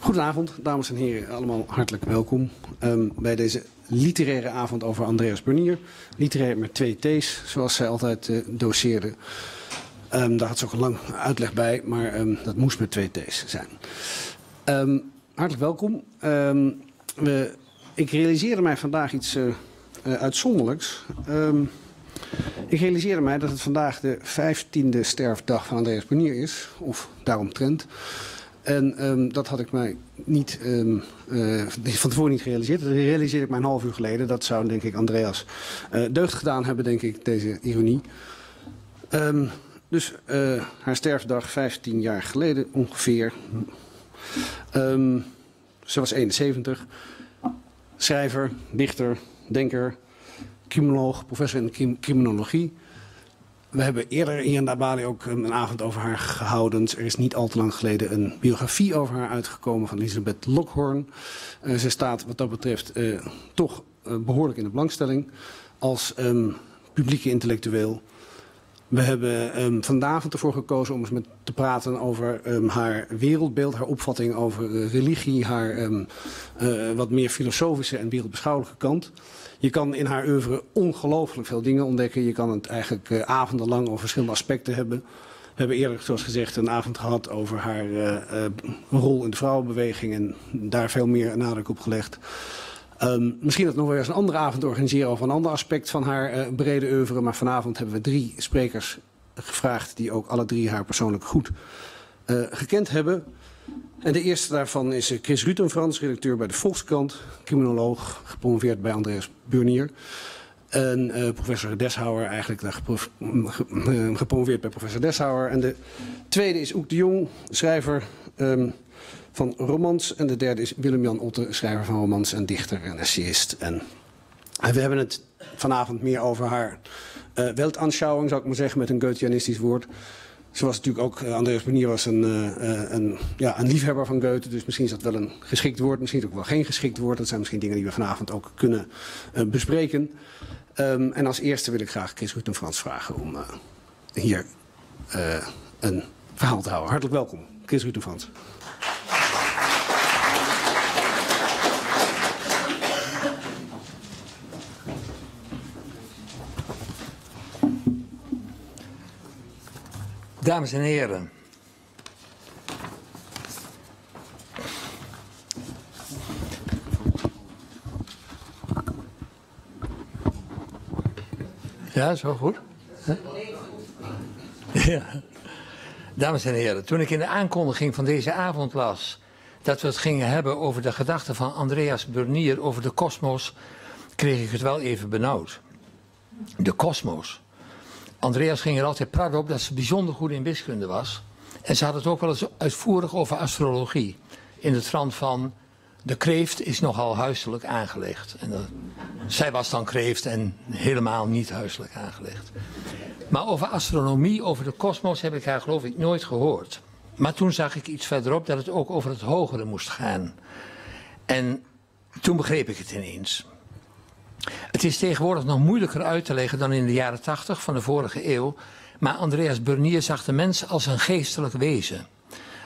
Goedenavond, dames en heren. Allemaal hartelijk welkom um, bij deze literaire avond over Andreas Bernier. Literair met twee T's, zoals zij altijd uh, doseerde. Um, daar had ze ook een lang uitleg bij, maar um, dat moest met twee T's zijn. hartelijk welkom. We, ik realiseerde mij vandaag iets uh, uh, uitzonderlijks. ik realiseerde mij dat het vandaag de vijftiende sterfdag van Andreas Bernier is, of daaromtrent. En um, dat had ik mij niet, um, uh, van tevoren niet gerealiseerd. Dat realiseerde ik mij een half uur geleden. Dat zou, denk ik, Andreas uh, deugd gedaan hebben, denk ik, deze ironie. Um, dus uh, haar sterfdag 15 jaar geleden ongeveer. ze was 71. Schrijver, dichter, denker, criminoloog, professor in criminologie. We hebben eerder in Bali ook een avond over haar gehouden. Er is niet al te lang geleden een biografie over haar uitgekomen van Elisabeth Lockhorn. Uh, ze staat wat dat betreft uh, toch uh, behoorlijk in de belangstelling als um, publieke intellectueel. We hebben um, vanavond ervoor gekozen om eens met te praten over um, haar wereldbeeld, haar opvatting over religie, haar wat meer filosofische en wereldbeschouwelijke kant. Je kan in haar oeuvre ongelooflijk veel dingen ontdekken. Je kan het eigenlijk uh, avondenlang over verschillende aspecten hebben. We hebben eerder, zoals gezegd, een avond gehad over haar uh, uh, rol in de vrouwenbeweging en daar veel meer nadruk op gelegd. Um, misschien dat we nog wel eens een andere avond organiseren over een ander aspect van haar brede oeuvre. Maar vanavond hebben we drie sprekers gevraagd die ook alle drie haar persoonlijk goed gekend hebben. En de eerste daarvan is eh, Chris Rutenfrans, redacteur bij de Volkskrant, criminoloog, gepromoveerd bij Andreas Burnier. En uh, professor Deshouwer, eigenlijk daar uh, gepromoveerd bij professor Deshouwer. En de tweede is Oek de Jong, schrijver um, van romans. En de derde is Willem-Jan Otte, schrijver van romans en dichter en essayist. En we hebben het vanavond meer over haar uh, weltanschouwing, zou ik maar zeggen, met een Goetheanistisch woord. Ze was natuurlijk ook, uh, Andreas Benier was een, uh, een, ja, een liefhebber van Goethe. Dus misschien is dat wel een geschikt woord, misschien ook wel geen geschikt woord. Dat zijn misschien dingen die we vanavond ook kunnen bespreken. Um, en als eerste wil ik graag Chris Ruud en Frans vragen om hier een verhaal te houden. Hartelijk welkom, Chris Ruud en Frans. Dames en heren. Ja, zo goed. Ja. Dames en heren, toen ik in de aankondiging van deze avond las dat we het gingen hebben over de gedachten van Andreas Burnier over de kosmos, kreeg ik het wel even benauwd. De kosmos. Andreas ging er altijd praten op dat ze bijzonder goed in wiskunde was. En ze had het ook wel eens uitvoerig over astrologie. In het trant van, de kreeft is nogal huiselijk aangelegd. En dat, zij was dan kreeft en helemaal niet huiselijk aangelegd. Maar over astronomie, over de kosmos heb ik haar geloof ik nooit gehoord. Maar toen zag ik iets verderop dat het ook over het hogere moest gaan. En toen begreep ik het ineens. Het is tegenwoordig nog moeilijker uit te leggen dan in de jaren tachtig van de vorige eeuw. Maar Andreas Burnier zag de mens als een geestelijk wezen.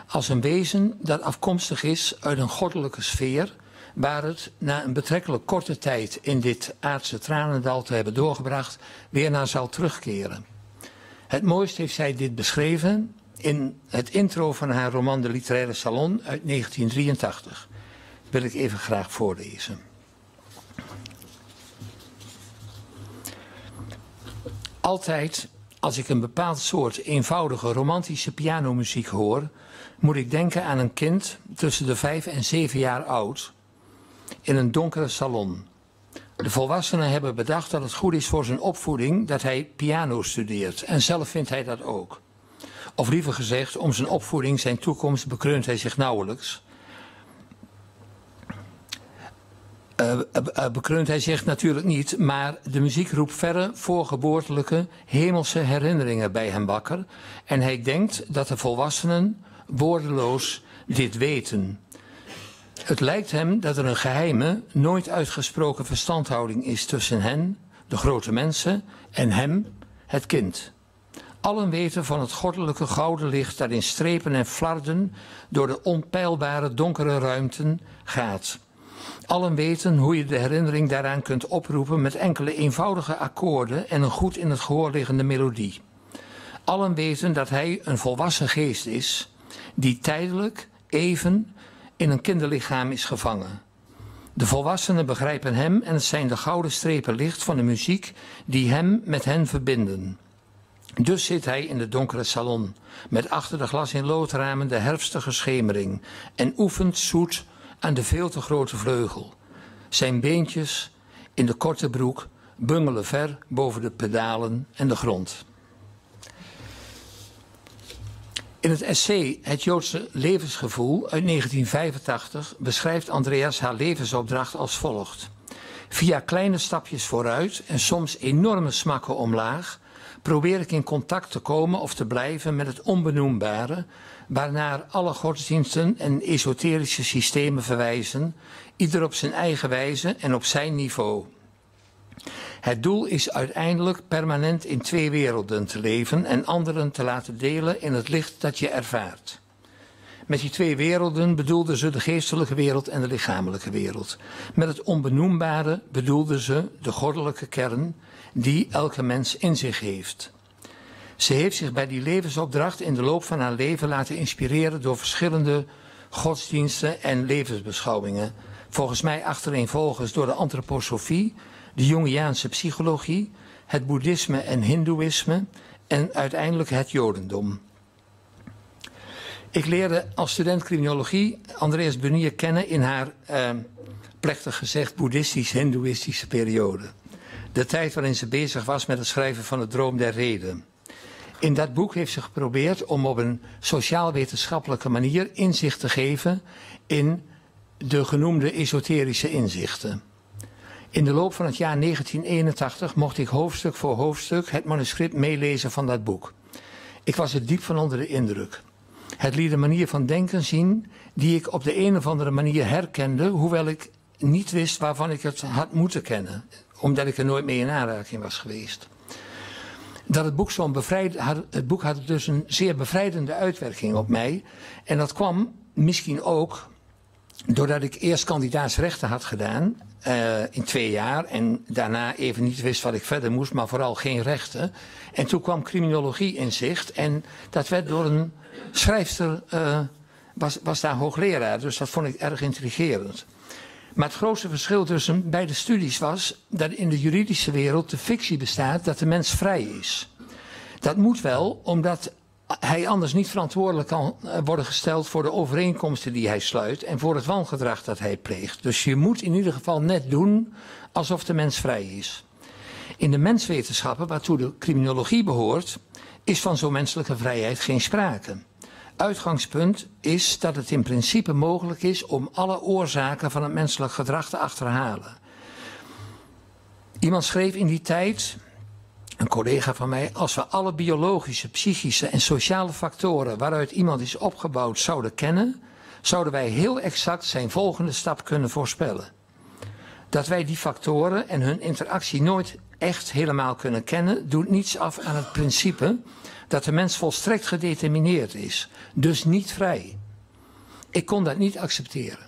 Als een wezen dat afkomstig is uit een goddelijke sfeer, waar het na een betrekkelijk korte tijd in dit aardse tranendal te hebben doorgebracht, weer naar zal terugkeren. Het mooist heeft zij dit beschreven in het intro van haar roman De Literaire Salon uit 1983. wil ik even graag voorlezen. Altijd als ik een bepaald soort eenvoudige romantische pianomuziek hoor, moet ik denken aan een kind tussen de vijf en zeven jaar oud in een donkere salon. De volwassenen hebben bedacht dat het goed is voor zijn opvoeding dat hij piano studeert en zelf vindt hij dat ook. Of liever gezegd, om zijn opvoeding, zijn toekomst bekreunt hij zich nauwelijks. Uh, uh, hij zich natuurlijk niet, maar de muziek roept verre voorgeboortelijke hemelse herinneringen bij hem wakker. En hij denkt dat de volwassenen woordeloos dit weten. Het lijkt hem dat er een geheime, nooit uitgesproken verstandhouding is tussen hen, de grote mensen, en hem, het kind. Allen weten van het goddelijke gouden licht dat in strepen en flarden door de onpeilbare donkere ruimten gaat. Allen weten hoe je de herinnering daaraan kunt oproepen met enkele eenvoudige akkoorden en een goed in het gehoor liggende melodie. Allen weten dat hij een volwassen geest is, die tijdelijk, even, in een kinderlichaam is gevangen. De volwassenen begrijpen hem en het zijn de gouden strepen licht van de muziek die hem met hen verbinden. Dus zit hij in de donkere salon, met achter de glas in loodramen de herfstige schemering en oefent zoet aan de veel te grote vleugel. Zijn beentjes in de korte broek bungelen ver boven de pedalen en de grond. In het essay Het Joodse levensgevoel uit 1985 beschrijft Andreas haar levensopdracht als volgt. Via kleine stapjes vooruit en soms enorme smakken omlaag probeer ik in contact te komen of te blijven met het onbenoembare, waarnaar alle godsdiensten en esoterische systemen verwijzen, ieder op zijn eigen wijze en op zijn niveau. Het doel is uiteindelijk permanent in twee werelden te leven en anderen te laten delen in het licht dat je ervaart. Met die twee werelden bedoelden ze de geestelijke wereld en de lichamelijke wereld. Met het onbenoembare bedoelden ze de goddelijke kern die elke mens in zich heeft. Ze heeft zich bij die levensopdracht in de loop van haar leven laten inspireren door verschillende godsdiensten en levensbeschouwingen. Volgens mij achtereenvolgens door de antroposofie, de Jungiaanse psychologie, het boeddhisme en hindoeïsme en uiteindelijk het jodendom. Ik leerde als student criminologie Andreas Bunier kennen in haar, eh, plechtig gezegd, boeddhistisch-hindoeïstische periode. De tijd waarin ze bezig was met het schrijven van het Droom der Reden. In dat boek heeft ze geprobeerd om op een sociaal-wetenschappelijke manier inzicht te geven in de genoemde esoterische inzichten. In de loop van het jaar 1981 mocht ik hoofdstuk voor hoofdstuk het manuscript meelezen van dat boek. Ik was er diep van onder de indruk. Het liet een manier van denken zien die ik op de een of andere manier herkende, hoewel ik niet wist waarvan ik het had moeten kennen, omdat ik er nooit mee in aanraking was geweest. Dat het boek zo'n bevrijd, had, het boek had dus een zeer bevrijdende uitwerking op mij. En dat kwam misschien ook doordat ik eerst kandidaatsrechten had gedaan uh, in twee jaar en daarna even niet wist wat ik verder moest, maar vooral geen rechten. En toen kwam criminologie in zicht en dat werd door een schrijfster, uh, was, was daar hoogleraar, dus dat vond ik erg intrigerend. Maar het grootste verschil tussen beide studies was dat in de juridische wereld de fictie bestaat dat de mens vrij is. Dat moet wel, omdat hij anders niet verantwoordelijk kan eh, worden gesteld voor de overeenkomsten die hij sluit en voor het wangedrag dat hij pleegt. Dus je moet in ieder geval net doen alsof de mens vrij is. In de menswetenschappen, waartoe de criminologie behoort, is van zo'n menselijke vrijheid geen sprake. Uitgangspunt is dat het in principe mogelijk is om alle oorzaken van het menselijk gedrag te achterhalen. Iemand schreef in die tijd, een collega van mij, als we alle biologische, psychische en sociale factoren waaruit iemand is opgebouwd zouden kennen, zouden wij heel exact zijn volgende stap kunnen voorspellen. Dat wij die factoren en hun interactie nooit echt helemaal kunnen kennen, doet niets af aan het principe dat de mens volstrekt gedetermineerd is, dus niet vrij. Ik kon dat niet accepteren.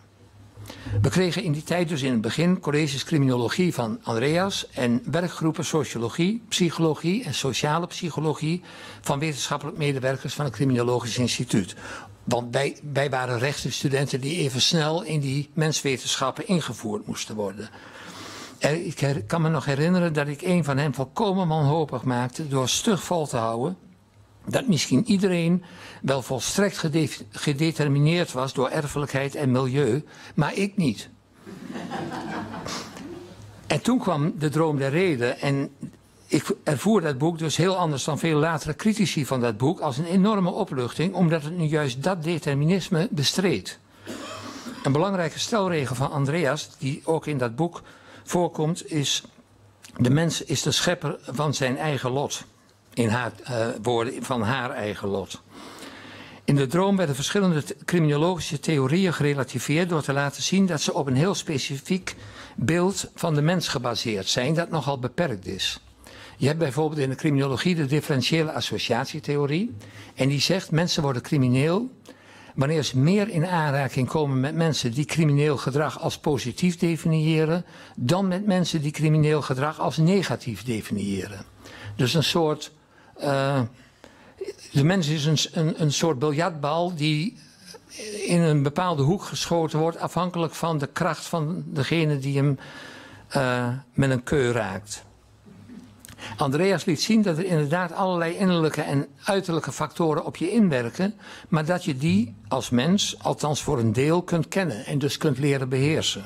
We kregen in die tijd dus in het begin colleges criminologie van Andreas en werkgroepen sociologie, psychologie en sociale psychologie van wetenschappelijk medewerkers van het Criminologisch Instituut. Want wij, wij waren rechtenstudenten die even snel in die menswetenschappen ingevoerd moesten worden. Ik kan me nog herinneren dat ik een van hen volkomen wanhopig maakte door stug vol te houden dat misschien iedereen wel volstrekt gedetermineerd was door erfelijkheid en milieu, maar ik niet. en toen kwam de droom der reden en ik ervoer dat boek dus heel anders dan veel latere critici van dat boek als een enorme opluchting, omdat het nu juist dat determinisme bestreed. Een belangrijke stelregel van Andreas, die ook in dat boek voorkomt, is: de mens is de schepper van zijn eigen lot in haar uh, woorden van haar eigen lot. In de droom werden verschillende criminologische theorieën gerelativeerd door te laten zien dat ze op een heel specifiek beeld van de mens gebaseerd zijn dat nogal beperkt is. Je hebt bijvoorbeeld in de criminologie de differentiële associatietheorie. En die zegt mensen worden crimineel wanneer ze meer in aanraking komen met mensen die crimineel gedrag als positief definiëren, dan met mensen die crimineel gedrag als negatief definiëren. Dus een soort. Uh, de mens is een, een, een soort biljartbal die in een bepaalde hoek geschoten wordt, afhankelijk van de kracht van degene die hem uh, met een keur raakt. Andreas liet zien dat er inderdaad allerlei innerlijke en uiterlijke factoren op je inwerken, maar dat je die als mens, althans voor een deel, kunt kennen en dus kunt leren beheersen.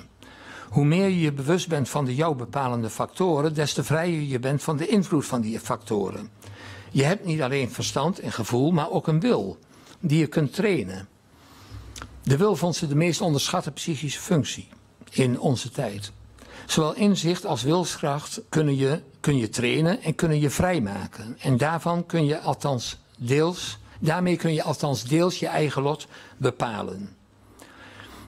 Hoe meer je je bewust bent van de jou bepalende factoren, des te vrijer je bent van de invloed van die factoren. Je hebt niet alleen verstand en gevoel, maar ook een wil, die je kunt trainen. De wil vond ze de meest onderschatte psychische functie in onze tijd. Zowel inzicht als wilskracht kunnen je, kun je trainen en kunnen je vrijmaken. En daarvan kun je althans deels, daarmee kun je althans deels je eigen lot bepalen.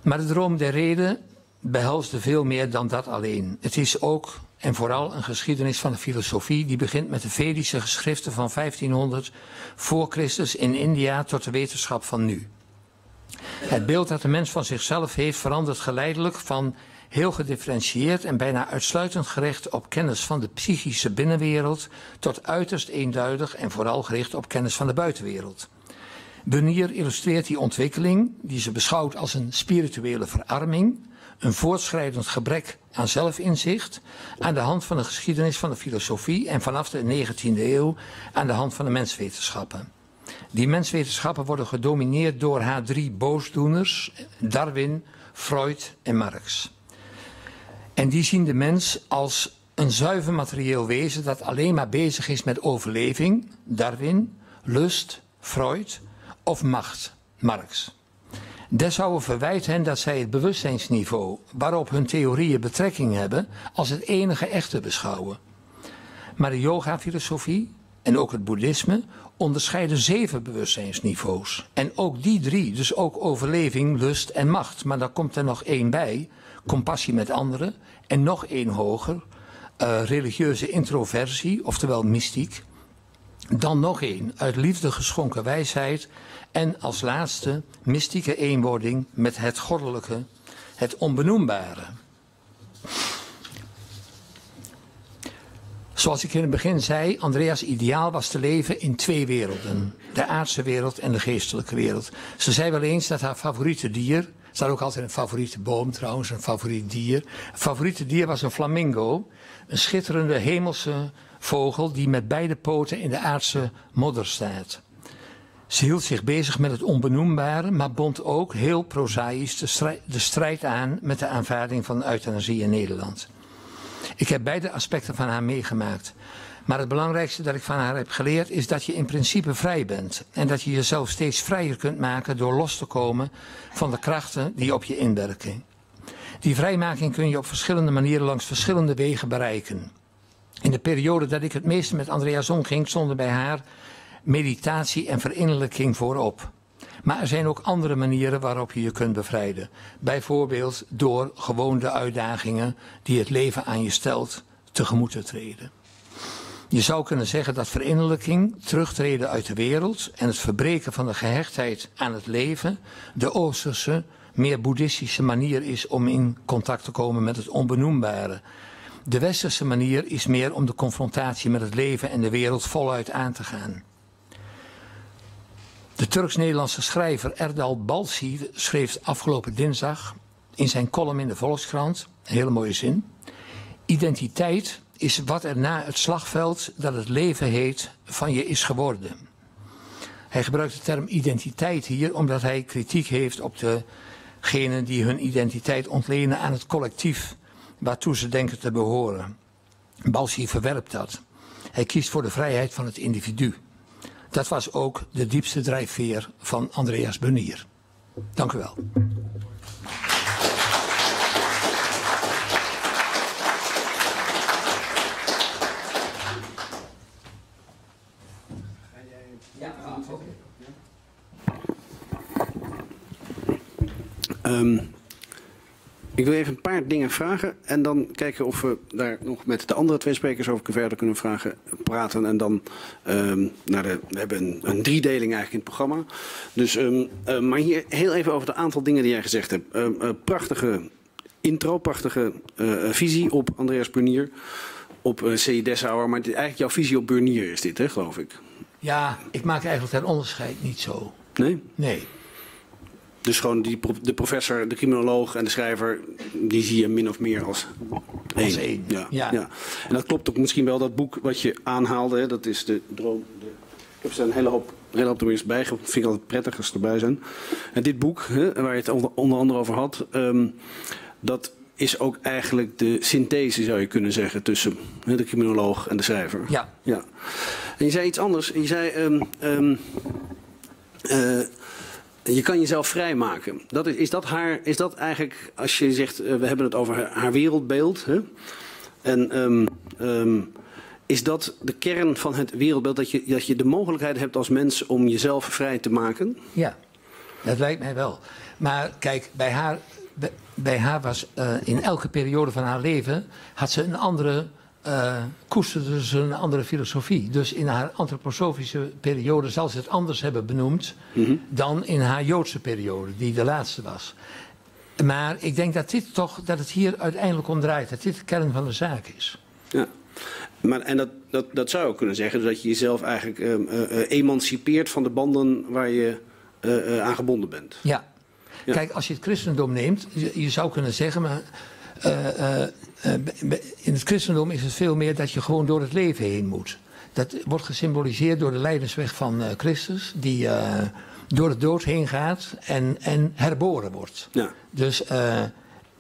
Maar de droom der reden behelst veel meer dan dat alleen. Het is ook en vooral een geschiedenis van de filosofie die begint met de Vedische geschriften van 1500 voor Christus in India tot de wetenschap van nu. Het beeld dat de mens van zichzelf heeft verandert geleidelijk van heel gedifferentieerd en bijna uitsluitend gericht op kennis van de psychische binnenwereld tot uiterst eenduidig en vooral gericht op kennis van de buitenwereld. Benier illustreert die ontwikkeling, die ze beschouwt als een spirituele verarming, een voortschrijdend gebrek aan zelfinzicht, aan de hand van de geschiedenis van de filosofie en vanaf de 19e eeuw aan de hand van de menswetenschappen. Die menswetenschappen worden gedomineerd door haar drie boosdoeners, Darwin, Freud en Marx. En die zien de mens als een zuiver materieel wezen dat alleen maar bezig is met overleving, Darwin, lust, Freud of macht, Marx. Deshouwe verwijt hen dat zij het bewustzijnsniveau waarop hun theorieën betrekking hebben als het enige echte beschouwen. Maar de yoga-filosofie en ook het boeddhisme onderscheiden zeven bewustzijnsniveaus. En ook die drie, dus ook overleving, lust en macht. Maar daar komt er nog één bij, compassie met anderen. En nog één hoger, uh, religieuze introversie, oftewel mystiek. Dan nog één, uit liefde geschonken wijsheid. En als laatste, mystieke eenwording met het goddelijke, het onbenoembare. Zoals ik in het begin zei, Andreas ideaal was te leven in twee werelden. De aardse wereld en de geestelijke wereld. Ze zei wel eens dat haar favoriete dier, ze had ook altijd een favoriete boom trouwens, een favoriet dier. favoriete dier was een flamingo, een schitterende hemelse vogel die met beide poten in de aardse modder staat. Ze hield zich bezig met het onbenoembare, maar bond ook heel prozaïs de strijd, aan met de aanvaarding van euthanasie in Nederland. Ik heb beide aspecten van haar meegemaakt. Maar het belangrijkste dat ik van haar heb geleerd is dat je in principe vrij bent. En dat je jezelf steeds vrijer kunt maken door los te komen van de krachten die op je inwerken. Die vrijmaking kun je op verschillende manieren langs verschillende wegen bereiken. In de periode dat ik het meeste met Andreas omging, stonden bij haar meditatie en verinnerlijking voorop. Maar er zijn ook andere manieren waarop je je kunt bevrijden. Bijvoorbeeld door gewoon de uitdagingen die het leven aan je stelt tegemoet te treden. Je zou kunnen zeggen dat verinnerlijking, terugtreden uit de wereld en het verbreken van de gehechtheid aan het leven de Oosterse, meer boeddhistische manier is om in contact te komen met het onbenoembare. De westerse manier is meer om de confrontatie met het leven en de wereld voluit aan te gaan. De Turks-Nederlandse schrijver Erdal Balsi schreef afgelopen dinsdag in zijn column in de Volkskrant, een hele mooie zin. Identiteit is wat er na het slagveld dat het leven heet van je is geworden. Hij gebruikt de term identiteit hier omdat hij kritiek heeft op degenen die hun identiteit ontlenen aan het collectief waartoe ze denken te behoren. Balsi verwerpt dat. Hij kiest voor de vrijheid van het individu. Dat was ook de diepste drijfveer van Andreas Bunier. Dank u wel. Um, Ik wil even een paar dingen vragen en dan kijken of we daar nog met de andere twee sprekers over verder kunnen vragen, praten. En dan ehm, naar de, we hebben een, een driedeling eigenlijk in het programma. Dus, um, uh, maar hier heel even over het aantal dingen die jij gezegd hebt. Uh, uh, prachtige intro, prachtige visie op Andreas Burnier, op uh, C. Dessauer. Maar eigenlijk jouw visie op Burnier is dit, hè, geloof ik. Ja, ik maak eigenlijk het onderscheid niet zo. Nee? Nee. Dus gewoon die, de professor, de criminoloog en de schrijver, die zie je min of meer als één. Als één. Ja, ja. ja. En dat klopt ook misschien wel, dat boek wat je aanhaalde, hè, dat is de droom. De, ik heb er een hele hoop, een hele hoop er eens bij, vind ik altijd prettig als ze erbij zijn. En dit boek, hè, waar je het onder, onder andere over had, um, dat is ook eigenlijk de synthese, zou je kunnen zeggen, tussen hè, de criminoloog en de schrijver. Ja. ja. En je zei iets anders. Je zei. Um, um, uh, je kan jezelf vrijmaken. Dat is, is, dat haar, is dat eigenlijk, als je zegt, uh, we hebben het over haar, wereldbeeld. Hè? En um, um, is dat de kern van het wereldbeeld, dat je, dat je de mogelijkheid hebt als mens om jezelf vrij te maken? Ja, dat lijkt mij wel. Maar kijk, bij haar, bij, haar was uh, in elke periode van haar leven, had ze een andere uh, koesterde ze een andere filosofie. Dus in haar antroposofische periode zal ze het anders hebben benoemd mm -hmm. dan in haar Joodse periode, die de laatste was. Maar ik denk dat dit toch, dat het hier uiteindelijk om draait, dat dit de kern van de zaak is. Ja. Maar, en dat, dat, dat zou ook kunnen zeggen, dat je jezelf eigenlijk uh, uh, emancipeert van de banden waar je aan gebonden bent. Ja. ja. Kijk, als je het christendom neemt, je, je zou kunnen zeggen, maar in het christendom is het veel meer dat je gewoon door het leven heen moet. Dat wordt gesymboliseerd door de lijdensweg van Christus, die door de dood heen gaat en, en herboren wordt. Ja. Dus,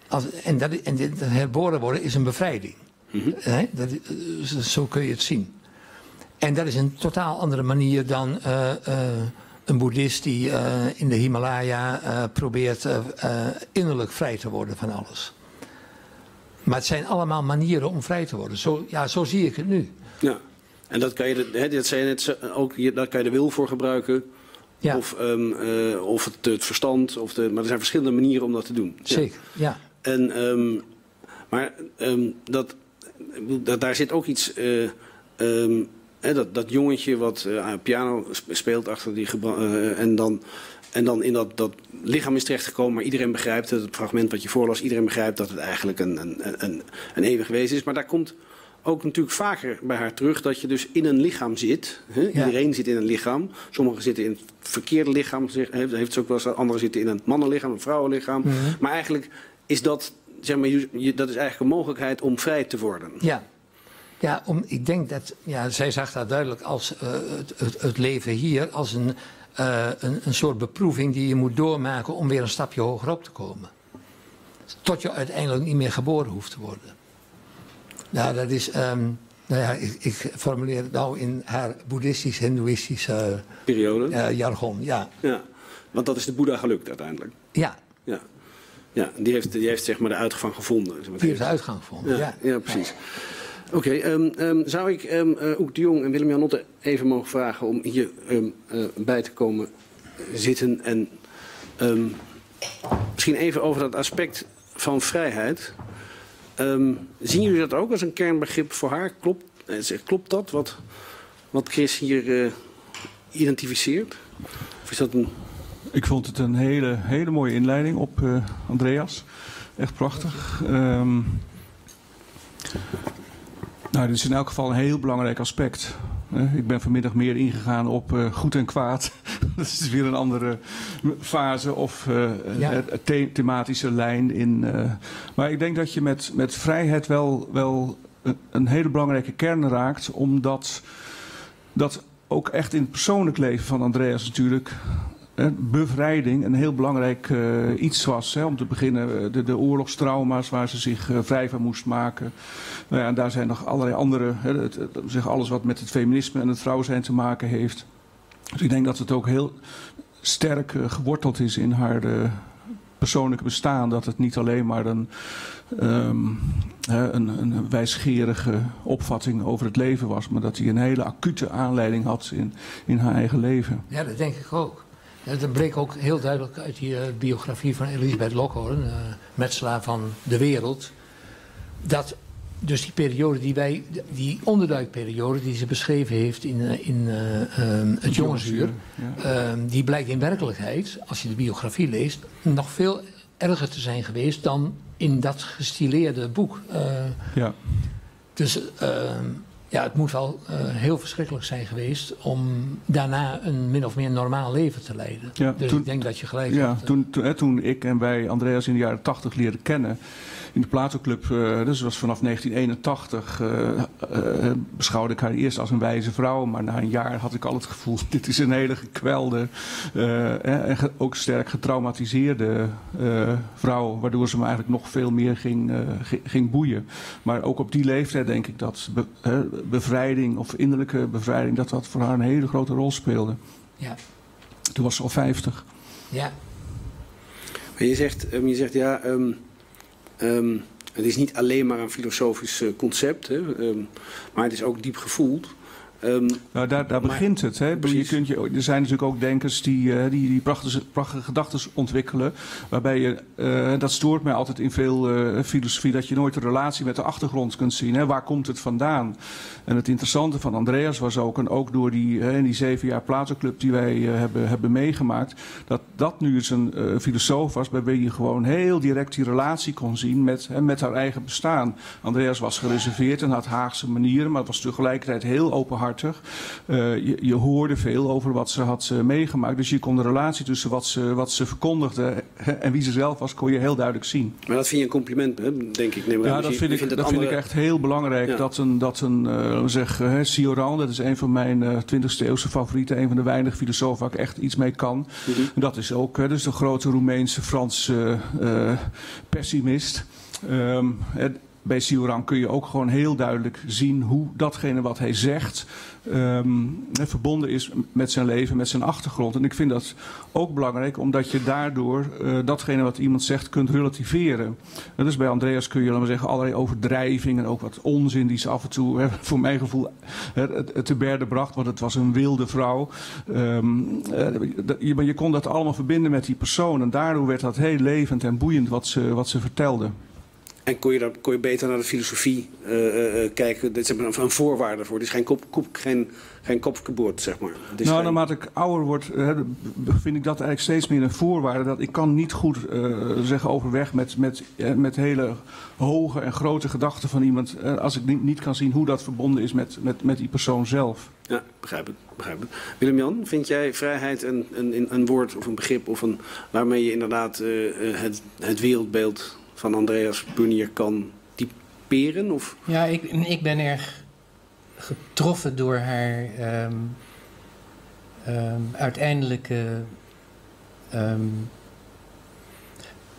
als, en, dat, en dit herboren worden is een bevrijding. Mm -hmm. He? Dat, zo kun je het zien. En dat is een totaal andere manier dan een boeddhist die in de Himalaya probeert innerlijk vrij te worden van alles. Maar het zijn allemaal manieren om vrij te worden. Zo, ja, zo zie ik het nu. Ja, en dat kan je, hè, dat zei je net, ook, daar kan je de wil voor gebruiken. Ja. Of, um, uh, of het, het, verstand. Of de, maar er zijn verschillende manieren om dat te doen. Zeker, ja. ja. En, um, maar um, dat, dat, daar zit ook iets... Uh, hè, dat, dat jongetje wat uh, piano speelt achter die... En dan... En dan in dat, dat lichaam is terechtgekomen, maar iedereen begrijpt het, het fragment wat je voorlas, iedereen begrijpt dat het eigenlijk een, een, een, een eeuwig wezen is. Maar daar komt ook natuurlijk vaker bij haar terug dat je dus in een lichaam zit. Hè? Ja. Iedereen zit in een lichaam. Sommigen zitten in het verkeerde lichaam, heeft, heeft ze ook wel eens, anderen zitten in een mannenlichaam, een vrouwenlichaam. Mhm. Maar eigenlijk is dat, zeg maar, je, dat is eigenlijk een mogelijkheid om vrij te worden. Ja. Ja, om, ik denk dat, ja, zij zag dat duidelijk als uh, het, het, het leven hier als een, uh, een, een soort beproeving die je moet doormaken om weer een stapje hoger op te komen. Tot je uiteindelijk niet meer geboren hoeft te worden. Nou, dat is, um, nou ja, ik, ik, formuleer het nou in haar boeddhistisch-hindoeïstische periode. Uh, jargon, ja. ja. Want dat is de Boeddha gelukt uiteindelijk. Ja. Ja, ja die, heeft, die heeft zeg maar de uitgang gevonden. Die heeft de uitgang gevonden, ja. Ja, ja precies. Ja. Oké, um, um, zou ik um, uh, Oek de Jong en Willem-Jan Notte even mogen vragen om hier uh, bij te komen zitten en misschien even over dat aspect van vrijheid. zien jullie dat ook als een kernbegrip voor haar? Klopt, klopt dat wat, wat Chris hier identificeert? Of is dat een... Ik vond het een hele, hele mooie inleiding op Andreas. Echt prachtig. Nou, dit is in elk geval een heel belangrijk aspect. Ik ben vanmiddag meer ingegaan op uh, goed en kwaad. Dat is weer een andere fase of uh, ja. the thematische lijn. In, uh, maar ik denk dat je met, met vrijheid wel, wel een, een hele belangrijke kern raakt. Omdat dat ook echt in het persoonlijk leven van Andreas natuurlijk bevrijding een heel belangrijk uh, iets was. Hè, om te beginnen de, de oorlogstrauma's waar ze zich uh, vrij van moest maken. Nou ja, en daar zijn nog allerlei andere, hè, het, zeg alles wat met het feminisme en het vrouw zijn te maken heeft. Dus ik denk dat het ook heel sterk geworteld is in haar persoonlijke bestaan. Dat het niet alleen maar een, um, een wijsgerige opvatting over het leven was. Maar dat hij een hele acute aanleiding had in, in haar eigen leven. Ja, dat denk ik ook. Dat bleek ook heel duidelijk uit die uh, biografie van Elisabeth Lockhorn, uh, metselaar van de wereld. Dat dus die periode die wij, die onderduikperiode die ze beschreven heeft in, in uh, het jongensuur, ja. die blijkt in werkelijkheid, als je de biografie leest, nog veel erger te zijn geweest dan in dat gestileerde boek. ja. Dus ehm, ja, het moet wel uh, heel verschrikkelijk zijn geweest om daarna een min of meer normaal leven te leiden. Ja, dus ik denk dat je gelijk ja, hebt. Toen, toen, toen ik en wij Andreas in de jaren tachtig leren kennen, in de Platoclub, uh, dus was vanaf 1981, uh, uh, beschouwde ik haar eerst als een wijze vrouw. Maar na een jaar had ik al het gevoel, dit is een hele gekwelde en ge ook sterk getraumatiseerde vrouw. Waardoor ze me eigenlijk nog veel meer ging, ging boeien. Maar ook op die leeftijd denk ik dat be bevrijding of innerlijke bevrijding, dat dat voor haar een hele grote rol speelde. Ja. Toen was ze al 50. Ja. Maar je zegt, um, je zegt ja... Um Um, het is niet alleen maar een filosofisch uh, concept, hè, um, maar het is ook diep gevoeld. Um, nou, daar, daar begint het. Hè? Je kunt je, er zijn natuurlijk ook denkers die, uh, die, die prachtige, prachtige gedachten ontwikkelen. Waarbij je, uh, dat stoort mij altijd in veel uh, filosofie, dat je nooit een relatie met de achtergrond kunt zien. Hè? Waar komt het vandaan? En het interessante van Andreas was ook, en ook door die, in die zeven jaar Platoclub die wij hebben, hebben meegemaakt, dat dat nu eens een filosoof was waarbij je gewoon heel direct die relatie kon zien met, met haar eigen bestaan. Andreas was gereserveerd en had Haagse manieren, maar het was tegelijkertijd heel openhartig uh, je, je, hoorde veel over wat ze had uh, meegemaakt. Dus je kon de relatie tussen wat ze, wat ze verkondigde en wie ze zelf was, kon je heel duidelijk zien. Maar dat vind je een compliment, hè, denk ik. Neem ja, dat, vind, ik, dat vind ik echt heel belangrijk. Ja. Dat een, dat een uh, zeg, uh, Cioran, dat is een van mijn 20e eeuwse favorieten. Een van de weinige filosofen waar ik echt iets mee kan. Mm -hmm. Dat is ook dus de grote Roemeense Franse pessimist. Um, bij Sioran kun je ook gewoon heel duidelijk zien hoe datgene wat hij zegt um, verbonden is met zijn leven, met zijn achtergrond. En ik vind dat ook belangrijk, omdat je daardoor uh, datgene wat iemand zegt kunt relativeren. Dus bij Andreas kun je, laten we zeggen, allerlei overdrijvingen en ook wat onzin die ze af en toe, voor mijn gevoel, te berde bracht, want het was een wilde vrouw. Um, uh, je, maar je kon dat allemaal verbinden met die persoon en daardoor werd dat heel levend en boeiend wat ze, wat ze vertelde. En kon je, dan, kon je beter naar de filosofie uh, uh, kijken. Dit is een, een voorwaarde voor. Het is geen, kop, kop, geen, geen kopgeboorte, zeg maar. nou, geen... naarmate ik ouder word, vind ik dat eigenlijk steeds meer een voorwaarde. Dat ik kan niet goed zeggen overweg met, met, met hele hoge en grote gedachten van iemand. als ik niet, niet kan zien hoe dat verbonden is met, met, met die persoon zelf. Ja, begrijp het. Begrijp het. Willem-Jan, vind jij vrijheid een, een, een woord of een begrip of een, waarmee je inderdaad het, het wereldbeeld van Andreas Bunier kan typeren? Of? Ja, ik, ik ben erg getroffen door haar um, um, uiteindelijke um,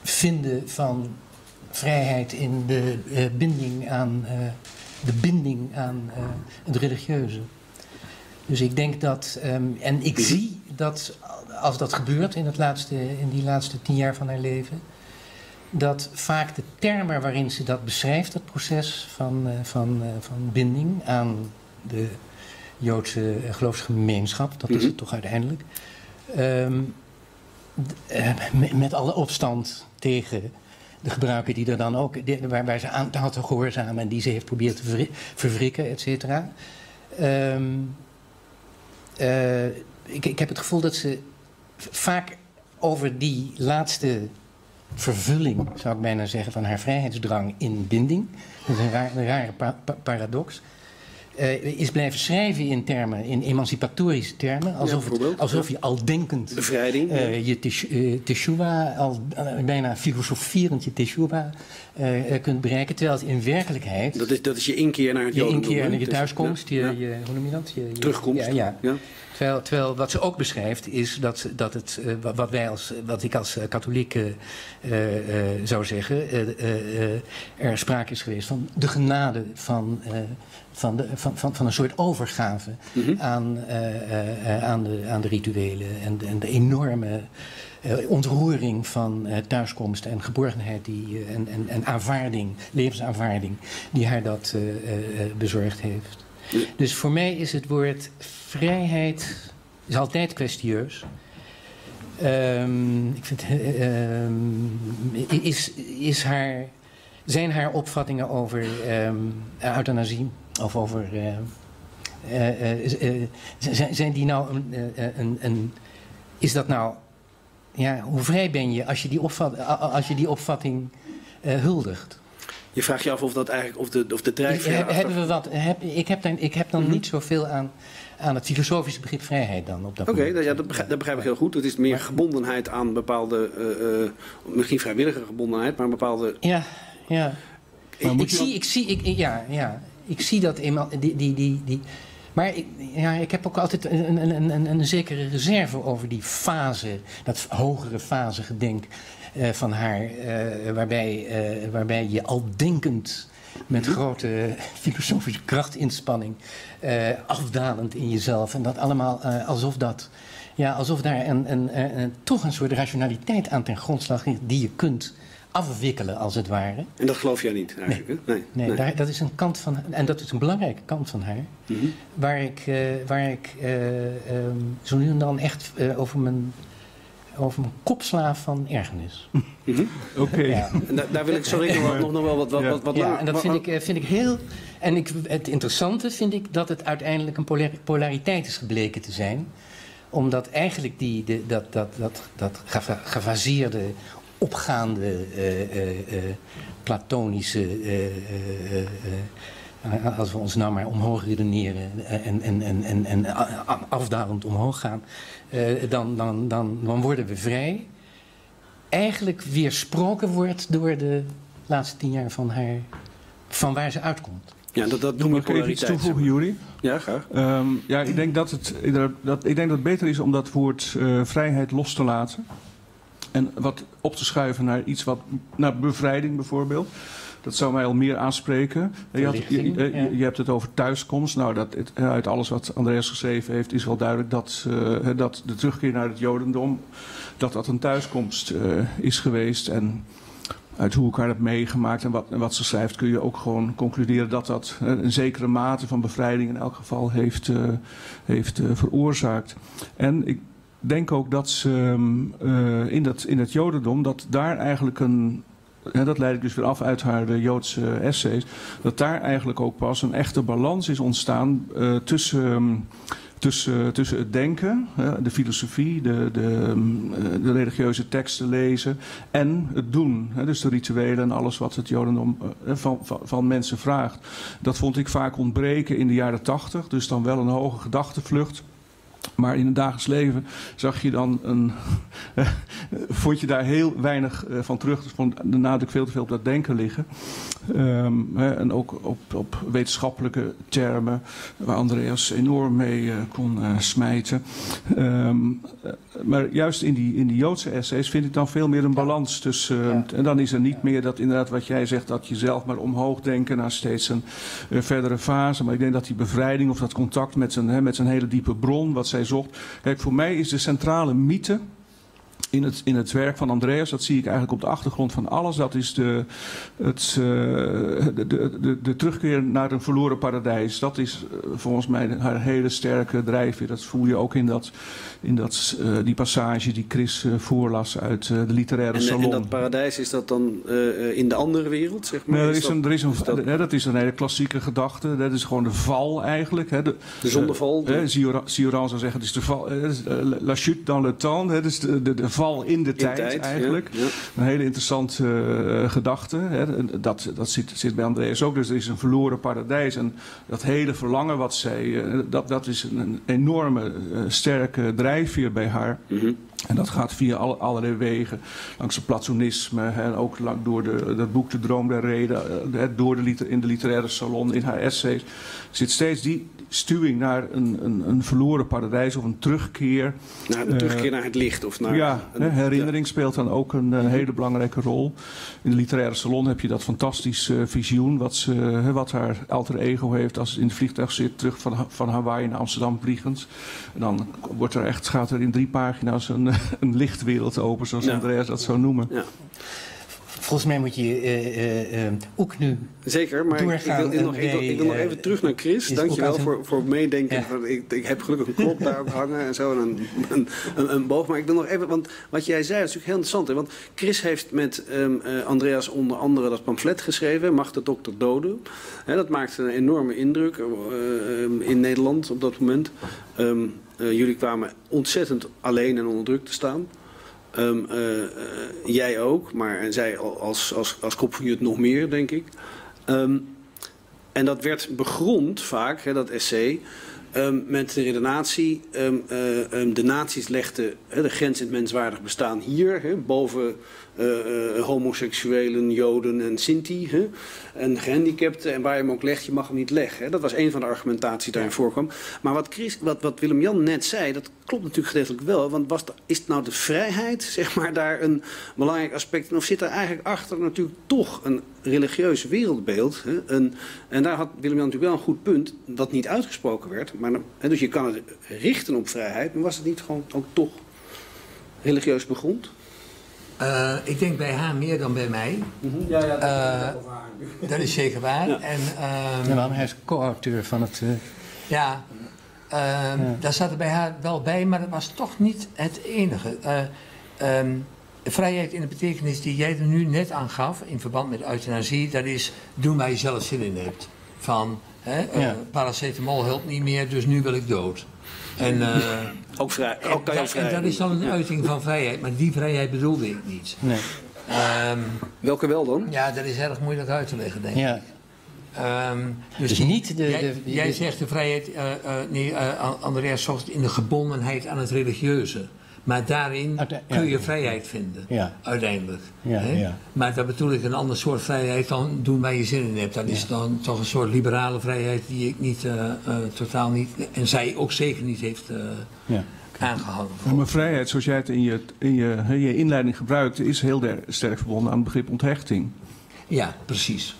vinden van vrijheid in de uh, binding aan, uh, de binding aan uh, het religieuze. Dus ik denk dat, en ik zie dat als dat gebeurt in, het laatste, in die laatste tien jaar van haar leven, dat vaak de termen waarin ze dat beschrijft, dat proces van, uh, van, uh, van binding aan de Joodse uh, geloofsgemeenschap, dat mm -hmm. is het toch uiteindelijk, um, met alle opstand tegen de gebruiken die er dan ook, waar, waar, ze aan had te gehoorzamen en die ze heeft proberen te verwrikken, et cetera. Um, ik, ik heb het gevoel dat ze vaak over die laatste vervulling, zou ik bijna zeggen, van haar vrijheidsdrang in binding. Dat is een, raar, een rare pa pa paradox. Uh, is blijven schrijven in termen, in emancipatorische termen, alsof, ja, het, alsof je al denkend bevrijding, uh, je teshuva, al uh, bijna filosoferend je teshuva kunt bereiken, terwijl het in werkelijkheid. Dat is, dat is je inkeer naar het Je inkeer naar je thuiskomst, je, je, hoe noem je dat? Je, je Terugkomst. Ja, ja. ja. Terwijl, terwijl, wat ze ook beschrijft is dat, dat het, uh, wat, wij als, wat ik als katholiek uh, uh, zou zeggen, er sprake is geweest van de genade van, van, de, van, van, van een soort overgave mm -hmm. aan, aan, de, aan de rituelen en de, en de enorme ontroering van thuiskomst en geborgenheid die, en, en, en aanvaarding, levensaanvaarding, die haar dat bezorgd heeft. Dus voor mij is het woord vrijheid is altijd kwestieus. Ehm, ik vind, ehm, is, is haar, zijn haar opvattingen over ehm, euthanasie of over. zijn, zijn die nou een, een, een, Is dat nou. Ja, hoe vrij ben je als je die, opvat, als je die opvatting huldigt? Je vraagt je af of dat eigenlijk, of de, of de drijfveer... Hebben we wat, heb, ik, heb dan, ik heb dan mhm. niet zoveel aan, aan het filosofische begrip vrijheid dan op dat Oké, ja, dat, begrijp, dat begrijp ik heel goed. Het is meer gebondenheid aan bepaalde, uh, uh, misschien vrijwillige gebondenheid, maar een bepaalde... Ja, ja. Ik, ik zie, ik zie, ik, ja, ja. Ik zie dat eenmaal, die, die, die, die maar ik, ja, ik heb ook altijd een, een, een, een, zekere reserve over die fase, dat hogere fase gedenk. Eh, van haar, uh, waarbij, uh, waarbij je al denkend met mhm. grote filosofische krachtinspanning afdalend in jezelf en dat allemaal alsof dat, ja, alsof daar een, een, een, toch een soort rationaliteit aan ten grondslag ligt die je kunt afwikkelen, als het ware. En dat geloof jij niet, eigenlijk? Nee, nee, nee, Daar, dat is een kant van, en dat is een belangrijke kant van haar, mm -hmm. waar ik, uh, waar ik uh, um, zo nu en dan echt uh, over mijn over mijn kopslaaf van ergernis. Mhm. Oké. Ja. daar wil ik sorry nog, nog, nog wel wat, wat, ja. wat, wat Ja, en dat vind ik, eh, vind ik heel... En ik, het interessante vind ik dat het uiteindelijk een polariteit is gebleken te zijn. Omdat eigenlijk die, de, dat, dat, dat, dat gefaseerde, opgaande, uh, uh, platonische eh, als we ons nou maar omhoog redeneren en, en, en, en, en afdalend omhoog gaan, eh, dan, dan, dan, dan worden we vrij. Eigenlijk weersproken wordt door de laatste tien jaar van haar, van waar ze uitkomt. Ja, dat, dat noem ik even iets toevoegen, Jury. Ja, graag. Um, ja, ik denk dat, het, dat, ik denk dat het beter is om dat woord uh, vrijheid los te laten. En wat op te schuiven naar iets wat, naar bevrijding bijvoorbeeld. Dat zou mij al meer aanspreken. Je, had, je, je, hebt het over thuiskomst. Nou, dat, het, uit alles wat Andreas geschreven heeft, is wel duidelijk dat, uh, dat de terugkeer naar het Jodendom, dat dat een thuiskomst uh, is geweest. En uit hoe elkaar dat meegemaakt en wat, en wat ze schrijft, kun je ook gewoon concluderen dat dat een zekere mate van bevrijding in elk geval heeft, uh, heeft veroorzaakt. En ik denk ook dat ze um, in, dat, in het Jodendom, dat daar eigenlijk een dat leid ik dus weer af uit haar uh, Joodse essays, dat daar eigenlijk ook pas een echte balans is ontstaan uh, tussen, um, tussen, tussen het denken, de filosofie, de, de, um, de, religieuze teksten lezen en het doen. dus de rituelen en alles wat het Jodendom van, van, van, mensen vraagt. Dat vond ik vaak ontbreken in de jaren tachtig, dus dan wel een hoge gedachtenvlucht. Maar in het dagelijks leven zag je dan een. vond je daar heel weinig uh, van terug. Dus vond de nadruk veel te veel op dat denken liggen. Um, hè, en ook op, op wetenschappelijke termen, waar Andreas enorm mee uh, kon uh, smijten. Um, maar juist in die, in die Joodse essays vind ik dan veel meer een balans tussen. Ja. En dan is er niet meer dat inderdaad wat jij zegt, dat je zelf maar omhoog denken naar steeds een verdere fase. Maar ik denk dat die bevrijding of dat contact met zijn, hè, met zijn hele diepe bron, wat zij zocht. Kijk, voor mij is de centrale mythe in het, in het werk van Andreas, dat zie ik eigenlijk op de achtergrond van alles. Dat is de, het, uh, de, de, de, terugkeer naar een verloren paradijs. Dat is uh, volgens mij haar hele sterke drijfveer. Dat voel je ook in, dat, in dat, uh, die passage die Chris voorlas uit de literaire en, salon. En dat paradijs, is dat dan in de andere wereld, zeg maar? Nee, dat is, een, er is een, dat... Dat is een hele klassieke gedachte. Dat is gewoon de val eigenlijk. Hè. De, de zondeval? Sioran zou zeggen, het is de val. la chute dans le temps. Hè. Dus de, de, de val in de tijd, eigenlijk. Een hele interessante uh, gedachte. Hè. Dat, dat zit, zit bij Andreas ook. Dus er is een verloren paradijs. En dat hele verlangen wat zij... Uh, dat, dat is een enorme uh, sterke drijfveer bij haar. Mm -hmm. En dat gaat via alle, allerlei wegen. Langs het platonisme. En ook lang door de, dat boek De Droom der Reden. door de liter, in de literaire salon. In haar essays. Zit steeds die, stuwing naar een, een, een verloren paradijs of een terugkeer. Naar een terugkeer uh, naar het licht of naar... Ja, een, herinnering ja. speelt dan ook een, een, hele belangrijke rol. In de literaire salon heb je dat fantastische uh, visioen wat, ze, wat haar alter ego heeft als ze in het vliegtuig zit, terug van, van Hawaii naar Amsterdam vliegend. En dan wordt er echt, gaat er in drie pagina's een, een lichtwereld open, zoals ja. Andreas dat zou noemen. Ja. volgens mij moet je uh, uh, ook nu Zeker, maar ik wil, ik, nog, ik, wil, ik wil, nog, even terug naar Chris. Dankjewel voor, voor meedenken. Ja. Ik, ik, heb gelukkig een klok daar hangen en zo. En een, een, een, een, boog. Maar ik wil nog even, want wat jij zei is natuurlijk heel interessant. Hè? Want Chris heeft met um, Andreas onder andere dat pamflet geschreven. Mag de dokter doden? Hè, dat maakte een enorme indruk uh, in Nederland op dat moment. Um, jullie kwamen ontzettend alleen en onder druk te staan. Um, uh, uh, jij ook, maar en zij als, als, als kop van Jut nog meer, denk ik. Um, en dat werd begrond vaak, hè, dat essay, um, met de redenatie... De naties legden de grens in het menswaardig bestaan hier, hè, boven uh, homoseksuelen, joden en Sinti. Hè? En gehandicapten. En waar je hem ook legt, je mag hem niet leggen. Hè? Dat was een van de argumentaties die daarin voorkwam. Maar wat, Chris, wat, wat Willem-Jan net zei, dat klopt natuurlijk gedeeltelijk wel. Want was de, is nou de vrijheid, zeg maar, daar een belangrijk aspect? Of zit er eigenlijk achter natuurlijk toch een religieus wereldbeeld? Hè? Een, en daar had Willem-Jan natuurlijk wel een goed punt, dat niet uitgesproken werd. Maar, hè, dus je kan het richten op vrijheid, maar was het niet gewoon ook toch religieus begrond? Uh, ik denk bij haar meer dan bij mij. Mm -hmm. Ja, ja, dat, uh, dat is zeker waar. Ja. En, um, ja, hij is co-auteur van het... Uh... Ja, ja, daar zat er bij haar wel bij, maar dat was toch niet het enige. Um, vrijheid in de betekenis die jij er nu net aan gaf, in verband met euthanasie, dat is doen waar je zelf zin in hebt. Van, hè, paracetamol helpt niet meer, dus nu wil ik dood. En, uh, ook vrij, ook kan je dat, en dat is dan een uiting van vrijheid, maar die vrijheid bedoelde ik niet. Nee. Um, Welke wel dan? Ja, dat is erg moeilijk uit te leggen, denk ik. Ja. Um, dus, dus niet de, jij, de, de, jij zegt de vrijheid, uh, uh, nee, uh, Andreas zocht in de gebondenheid aan het religieuze. Maar daarin Uite- kun je vrijheid vinden, Ja. uiteindelijk. Ja, ja. Maar dat bedoel ik een ander soort vrijheid dan doen waar je zin in hebt. Dat is dan toch een soort liberale vrijheid die ik niet, uh, uh, totaal niet, en zij ook zeker niet heeft uh, Ja. aangehangen. Ja, maar vrijheid, zoals jij het in je, in je, in je inleiding gebruikt, is heel der- sterk verbonden aan het begrip onthechting. Ja, precies.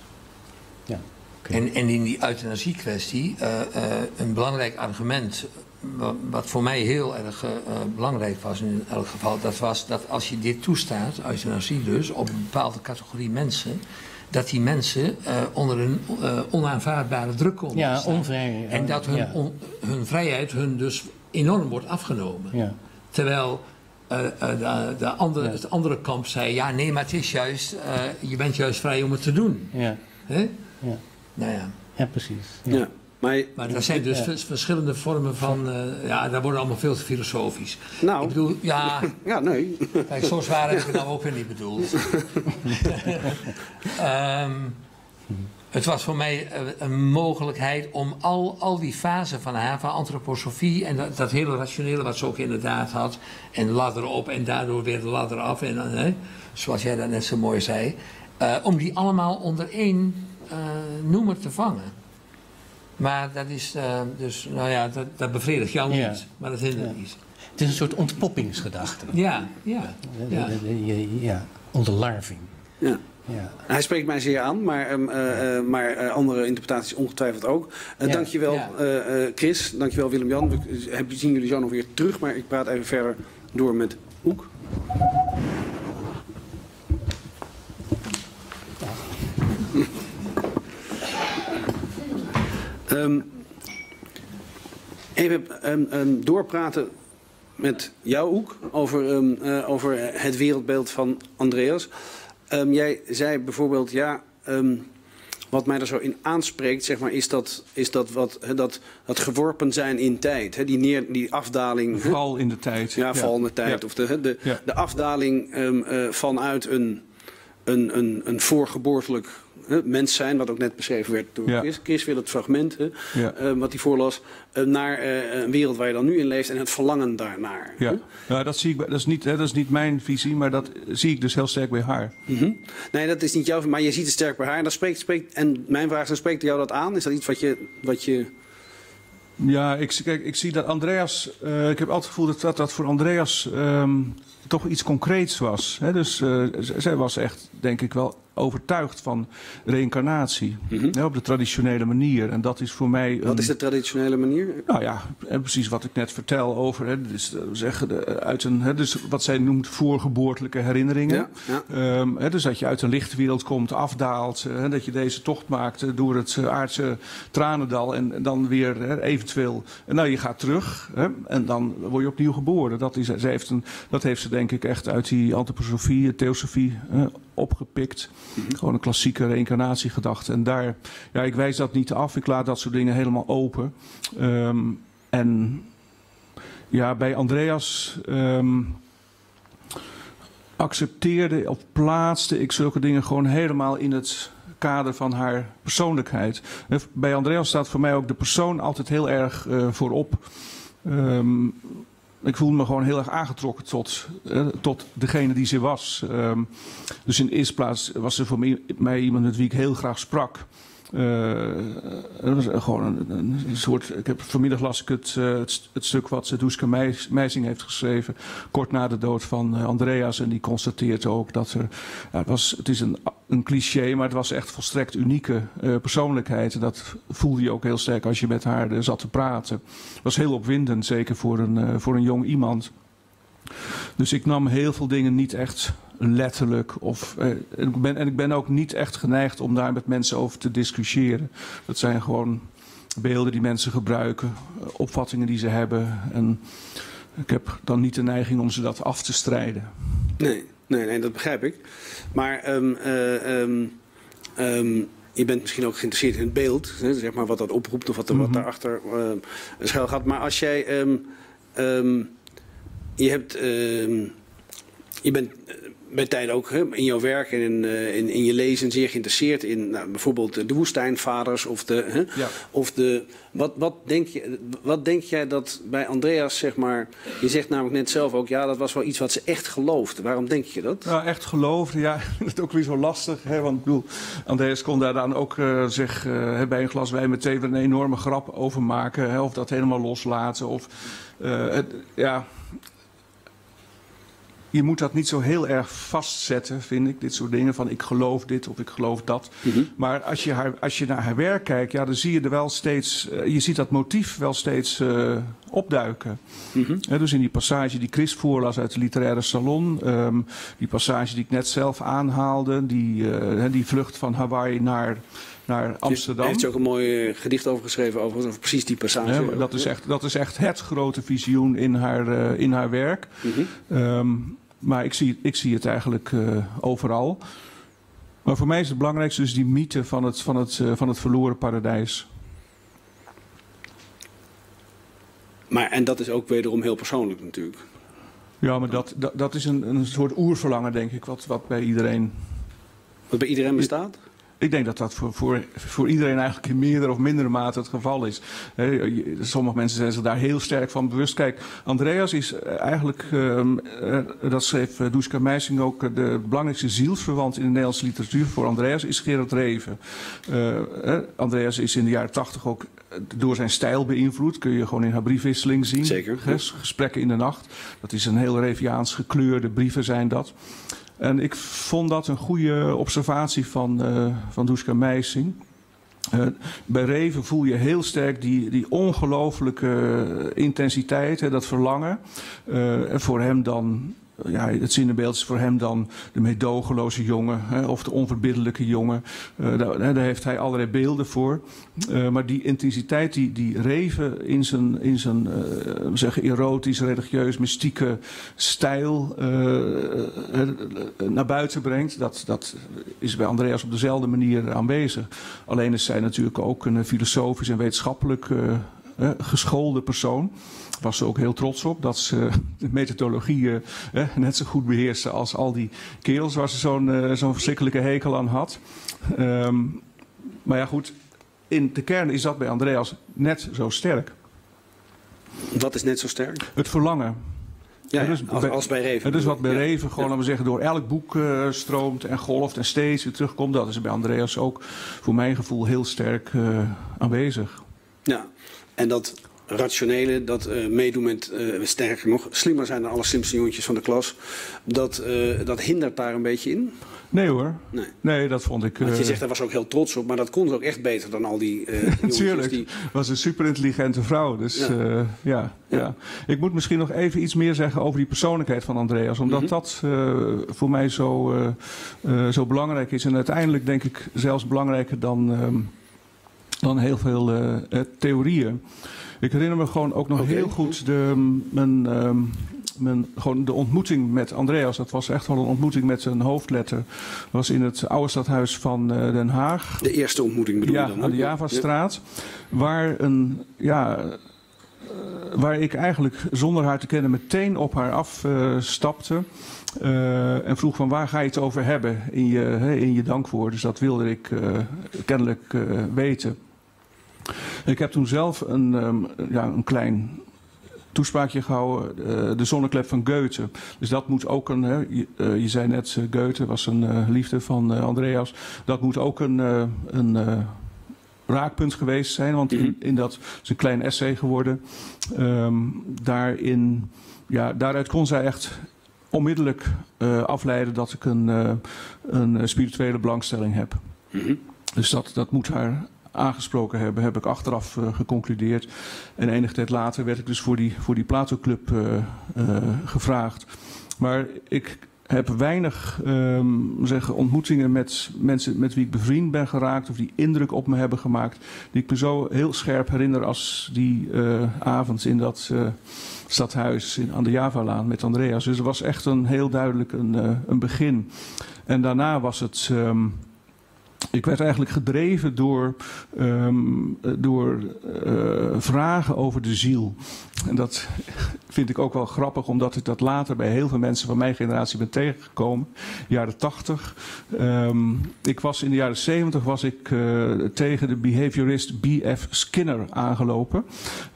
Ja, oké. En, en in die euthanasie-kwestie, uh, uh, een belangrijk argument, wat voor mij heel erg uh, belangrijk was in elk geval, dat was dat als je dit toestaat, euthanasie dus, op een bepaalde categorie mensen, dat die mensen uh, onder een uh, onaanvaardbare druk komen Ja, te staan. onvrij. En dat hun, ja. on- hun vrijheid hun dus enorm wordt afgenomen. Ja. Terwijl uh, uh, de, de andere, Ja. het andere kamp zei, ja nee, maar het is juist, uh, je bent juist vrij om het te doen. Ja. Hè? Ja. Nou ja. ja, precies. Ja. Maar, Maar er zijn dus Ja. verschillende vormen van. eh, ja, daar worden allemaal veel te filosofisch. nou, Ik bedoel, ja, ja, nee. kijk, zo zwaar heb ik het nou ook weer niet bedoeld. Ehm, het was voor mij eh, een mogelijkheid om al, al die fasen van haar, van antroposofie en dat, dat hele rationele wat ze ook inderdaad had, en ladder op en daardoor weer de ladder af, en, hè, zoals jij dat net zo mooi zei, eh, om die allemaal onder één eh, noemer te vangen. Maar dat is uh, dus, nou ja, dat, dat bevredigt jou Ja. niet. Maar dat hindert Ja. niet. Het is een soort ontpoppingsgedachte. Ja, ja. ja. Ja. Ontlarving. Ja. Ja. Hij spreekt mij zeer aan, maar, um, uh, uh, maar uh, andere interpretaties ongetwijfeld ook. Uh, Ja. Dankjewel Ja. Chris, dankjewel Willem-Jan. We zien jullie zo nog weer terug, maar ik praat even verder door met Oek. Um, even um, um, doorpraten met jou ook over, uh, over het wereldbeeld van Andreas. Jij zei bijvoorbeeld, ja, wat mij er zo in aanspreekt, zeg maar, is dat, is dat, wat, dat, dat geworpen zijn in tijd. Die, neer, die afdaling. Vooral in de tijd. Ja, vooral in de tijd. Ja. Of de, de, Ja. de afdaling um, uh, vanuit een, een, een, een voorgeboortelijk mens zijn, wat ook net beschreven werd door Ja. Chris. Chris wil het fragment, Ja. uh, wat hij voorlas, uh, naar uh, een wereld waar je dan nu in leeft en het verlangen daarnaar. Ja, ja dat, zie ik, dat, is niet, hè, dat is niet mijn visie, maar dat zie ik dus heel sterk bij haar. Mhm. Nee, dat is niet jouw, maar je ziet het sterk bij haar. En, dat spreekt, spreekt, en mijn vraag is, dan spreekt jou dat aan? Is dat iets wat je... Wat je Ja, ik, zie- kijk, ik zie dat Andreas. eh, ik heb altijd het gevoel dat dat, dat voor Andreas ehm, toch iets concreets was. Hè? Dus uh, zij was echt, denk ik wel, overtuigd van reïncarnatie. Mm op de traditionele manier. En dat is voor mij. Wat is de traditionele manier? Nou ja, precies wat ik net vertel over. Hè, dus, zeggen, de, uit een, hè, dus wat zij noemt voorgeboortelijke herinneringen. Ja, ehm, hè, dus dat je uit een lichtwereld komt, afdaalt. Hè, dat je deze tocht maakt door het aardse tranendal. En, dan weer hè, eventueel. Nou, je gaat terug. Hè, en dan word je opnieuw geboren. Dat, is, ze heeft een, dat heeft ze denk ik echt uit die antroposofie, theosofie opgepikt. Mhm. Gewoon een klassieke reïncarnatiegedachte. En daar, ja, ik wijs dat niet af. Ik laat dat soort dingen helemaal open. Ehm, en ja, bij Andreas um, accepteerde of plaatste ik zulke dingen gewoon helemaal in het kader van haar persoonlijkheid. Bij Andreas staat voor mij ook de persoon altijd heel erg uh, voorop. Um, ik voelde me gewoon heel erg aangetrokken tot, eh, tot degene die ze was. Um, dus in de eerste plaats was ze voor mij iemand met wie ik heel graag sprak. Uh, was gewoon een, soort. Ik heb, vanmiddag las ik het, uh, het, het, stuk wat Duska Meising heeft geschreven. Kort na de dood van Andreas. En die constateert ook dat er. Het, was, het is een, een cliché, maar het was echt volstrekt unieke persoonlijkheid. En dat voelde je ook heel sterk als je met haar zat te praten. Het was heel opwindend, zeker voor een, voor een jong iemand. Dus ik nam heel veel dingen niet echt letterlijk. Of, eh, en, ik ben, en ik ben ook niet echt geneigd om daar met mensen over te discussiëren. Dat zijn gewoon beelden die mensen gebruiken, opvattingen die ze hebben. En ik heb dan niet de neiging om ze dat af te strijden. Nee, nee, nee dat begrijp ik. Maar um, uh, um, um, je bent misschien ook geïnteresseerd in het beeld, hè, zeg maar wat dat oproept of wat, er, mm -hmm. wat daarachter uh, schuil gaat. Maar als jij. Je hebt. je bent bij tijd ook hè, in jouw werk en in, uh, in, in, je lezen zeer geïnteresseerd in nou, bijvoorbeeld de woestijnvaders of de. Hè, ja. of de wat, wat, denk je, wat denk jij dat bij Andreas, zeg maar. Je zegt namelijk net zelf ook, ja, dat was wel iets wat ze echt geloofde. Waarom denk je dat? Nou, echt geloofde, ja, dat is ook weer zo lastig. Hè, want ik bedoel, Andreas kon daar dan ook uh, zich uh, bij een glas wijn meteen een enorme grap over maken. Hè, of dat helemaal loslaten. Of, het, ja je moet dat niet zo heel erg vastzetten, vind ik. Dit soort dingen van ik geloof dit of ik geloof dat. Mm -hmm. Maar als je, haar, als je naar haar werk kijkt, ja, dan zie je er wel steeds. Uh, je ziet dat motief wel steeds uh, opduiken. Mm -hmm. ja, dus in die passage die Chris voorlas uit de literaire salon. Um, die passage die ik net zelf aanhaalde. Die, uh, die vlucht van Hawaii naar naar Amsterdam. Daar heeft ze ook een mooi gedicht over geschreven, over, over precies die passage. Ja, dat, is echt, dat is echt het grote visioen in haar, uh, in haar werk. Mm -hmm. um, maar ik zie, ik zie het eigenlijk uh, overal. Maar voor mij is het belangrijkste dus die mythe van het, van het, uh, van het verloren paradijs. Maar, en dat is ook wederom heel persoonlijk natuurlijk. Ja, maar dat, dat, dat is een, een soort oerverlangen, denk ik, wat, wat bij iedereen... Wat bij iedereen bestaat? Ik denk dat dat voor, voor, voor iedereen eigenlijk in meerdere of mindere mate het geval is. sommige mensen zijn zich daar heel sterk van bewust. Kijk, Andreas is eh, eigenlijk, uh, dat schreef uh, Duska Meising ook, de belangrijkste zielsverwant in de Nederlandse literatuur voor Andreas is Gerard Reven. Andreas is in de jaren tachtig ook door zijn stijl beïnvloed. Kun je gewoon in haar briefwisseling zien. Zeker. Gesprekken in de nacht. Dat is een heel Reviaans gekleurde brieven zijn dat. En ik vond dat een goede observatie van, uh, van Duska Meising. Uh, bij Reven voel je heel sterk die, die ongelooflijke intensiteit, hè, dat verlangen. Uh, en voor hem dan ja, het zinnenbeeld is voor hem dan de meedogenloze jongen hè, of de onverbiddelijke jongen. Uh, daar, daar, heeft hij allerlei beelden voor. Uh, maar die intensiteit die, die Reven in zijn, in zijn uh, zeggen, erotisch, religieus, mystieke stijl naar buiten brengt, dat, dat is bij Andreas op dezelfde manier aanwezig. Alleen is zij natuurlijk ook een filosofisch en wetenschappelijk geschoolde persoon was ze ook heel trots op dat ze de methodologie eh, net zo goed beheerste als al die kerels waar ze zo'n uh, zo'n verschrikkelijke hekel aan had. Um, maar ja, goed, in de kern is dat bij Andreas net zo sterk. Wat is net zo sterk? Het verlangen. Ja, dus als, als, bij Reven. Het is wat bij Reven gewoon, laten we zeggen, door elk boek uh, stroomt en golft en steeds weer terugkomt. Dat is bij Andreas ook voor mijn gevoel heel sterk uh, aanwezig. Ja, en dat rationele, dat uh, meedoen met, uh, sterker nog, slimmer zijn dan alle slimste jongetjes van de klas, dat, uh, dat hindert daar een beetje in? Nee hoor. Nee, nee dat vond ik... Want je zegt, daar was ook heel trots op, maar dat kon ook echt beter dan al die Natuurlijk, die... was een super intelligente vrouw. Dus ja. Ja, ja. ja, Ik moet misschien nog even iets meer zeggen over die persoonlijkheid van Andreas. Omdat mm -hmm. dat voor mij zo, zo belangrijk is. En uiteindelijk denk ik zelfs belangrijker dan... Um, dan heel veel uh, theorieën. Ik herinner me gewoon ook nog okay. heel goed de, mijn, um, mijn, gewoon de ontmoeting met Andreas. Dat was echt wel een ontmoeting met een hoofdletter. Dat was in het oude stadhuis van uh, Den Haag. De eerste ontmoeting bedoel ja, je dan? aan de Javastraat. Ja. Waar een, ja, waar ik eigenlijk zonder haar te kennen meteen op haar afstapte. Uh, en vroeg van waar ga je het over hebben in je, in je dankwoord. Dus dat wilde ik kennelijk weten. Ik heb toen zelf een, um, ja, een klein toespraakje gehouden, uh, de zonneklep van Goethe. Dus dat moet ook een, hè, je, uh, je, zei net, uh, Goethe was een liefde van Andreas. Dat moet ook een, een raakpunt geweest zijn, want in, in dat is een klein essay geworden. Um, daarin, ja, daaruit kon zij echt onmiddellijk afleiden dat ik een, een spirituele belangstelling heb. -hmm. Dus dat, dat moet haar aangesproken hebben, heb ik achteraf uh, geconcludeerd. En enige tijd later werd ik dus voor die, voor die Plato Club uh, uh, gevraagd. Maar ik heb weinig um, ontmoetingen met mensen met wie ik bevriend ben geraakt of die indruk op me hebben gemaakt, die ik me zo heel scherp herinner als die avond in dat stadhuis in, aan de Javalaan met Andreas. Dus er was echt een heel duidelijk een, een begin. En daarna was het. Um, ik werd eigenlijk gedreven door, um, door uh, vragen over de ziel. En dat vind ik ook wel grappig, omdat ik dat later bij heel veel mensen van mijn generatie ben tegengekomen. Jaren 80. Um, ik was in de jaren 70 was ik uh, tegen de behaviorist B.F. Skinner aangelopen.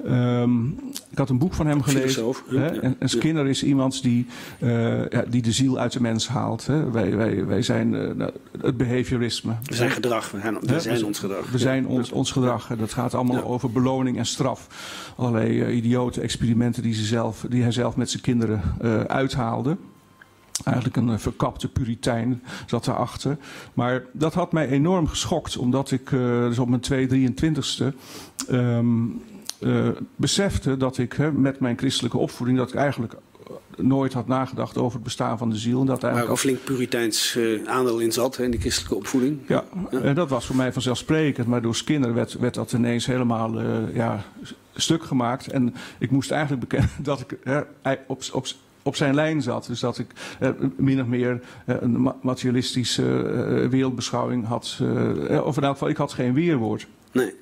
Um, ik had een boek van hem gelezen. Hè? En, en, Skinner is iemand die, uh, ja, die de ziel uit de mens haalt. Hè? Wij, wij, wij zijn uh, het behaviorisme. Zijn gedrag, we zijn, we zijn ons gedrag. We zijn ons, ons gedrag. Dat gaat allemaal over beloning en straf. Allerlei uh, idiote experimenten die, ze zelf, die hij zelf met zijn kinderen uh, uithaalde. Eigenlijk een verkapte puritein zat daarachter. Maar dat had mij enorm geschokt, omdat ik uh, dus op mijn 2 23ste um, uh, besefte dat ik uh, met mijn christelijke opvoeding, dat ik eigenlijk nooit had nagedacht over het bestaan van de ziel. En dat eigenlijk Waar ook flink puriteins uh, aandeel in zat, hè, in de christelijke opvoeding. Ja, ja, en dat was voor mij vanzelfsprekend. Maar door Skinner werd, werd dat ineens helemaal uh, ja, stuk gemaakt. En ik moest eigenlijk bekennen dat ik uh, op, op, op zijn lijn zat. Dus dat ik uh, min of meer een materialistische wereldbeschouwing had. of in elk geval, ik had geen weerwoord. Nee.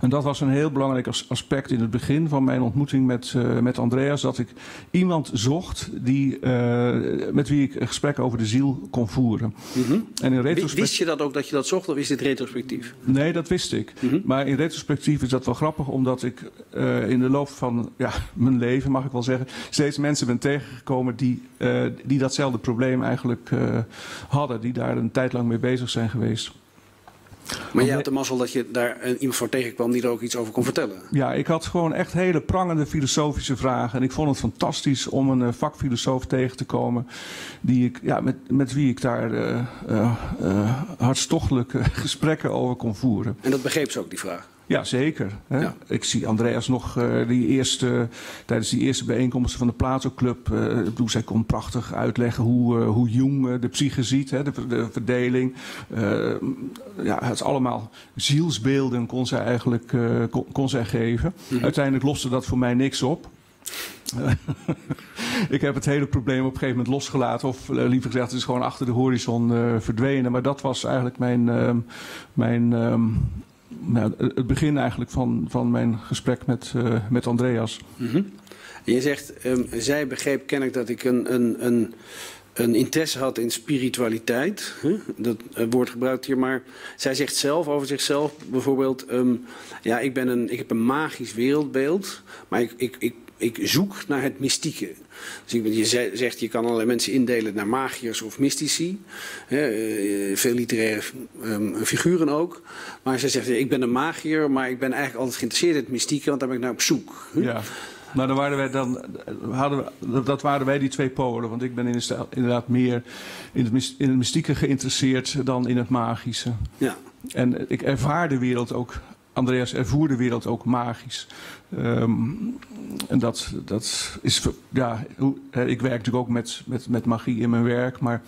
En dat was een heel belangrijk aspect in het begin van mijn ontmoeting met, uh, met Andreas. Dat ik iemand zocht die, uh, met wie ik een gesprek over de ziel kon voeren. Mm -hmm. en in retrospect... Wist je dat ook dat je dat zocht of is dit retrospectief? Nee, dat wist ik. Mm -hmm. Maar in retrospectief is dat wel grappig omdat ik uh, in de loop van ja, mijn leven, mag ik wel zeggen, steeds mensen ben tegengekomen die, die datzelfde probleem eigenlijk hadden. Die daar een tijd lang mee bezig zijn geweest. Maar jij had de mazzel dat je daar iemand voor tegenkwam die er ook iets over kon vertellen. Ja, ik had gewoon echt hele prangende filosofische vragen. En ik vond het fantastisch om een uh, vakfilosoof tegen te komen. Die ik, ja, met, met wie ik daar uh, uh, hartstochtelijke gesprekken over kon voeren. En dat begreep ze ook, die vraag? Ja, zeker. Hè? Ja. Ik zie Andreas nog uh, die eerste, tijdens die eerste bijeenkomsten van de Plato Club. Uh, bedoel, zij kon prachtig uitleggen hoe, uh, hoe Jung de psyche ziet, hè, de, de verdeling. ja, het is allemaal zielsbeelden kon zij eigenlijk kon, kon zij geven. Mm -hmm. Uiteindelijk loste dat voor mij niks op. ik heb het hele probleem op een gegeven moment losgelaten. Of liever gezegd, het is gewoon achter de horizon verdwenen. Maar dat was eigenlijk mijn, mijn um, nou, het begin eigenlijk van, van mijn gesprek met, uh, met Andreas. -hmm. Je zegt, um, zij begreep kennelijk dat ik een, een, een, een interesse had in spiritualiteit. Dat uh, woord gebruikt hier, maar zij zegt zelf over zichzelf bijvoorbeeld... Um, ja, ik, ben een, ik heb een magisch wereldbeeld, maar ik, ik, ik ik zoek naar het mystieke. Dus je zegt, je kan allerlei mensen indelen naar magiërs of mystici. Hè, eh, veel literaire um, figuren ook. Maar ze zegt, ik ben een magier, maar ik ben eigenlijk altijd geïnteresseerd in het mystieke, want daar ben ik naar op zoek. Ja. Nou, dan waren wij dan, hadden we, dat waren wij die twee polen. Want ik ben inderdaad meer in het, in het mystieke geïnteresseerd dan in het magische. Ja. En ik ervaar de wereld ook Andreas ervoer de wereld ook magisch. Um, en dat, dat is, ja, ik werk natuurlijk ook met, met, met magie in mijn werk, maar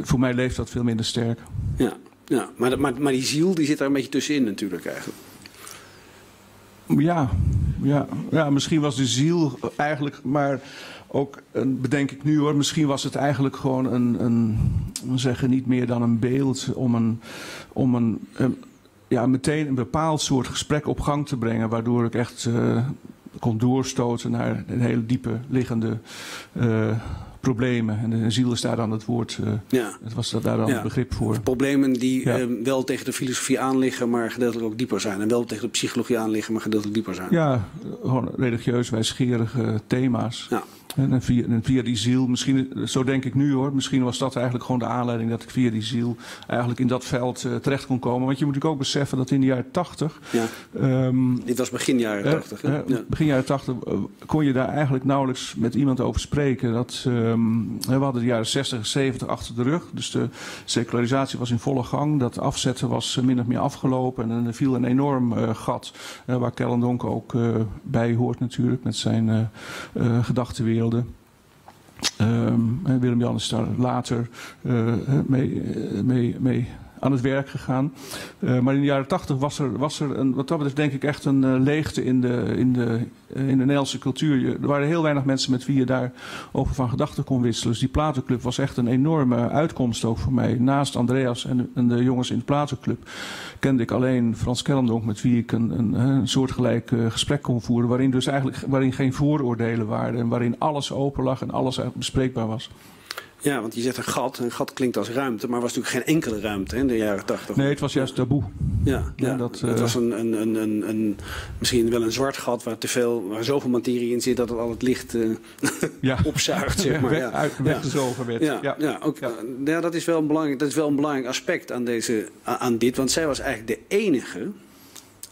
voor mij leeft dat veel minder sterk. Ja, ja maar, maar, maar die ziel die zit daar een beetje tussenin natuurlijk eigenlijk. Ja, ja, ja, misschien was de ziel eigenlijk, maar ook, bedenk ik nu hoor, misschien was het eigenlijk gewoon een, een zeggen, niet meer dan een beeld om een, om een, ja, meteen een bepaald soort gesprek op gang te brengen, waardoor ik echt uh, kon doorstoten naar een hele diepe liggende uh, problemen. En de ziel is daar dan het woord, uh, ja. het was daar dan het begrip voor. Problemen die ja. wel tegen de filosofie aanliggen, maar gedeeltelijk ook dieper zijn. En wel tegen de psychologie aanliggen, maar gedeeltelijk dieper zijn. Ja, gewoon religieus wijsgerige thema's. Ja. En via, en via, die ziel, misschien, zo denk ik nu hoor, misschien was dat eigenlijk gewoon de aanleiding dat ik via die ziel eigenlijk in dat veld uh, terecht kon komen. Want je moet natuurlijk ook beseffen dat in de jaren tachtig. Ja. Um, Dit was begin jaren tachtig. Uh, ja. Begin jaren tachtig uh, kon je daar eigenlijk nauwelijks met iemand over spreken. Dat, um, we hadden de jaren 60 en 70 achter de rug. Dus de secularisatie was in volle gang. Dat afzetten was min of meer afgelopen. En er viel een enorm gat. waar Kellendonk ook bij hoort natuurlijk met zijn gedachtenwereld. Um, Willem-Jan is daar later uh, mee, mee, mee aan het werk gegaan. Uh, maar in de jaren tachtig was er, was er een, wat dat betreft denk ik echt een uh, leegte in de, in, de, uh, in de Nederlandse cultuur. Er waren heel weinig mensen met wie je daar over van gedachten kon wisselen. Dus die platenclub was echt een enorme uitkomst ook voor mij. Naast Andreas en, en de jongens in de platenclub kende ik alleen Frans Kellendonk met wie ik een, een, een soortgelijk gesprek kon voeren. Waarin dus eigenlijk waarin geen vooroordelen waren en waarin alles open lag en alles bespreekbaar was. Ja, want je zegt een gat. Een gat klinkt als ruimte, maar was natuurlijk geen enkele ruimte in de jaren tachtig. Nee, het was juist taboe. Ja, ja, dat, het was een, een, een, een, misschien wel een zwart gat waar, te veel, waar zoveel materie in zit dat het al het licht uh, ja. opzuigt. Zeg maar. Uit, weggezogen werd. Ja, ja. Ja, ook, ja. dat, is wel een belangrijk, dat is wel een belangrijk aspect aan, deze, aan dit. Want zij was eigenlijk de enige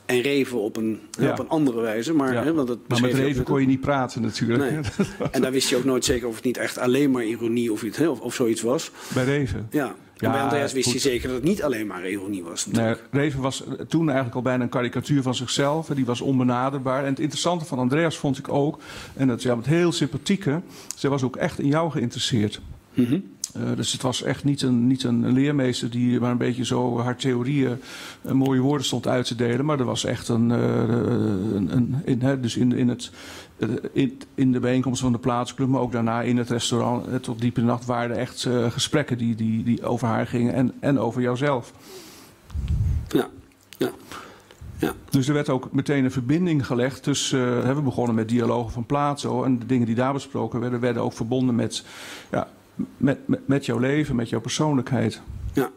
en Reven op een, op een andere wijze. Maar, hè, want maar met Reven kon je niet praten natuurlijk. Nee. en daar wist je ook nooit zeker of het niet echt alleen maar ironie of, iets, of, of zoiets was. Bij Reven? Ja. Ja, bij Andreas wist je zeker dat het niet alleen maar ironie was. Nee, Reven was toen eigenlijk al bijna een karikatuur van zichzelf. Die was onbenaderbaar. En het interessante van Andreas vond ik ook, en dat is ja, het heel sympathieke, zij was ook echt in jou geïnteresseerd. Mm uh, dus het was echt niet een, niet een leermeester die maar een beetje zo hard theorieën uh, mooie woorden stond uit te delen. Maar er was echt een. Uh, een, een in, hè, dus in, in, het, in, in de bijeenkomst van de plaatsclub, maar ook daarna in het restaurant tot diep in de nacht waren er echt gesprekken die, die, die over haar gingen en, en over jouzelf. Ja, ja. Ja. Dus er werd ook meteen een verbinding gelegd tussen. Uh, we begonnen met dialogen van Plato. En de dingen die daar besproken werden, werden ook verbonden met ja, met, met, met, jouw leven, met jouw persoonlijkheid. Ja,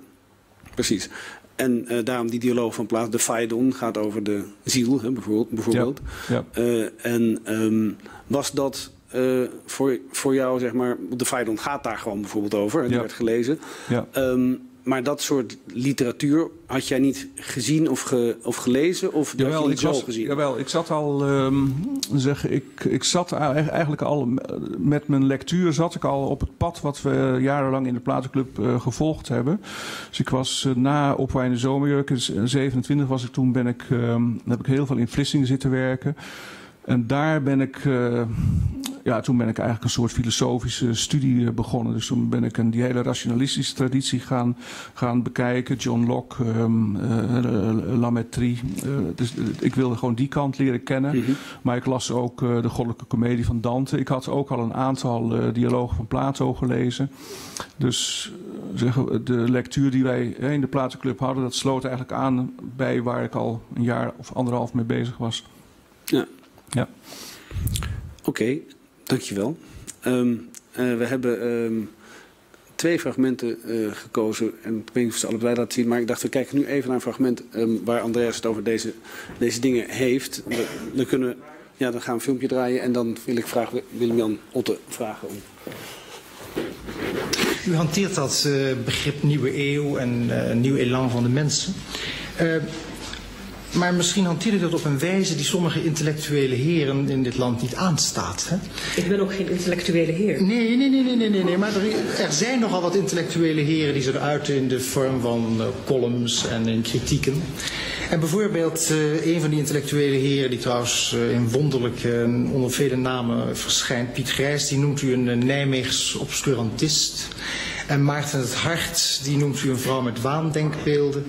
precies. En uh, daarom die dialoog van plaats, de Phaidon, gaat over de ziel, hè, bijvoorbeeld. bijvoorbeeld. Ja, ja. Uh, en um, was dat uh, voor, voor jou, zeg maar, de Phaidon gaat daar gewoon bijvoorbeeld over, die ja. werd gelezen. Ja. Um, maar dat soort literatuur had jij niet gezien of, ge, of gelezen? Of jawel, je ik zo was, gezien? Jawel, ik zat al, um, zeg, ik, ik zat eigenlijk al met mijn lectuur zat ik al op het pad wat we jarenlang in de Platenclub uh, gevolgd hebben. Dus ik was uh, na Opwijnde Zomerjurken, 27 was ik toen, ben ik, um, heb ik heel veel in Vlissingen zitten werken. En daar ben ik, uh, ja, toen ben ik eigenlijk een soort filosofische studie eh, begonnen. Dus toen ben ik een, die hele rationalistische traditie gaan, gaan bekijken. John Locke, um, uh, Lametrie. Uh, dus ik wilde gewoon die kant leren kennen. Mm -hmm. Maar ik las ook de Goddelijke Comedie van Dante. Ik had ook al een aantal dialogen van Plato gelezen. Dus de lectuur die wij in de Platonclub hadden, dat sloot eigenlijk aan bij waar ik al een jaar of anderhalf mee bezig was. Ja. Ja. Oké, okay, dankjewel. Um, uh, we hebben um, twee fragmenten uh, gekozen. En ik weet niet of ze allebei laten zien. Maar ik dacht, we kijken nu even naar een fragment um, waar Andreas het over deze, deze dingen heeft. Dan kunnen Ja, dan gaan we een filmpje draaien en dan wil ik vragen, Willem-Jan Otte vragen om. U hanteert dat uh, begrip nieuwe eeuw en uh, nieuw elan van de mensen. Maar misschien hanteert u dat op een wijze die sommige intellectuele heren in dit land niet aanstaat. Hè? Ik ben ook geen intellectuele heer. Nee, nee, nee, nee, nee, nee, maar er, er zijn nogal wat intellectuele heren die zich uiten in de vorm van uh, columns en in kritieken. En bijvoorbeeld uh, een van die intellectuele heren die trouwens uh, in wonderlijk onder vele namen verschijnt, Piet Grijs, die noemt u een Nijmeegs obscurantist. En Maarten het Hart, die noemt u een vrouw met waandenkbeelden.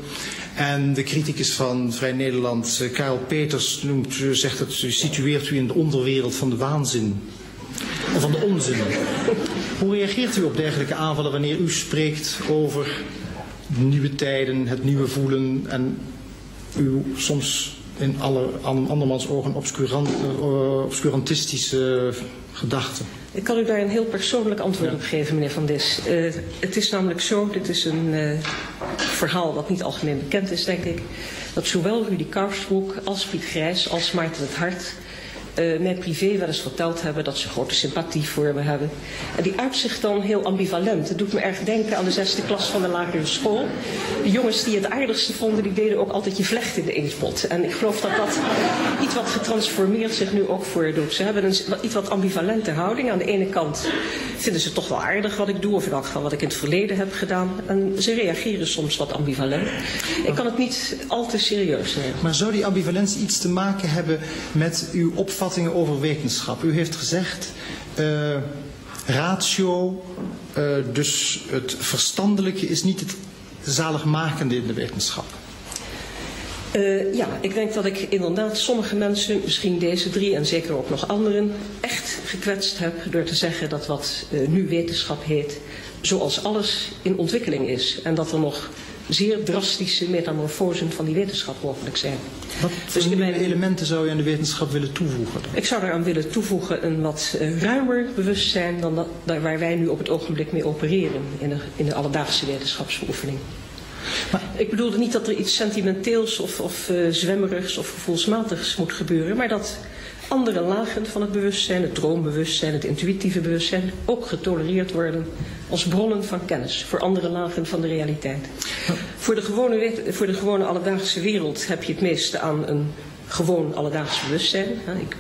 En de criticus van Vrij Nederland, Karel Peters, noemt, zegt dat u situeert u in de onderwereld van de waanzin. Of van de onzin. Hoe reageert u op dergelijke aanvallen wanneer u spreekt over nieuwe tijden, het nieuwe voelen en uw soms in alle andermans ogen uh, obscurantistische gedachten? Ik kan u daar een heel persoonlijk antwoord op geven, meneer Van Dis. Uh, het is namelijk zo, dit is een uh, verhaal wat niet algemeen bekend is, denk ik, dat zowel Rudy Karsbroek als Piet Grijs als Maarten het Hart uh, mij privé wel eens verteld hebben dat ze grote sympathie voor me hebben. En die uit zich dan heel ambivalent. Het doet me erg denken aan de zesde klas van de lagere school. De jongens die het aardigste vonden, die deden ook altijd je vlecht in de inktpot. En ik geloof dat dat iets wat getransformeerd zich nu ook voordoet. Ze hebben een iets wat ambivalente houding. Aan de ene kant vinden ze toch wel aardig wat ik doe, of in elk geval wat ik in het verleden heb gedaan. En ze reageren soms wat ambivalent. Ik kan het niet al te serieus nemen. Maar zou die ambivalentie iets te maken hebben met uw opvatting? Over wetenschap. U heeft gezegd, uh, ratio, uh, dus het verstandelijke is niet het zaligmakende in de wetenschap. Uh, ja, ik denk dat ik inderdaad sommige mensen, misschien deze drie en zeker ook nog anderen, echt gekwetst heb door te zeggen dat wat nu wetenschap heet, zoals alles in ontwikkeling is. En dat er nog zeer drastische metamorfosen van die wetenschap mogelijk zijn. Wat dus voor nieuwe elementen zou je aan de wetenschap willen toevoegen? Ik zou eraan willen toevoegen een wat uh, ruimer bewustzijn dan dat, waar wij nu op het ogenblik mee opereren in de, in de alledaagse wetenschapsbeoefening. Maar, ik bedoelde niet dat er iets sentimenteels of, of uh, zwemmerigs of gevoelsmatigs moet gebeuren, maar dat andere lagen van het bewustzijn, het droombewustzijn, het intuïtieve bewustzijn, ook getolereerd worden als bronnen van kennis voor andere lagen van de realiteit. Voor de gewone, voor de gewone alledaagse wereld heb je het meeste aan een gewoon alledaags bewustzijn. Ik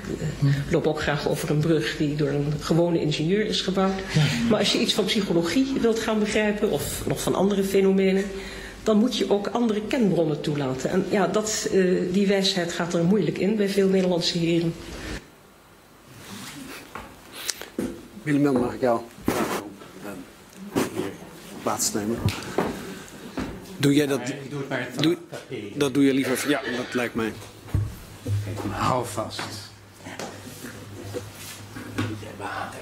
loop ook graag over een brug die door een gewone ingenieur is gebouwd. Maar als je iets van psychologie wilt gaan begrijpen of nog van andere fenomenen, dan moet je ook andere kenbronnen toelaten. En ja, dat, uh, die wijsheid gaat er moeilijk in bij veel Nederlandse heren. Willem, mag ik jou hier plaats te nemen? Doe jij dat? Ik doe het maar doe, dat doe je liever. Ja, dat lijkt mij. Hou vast. Water.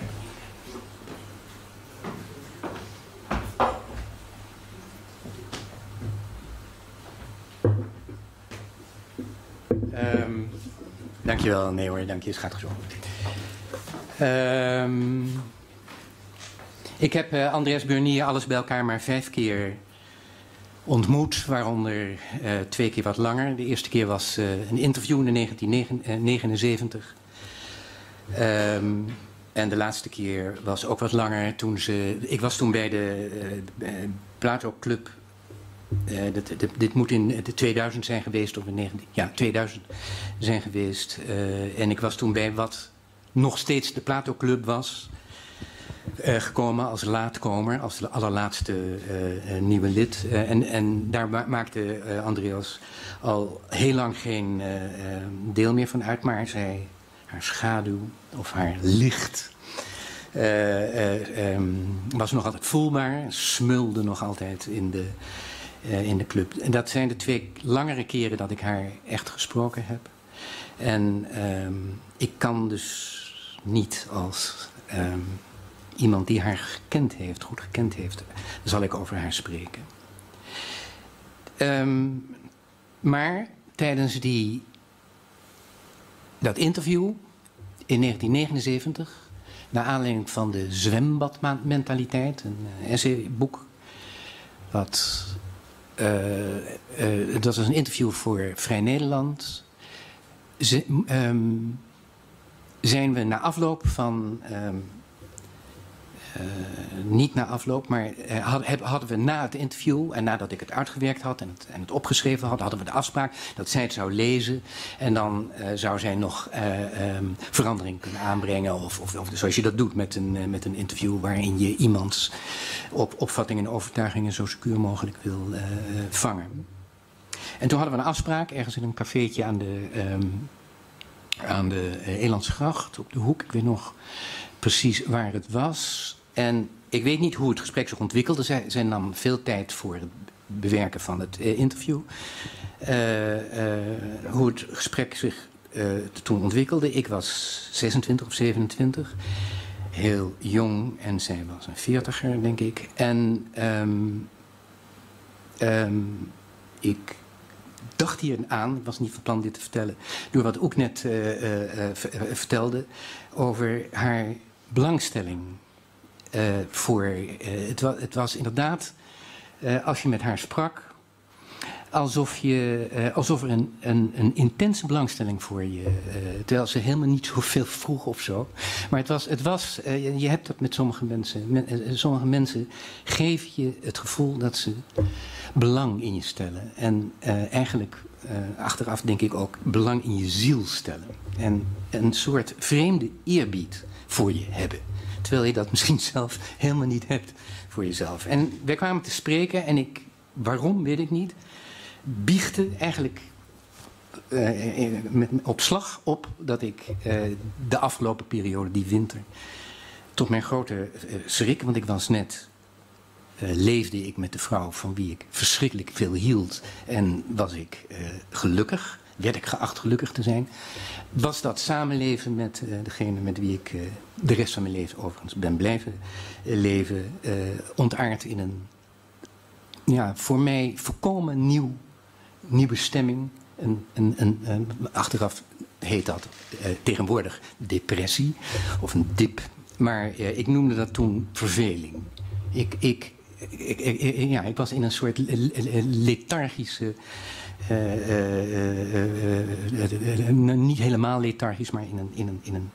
Um, dankjewel, nee hoor, dank je, het gaat gezond. Um, ik heb uh, Andreas Burnier alles bij elkaar maar vijf keer ontmoet, waaronder uh, twee keer wat langer. De eerste keer was uh, een interview in 1979. Um, en de laatste keer was ook wat langer toen ze... Ik was toen bij de Plato Club. Dit, dit, dit, moet in de 2000 zijn geweest, of in 19, ja, 2000 zijn geweest. En ik was toen bij wat nog steeds de Plato Club was. Uh, gekomen als laatkomer, als de allerlaatste uh, uh, nieuwe lid. en, en daar ma maakte Andreas al heel lang geen deel meer van uit, maar zij, haar schaduw of haar licht um, was nog altijd voelbaar, smulde nog altijd in de, in de club. En dat zijn de twee langere keren dat ik haar echt gesproken heb. En um, ik kan dus niet als um, iemand die haar gekend heeft, goed gekend heeft, zal ik over haar spreken. Um, maar tijdens die, dat interview in 1979, naar aanleiding van de zwembadmentaliteit, een uh, essayboek, wat, uh, dat was een interview voor Vrij Nederland. Ze, um, zijn we na afloop van. ehm, eh, niet na afloop, maar eh, hadden we na het interview en nadat ik het uitgewerkt had en het, en het opgeschreven had, hadden we de afspraak dat zij het zou lezen en dan eh, zou zij nog eh, ehm, verandering kunnen aanbrengen. Of, of, of zoals je dat doet met een, met een interview waarin je iemands op, opvattingen en overtuigingen zo secuur mogelijk wil vangen. En toen hadden we een afspraak ergens in een cafeetje aan de, ehm, aan de eh, Elandse gracht op de hoek. Ik weet nog precies waar het was. En ik weet niet hoe het gesprek zich ontwikkelde. Zij, zij nam veel tijd voor het bewerken van het eh, interview. Eh, hoe het gesprek zich toen ontwikkelde. Ik was 26 of 27. Heel jong en zij was een veertiger, denk ik. En ehm, ehm, ik dacht hier aan, was niet van plan dit te vertellen, door wat ook net eh, eh, eh, ver- vertelde over haar belangstelling voor. het, het was inderdaad, als je met haar sprak, alsof, je, eh, alsof er een, een, een intense belangstelling voor je. eh, terwijl ze helemaal niet zoveel vroeg of zo. Maar het was, het was eh, je- hebt dat met sommige mensen. Men- eh, sommige mensen geven je het gevoel dat ze belang in je stellen. En eigenlijk, achteraf denk ik ook, belang in je ziel stellen. En een soort vreemde eerbied voor je hebben. Terwijl je dat misschien zelf helemaal niet hebt voor jezelf. En wij kwamen te spreken en ik, waarom weet ik niet, biechte eigenlijk eh, met, op slag op dat ik eh, de afgelopen periode, die winter, tot mijn grote eh, schrik, want ik was net leefde ik met de vrouw van wie ik verschrikkelijk veel hield. En was ik gelukkig, werd ik geacht gelukkig te zijn. Was dat samenleven met degene met wie ik de rest van mijn leven overigens ben blijven leven, eh, ontaard in een ja, voor mij volkomen nieuw, nieuwe stemming. Achteraf heet dat eh, tegenwoordig depressie of een dip. Maar eh, ik noemde dat toen verveling. Ik, ik, ik, ja, ik was in een soort le- le- lethargische. niet helemaal lethargisch, maar in een, in een, in een.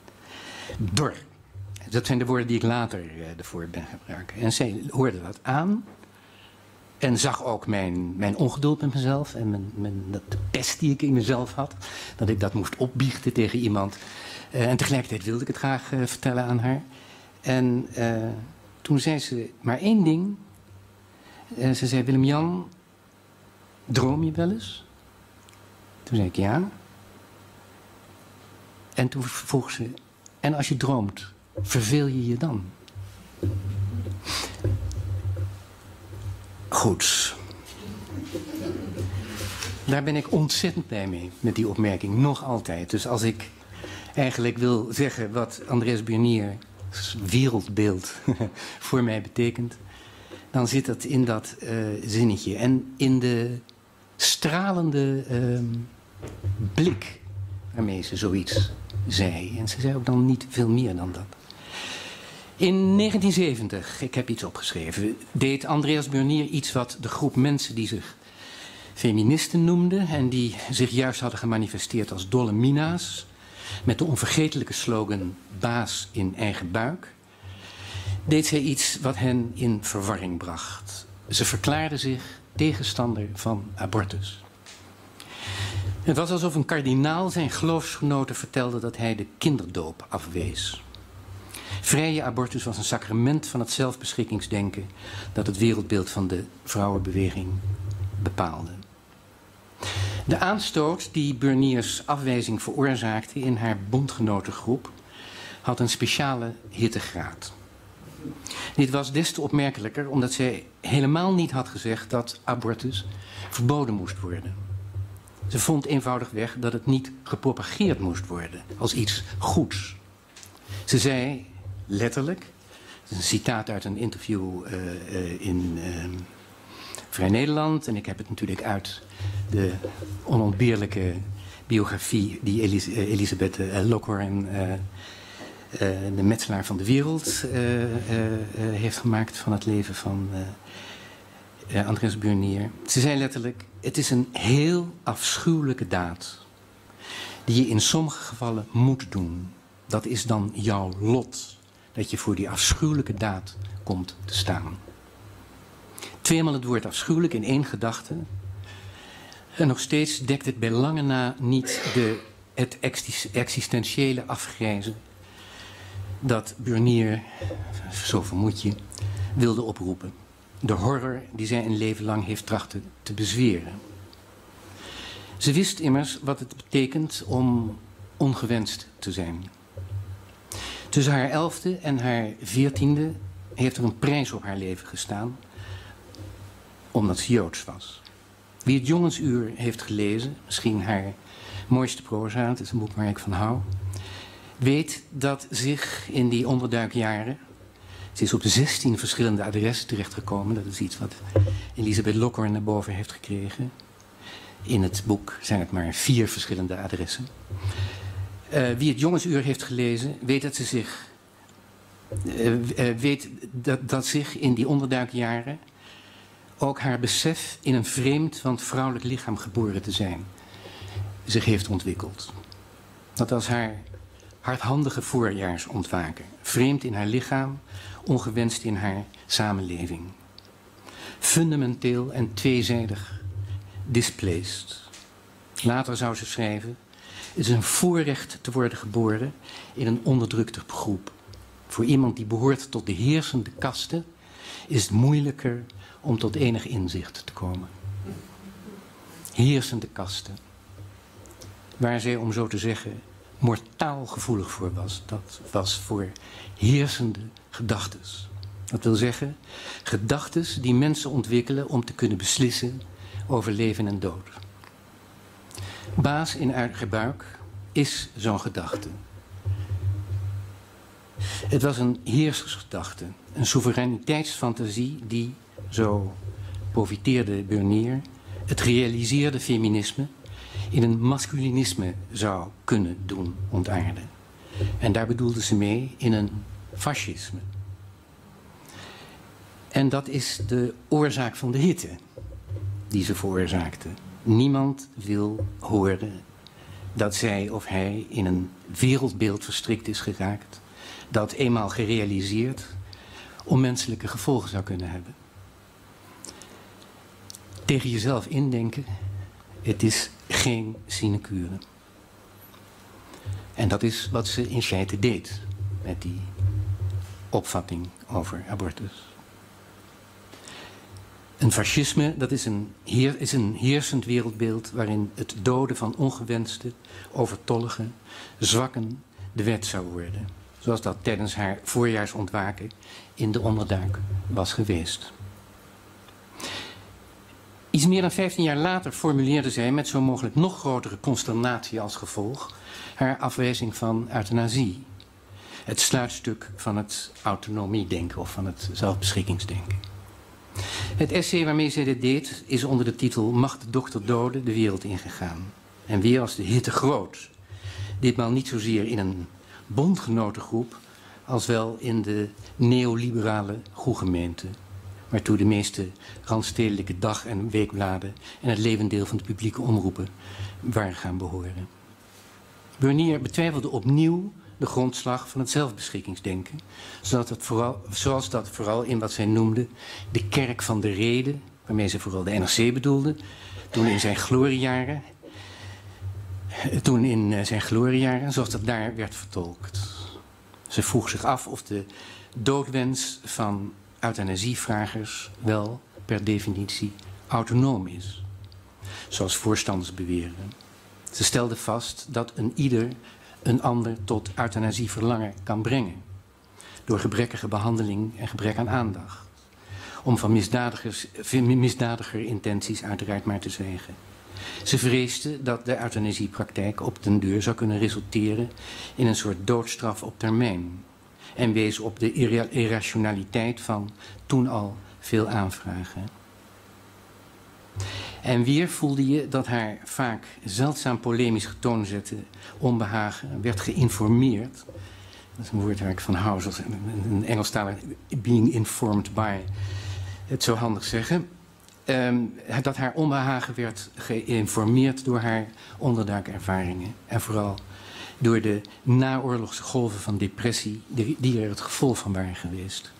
Dat zijn de woorden die ik later eh, ervoor ben gebruiken. En zij hoorde dat aan. En zag ook mijn, mijn ongeduld met mezelf en mijn, mijn, de pest die ik in mezelf had. Dat ik dat moest opbiechten tegen iemand. Eh, en tegelijkertijd wilde ik het graag eh, vertellen aan haar. En eh, toen zei ze maar één ding. Ze zei, Willem-Jan, droom je wel eens? Toen zei ik ja. En toen vroeg ze, en als je droomt, verveel je je dan? Goed. Daar ben ik ontzettend blij mee, met die opmerking. Nog altijd. Dus als ik eigenlijk wil zeggen wat Andres Bernier wereldbeeld voor mij betekent, dan zit dat in dat eh, zinnetje. En in de stralende ehm, blik waarmee ze zoiets zei. En ze zei ook dan niet veel meer dan dat. In 1970, ik heb iets opgeschreven, deed Andreas Bernier iets wat de groep mensen die zich feministen noemden en die zich juist hadden gemanifesteerd als dolle mina's, met de onvergetelijke slogan baas in eigen buik, deed zij iets wat hen in verwarring bracht. Ze verklaarde zich tegenstander van abortus. Het was alsof een kardinaal zijn geloofsgenoten vertelde dat hij de kinderdoop afwees. Vrije abortus was een sacrament van het zelfbeschikkingsdenken dat het wereldbeeld van de vrouwenbeweging bepaalde. De aanstoot die Berniers afwijzing veroorzaakte in haar bondgenotengroep had een speciale hittegraad. Dit was des te opmerkelijker omdat zij helemaal niet had gezegd dat abortus verboden moest worden. Ze vond eenvoudigweg dat het niet gepropageerd moest worden als iets goeds. Ze zei letterlijk, een citaat uit een interview uh, uh, in uh, Vrij Nederland, en ik heb het natuurlijk uit de onontbeerlijke biografie die Elis Elisabeth Lockhorn, de metselaar van de wereld, heeft gemaakt van het leven van Andres Burnier. Ze zei letterlijk, het is een heel afschuwelijke daad die je in sommige gevallen moet doen. Dat is dan jouw lot, dat je voor die afschuwelijke daad komt te staan. Tweemaal het woord afschuwelijk in één gedachte. En nog steeds dekt het bij lange na niet de, het existentiële afgrijzen dat Burnier, zo vermoed je, wilde oproepen. De horror die zij een leven lang heeft trachten te bezweren. Ze wist immers wat het betekent om ongewenst te zijn. Tussen haar elfde en haar veertiende heeft er een prijs op haar leven gestaan, omdat ze Joods was. Wie het jongensuur heeft gelezen, misschien haar mooiste proza, het is een boek waar ik van hou, weet dat zich in die onderduikjaren, ze is op 16 verschillende adressen terechtgekomen, dat is iets wat Elisabeth Locker naar boven heeft gekregen. In het boek zijn het maar vier verschillende adressen. Uh, wie het jongensuur heeft gelezen, weet dat ze zich. Uh, uh, weet dat, dat zich in die onderduikjaren ook haar besef in een vreemd, want vrouwelijk lichaam geboren te zijn, zich heeft ontwikkeld. Dat als haar hardhandige voorjaarsontwaken, vreemd in haar lichaam, ongewenst in haar samenleving. Fundamenteel en tweezijdig displaced. Later zou ze schrijven: Het is een voorrecht te worden geboren in een onderdrukte groep. Voor iemand die behoort tot de heersende kasten is het moeilijker om tot enig inzicht te komen. Heersende kasten. Waar zij, om zo te zeggen, mortaal gevoelig voor was. Dat was voor heersende gedachtes. Dat wil zeggen, gedachtes die mensen ontwikkelen om te kunnen beslissen over leven en dood. Baas in eigen buik is zo'n gedachte. Het was een heersersgedachte, een soevereiniteitsfantasie die, zo profiteerde Bernier, het realiseerde feminisme in een masculinisme zou kunnen doen ontaarden. En daar bedoelde ze mee in een fascisme. En dat is de oorzaak van de hitte die ze veroorzaakte. Niemand wil horen dat zij of hij in een wereldbeeld verstrikt is geraakt, dat eenmaal gerealiseerd onmenselijke gevolgen zou kunnen hebben. Tegen jezelf indenken, het is geen sinecure. En dat is wat ze in feite deed met die opvatting over abortus. Een fascisme, dat is een, heer, is een heersend wereldbeeld waarin het doden van ongewenste, overtollige, zwakken de wet zou worden. Zoals dat tijdens haar voorjaarsontwaken in de onderduik was geweest. Iets meer dan 15 jaar later formuleerde zij met zo mogelijk nog grotere consternatie als gevolg haar afwijzing van euthanasie. Het sluitstuk van het autonomiedenken of van het zelfbeschikkingsdenken. Het essay waarmee zij dit deed is onder de titel Mag de dokter doden de wereld ingegaan. En weer als de hitte groot. Ditmaal niet zozeer in een bondgenotengroep als wel in de neoliberale groegemeente waartoe de meeste randstedelijke dag- en weekbladen en het levendeel van de publieke omroepen waren gaan behoren. Bernier betwijfelde opnieuw de grondslag van het zelfbeschikkingsdenken, zodat het vooral, zoals dat vooral in wat zij noemde de kerk van de reden, waarmee ze vooral de NRC bedoelde, toen in zijn gloriejaren, toen in eh, zijn gloriejaren, zoals dat daar werd vertolkt. Ze vroeg zich af of de doodwens van euthanasievragers wel per definitie autonoom is, zoals voorstanders beweren. Ze stelde vast dat een ieder een ander tot euthanasieverlangen kan brengen, door gebrekkige behandeling en gebrek aan aandacht, om van misdadigers, misdadiger intenties uiteraard maar te zwijgen. Ze vreesde dat de euthanasiepraktijk op den deur zou kunnen resulteren in een soort doodstraf op termijn, en wees op de irrationaliteit van toen al veel aanvragen. En weer voelde je dat haar vaak zeldzaam polemisch getoon zette onbehagen, werd geïnformeerd. Dat is een woord waar ik van hou, zoals een Engelstalig being informed by het zo handig zeggen. Um, dat haar onbehagen werd geïnformeerd door haar onderduikervaringen. En vooral door de naoorlogse golven van depressie die er het gevolg van waren geweest.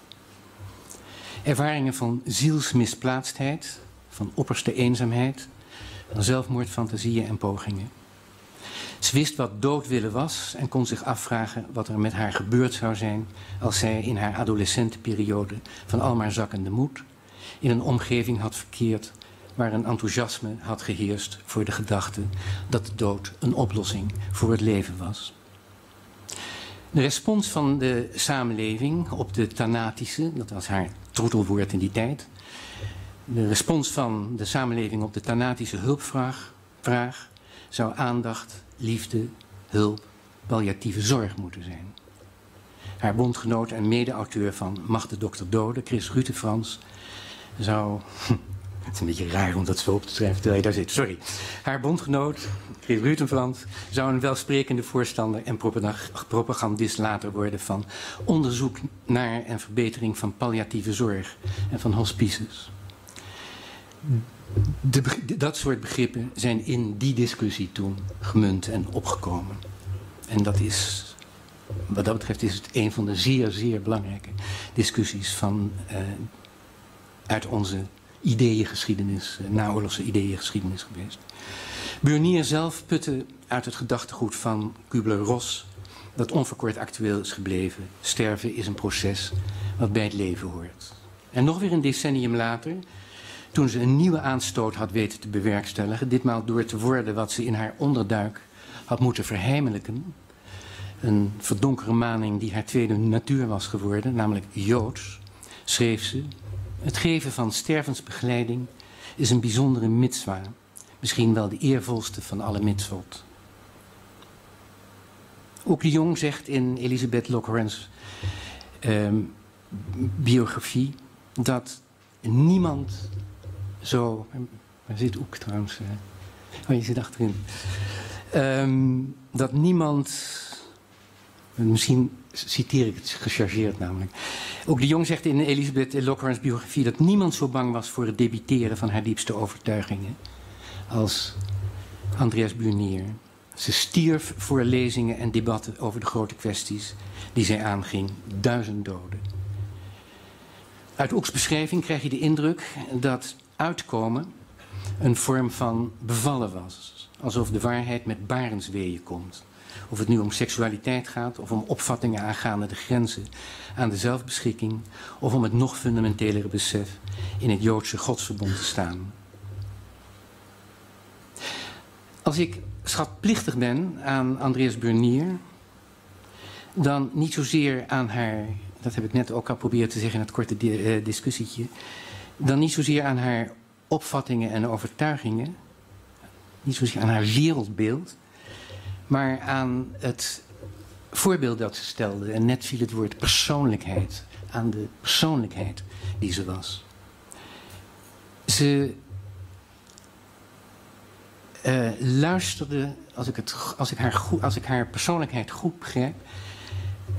Ervaringen van zielsmisplaatstheid, van opperste eenzaamheid, van zelfmoordfantasieën en pogingen. Ze wist wat dood willen was en kon zich afvragen wat er met haar gebeurd zou zijn als zij in haar adolescentenperiode van al maar zakkende moed in een omgeving had verkeerd waar een enthousiasme had geheerst voor de gedachte dat de dood een oplossing voor het leven was. De respons van de samenleving op de Thanatische, dat was haar troetelwoord in die tijd. De respons van de samenleving op de Thanatische hulpvraag vraag, zou aandacht, liefde, hulp, palliatieve zorg moeten zijn. Haar bondgenoot en mede-auteur van Mag de dokter doden, Chris Rutefrans, zou het is een beetje raar om dat zo op te schrijven terwijl je daar zit. Sorry. Haar bondgenoot, Chris Rutenvland, zou een welsprekende voorstander en propagandist later worden van onderzoek naar en verbetering van palliatieve zorg en van hospices. De, dat soort begrippen zijn in die discussie toen gemunt en opgekomen. En dat is, wat dat betreft, is het een van de zeer, zeer belangrijke discussies van, uh, uit onze ideeëngeschiedenis, eh, naoorlogse ideeëngeschiedenis geweest. Burnier zelf putte uit het gedachtegoed van Kubler-Ross, dat onverkort actueel is gebleven. Sterven is een proces wat bij het leven hoort. En nog weer een decennium later, toen ze een nieuwe aanstoot had weten te bewerkstelligen, ditmaal door te worden wat ze in haar onderduik had moeten verheimelijken, een verdonkere maning die haar tweede natuur was geworden, namelijk Joods, schreef ze het geven van stervensbegeleiding is een bijzondere mitzwa. Misschien wel de eervolste van alle mitzvot. Ook de Jong zegt in Elisabeth Lockhorns ehm, biografie dat niemand zo. Waar zit ook trouwens? Uh, oh, je zit achterin. Ehm, dat niemand. Misschien citeer ik het gechargeerd namelijk. Ook de Jong zegt in Elisabeth Lockhart's biografie dat niemand zo bang was voor het debiteren van haar diepste overtuigingen als Andreas Burnier. Ze stierf voor lezingen en debatten over de grote kwesties die zij aanging, duizend doden. Uit Oeks beschrijving krijg je de indruk dat uitkomen een vorm van bevallen was, alsof de waarheid met barensweeën komt. Of het nu om seksualiteit gaat of om opvattingen aangaande de grenzen aan de zelfbeschikking of om het nog fundamentelere besef in het Joodse godsverbond te staan. Als ik schatplichtig ben aan Andreas Burnier, dan niet zozeer aan haar, dat heb ik net ook al proberen te zeggen in het korte uh, discussietje, dan niet zozeer aan haar opvattingen en overtuigingen, niet zozeer aan haar wereldbeeld, maar aan het voorbeeld dat ze stelde. En net viel het woord persoonlijkheid. Aan de persoonlijkheid die ze was. Ze uh, luisterde, als ik, het, als, ik haar als ik haar persoonlijkheid goed begrijp,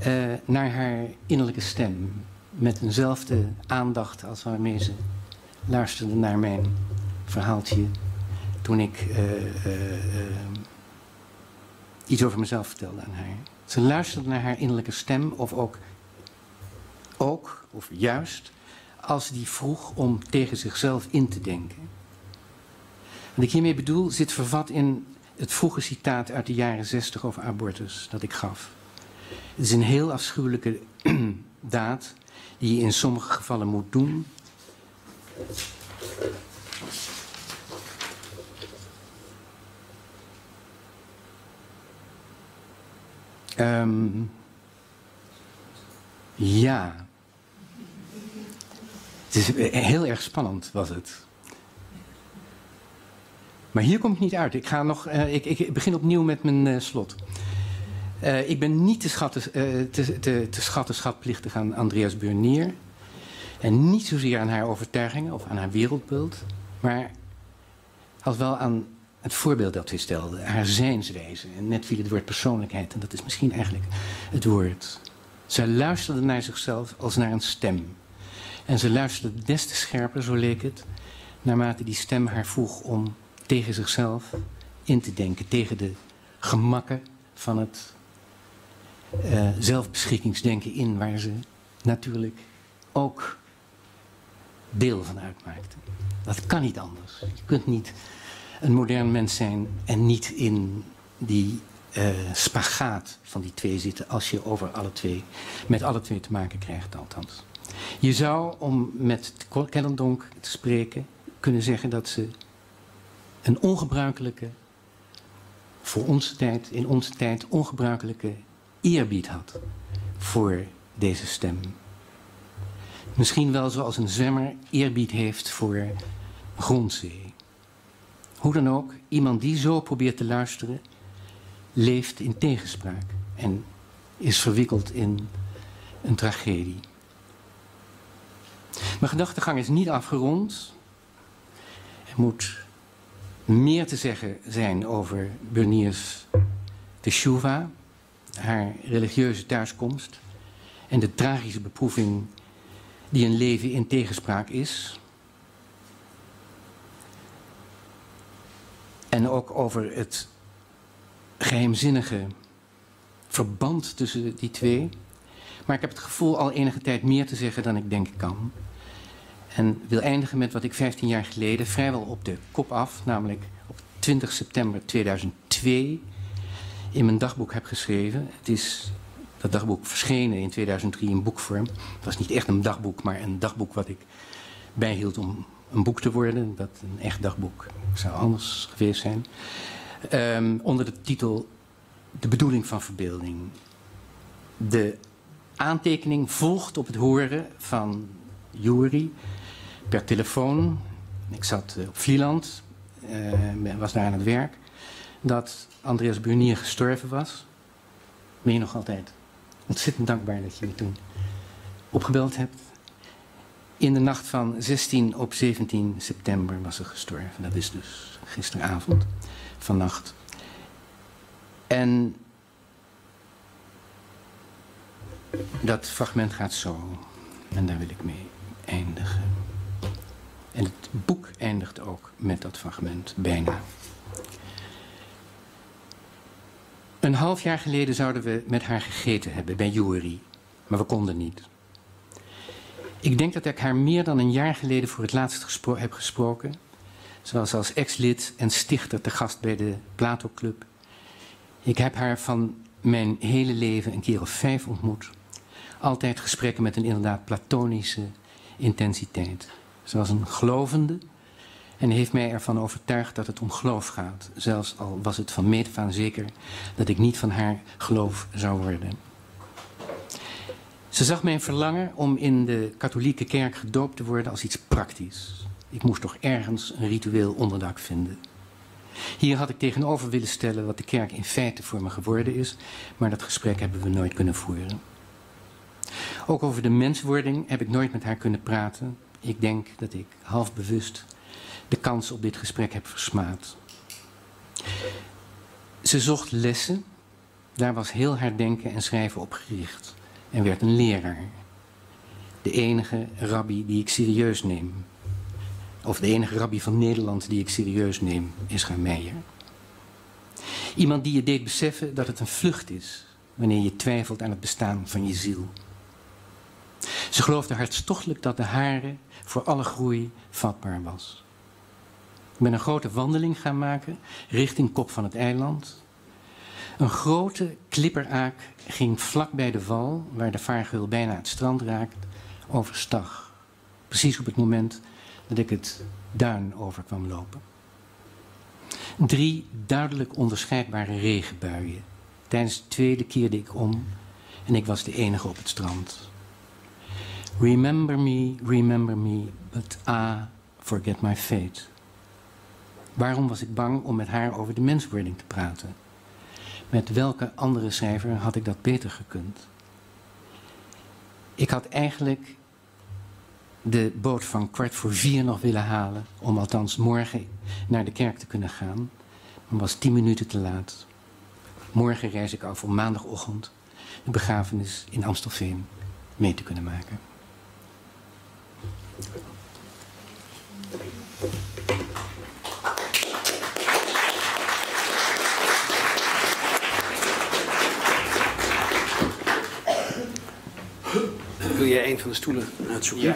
uh, naar haar innerlijke stem. Met eenzelfde aandacht als waarmee ze luisterde naar mijn verhaaltje toen ik uh, iets over mezelf vertelde aan haar. Ze luisterde naar haar innerlijke stem, of ook, ook, of juist, als die vroeg om tegen zichzelf in te denken. Wat ik hiermee bedoel, zit vervat in het vroege citaat uit de jaren zestig over abortus dat ik gaf. Het is een heel afschuwelijke daad die je in sommige gevallen moet doen. Um, ja. Het is heel erg spannend, was het. Maar hier kom ik niet uit. Ik, ga nog, uh, ik, ik, begin opnieuw met mijn uh, slot. Ik ben niet te schatten, te, te, te schatten schatplichtig aan Andreas Burnier. En niet zozeer aan haar overtuigingen of aan haar wereldbeeld. Maar als wel aan het voorbeeld dat zij stelde, haar zijnswijze. En net viel het woord persoonlijkheid, en dat is misschien eigenlijk het woord. Zij luisterde naar zichzelf als naar een stem. En ze luisterde des te scherper, zo leek het, naarmate die stem haar vroeg om tegen zichzelf in te denken, tegen de gemakken van het uh, zelfbeschikkingsdenken in, waar ze natuurlijk ook deel van uitmaakten. Dat kan niet anders. Je kunt niet een modern mens zijn en niet in die uh, spagaat van die twee zitten als je over alle twee, met alle twee te maken krijgt althans. Je zou, om met Kellendonk te spreken, kunnen zeggen dat ze een ongebruikelijke, voor onze tijd, in onze tijd ongebruikelijke eerbied had voor deze stem. Misschien wel zoals een zwemmer eerbied heeft voor grondzee. Hoe dan ook, iemand die zo probeert te luisteren, leeft in tegenspraak en is verwikkeld in een tragedie. Mijn gedachtegang is niet afgerond. Er moet meer te zeggen zijn over Berniers teshuva, haar religieuze thuiskomst en de tragische beproeving die een leven in tegenspraak is. En ook over het geheimzinnige verband tussen die twee. Maar ik heb het gevoel al enige tijd meer te zeggen dan ik denken kan. En wil eindigen met wat ik 15 jaar geleden vrijwel op de kop af, namelijk op 20 september 2002, in mijn dagboek heb geschreven. Het is dat dagboek verschenen in 2003 in boekvorm. Het was niet echt een dagboek, maar een dagboek wat ik bijhield om een boek te worden. Dat een echt dagboek zou anders geweest zijn. Um, onder de titel De bedoeling van verbeelding. De aantekening volgt op het horen van Jury per telefoon. Ik zat op Vlieland, uh, was daar aan het werk. Dat Andreas Burnier gestorven was. Je nog altijd ontzettend dankbaar dat je me toen opgebeld hebt. In de nacht van 16 op 17 september was ze gestorven. Dat is dus gisteravond, vannacht. En dat fragment gaat zo. En daar wil ik mee eindigen. En het boek eindigt ook met dat fragment, bijna. Een half jaar geleden zouden we met haar gegeten hebben bij Jury, maar we konden niet. Ik denk dat ik haar meer dan een jaar geleden voor het laatst heb gesproken. Zoals als ex-lid en stichter te gast bij de Plato Club. Ik heb haar van mijn hele leven een keer of vijf ontmoet. Altijd gesprekken met een inderdaad platonische intensiteit. Ze was een gelovende en heeft mij ervan overtuigd dat het om geloof gaat. Zelfs al was het van meet aan zeker dat ik niet van haar geloof zou worden. Ze zag mijn verlangen om in de katholieke kerk gedoopt te worden als iets praktisch. Ik moest toch ergens een ritueel onderdak vinden. Hier had ik tegenover willen stellen wat de kerk in feite voor me geworden is, maar dat gesprek hebben we nooit kunnen voeren. Ook over de menswording heb ik nooit met haar kunnen praten. Ik denk dat ik half bewust de kans op dit gesprek heb versmaad. Ze zocht lessen, daar was heel haar denken en schrijven op gericht en werd een leraar. De enige rabbi die ik serieus neem. Of de enige rabbi van Nederland die ik serieus neem, is Meijer. Iemand die je deed beseffen dat het een vlucht is wanneer je twijfelt aan het bestaan van je ziel. Ze geloofde hartstochtelijk dat de hare voor alle groei vatbaar was. Ik ben een grote wandeling gaan maken richting kop van het eiland. Een grote klipperaak ging vlak bij de val, waar de vaargeul bijna het strand raakt, overstag. Precies op het moment dat ik het duin over kwam lopen. Drie duidelijk onderscheidbare regenbuien. Tijdens de tweede keerde ik om en ik was de enige op het strand. Remember me, remember me, but ah, forget my fate. Waarom was ik bang om met haar over de menswording te praten? Met welke andere schrijver had ik dat beter gekund? Ik had eigenlijk de boot van kwart voor vier nog willen halen, om althans morgen naar de kerk te kunnen gaan, maar was tien minuten te laat. Morgen reis ik af om maandagochtend de begrafenis in Amstelveen mee te kunnen maken. Wil jij een van de stoelen uitzoeken? Ja.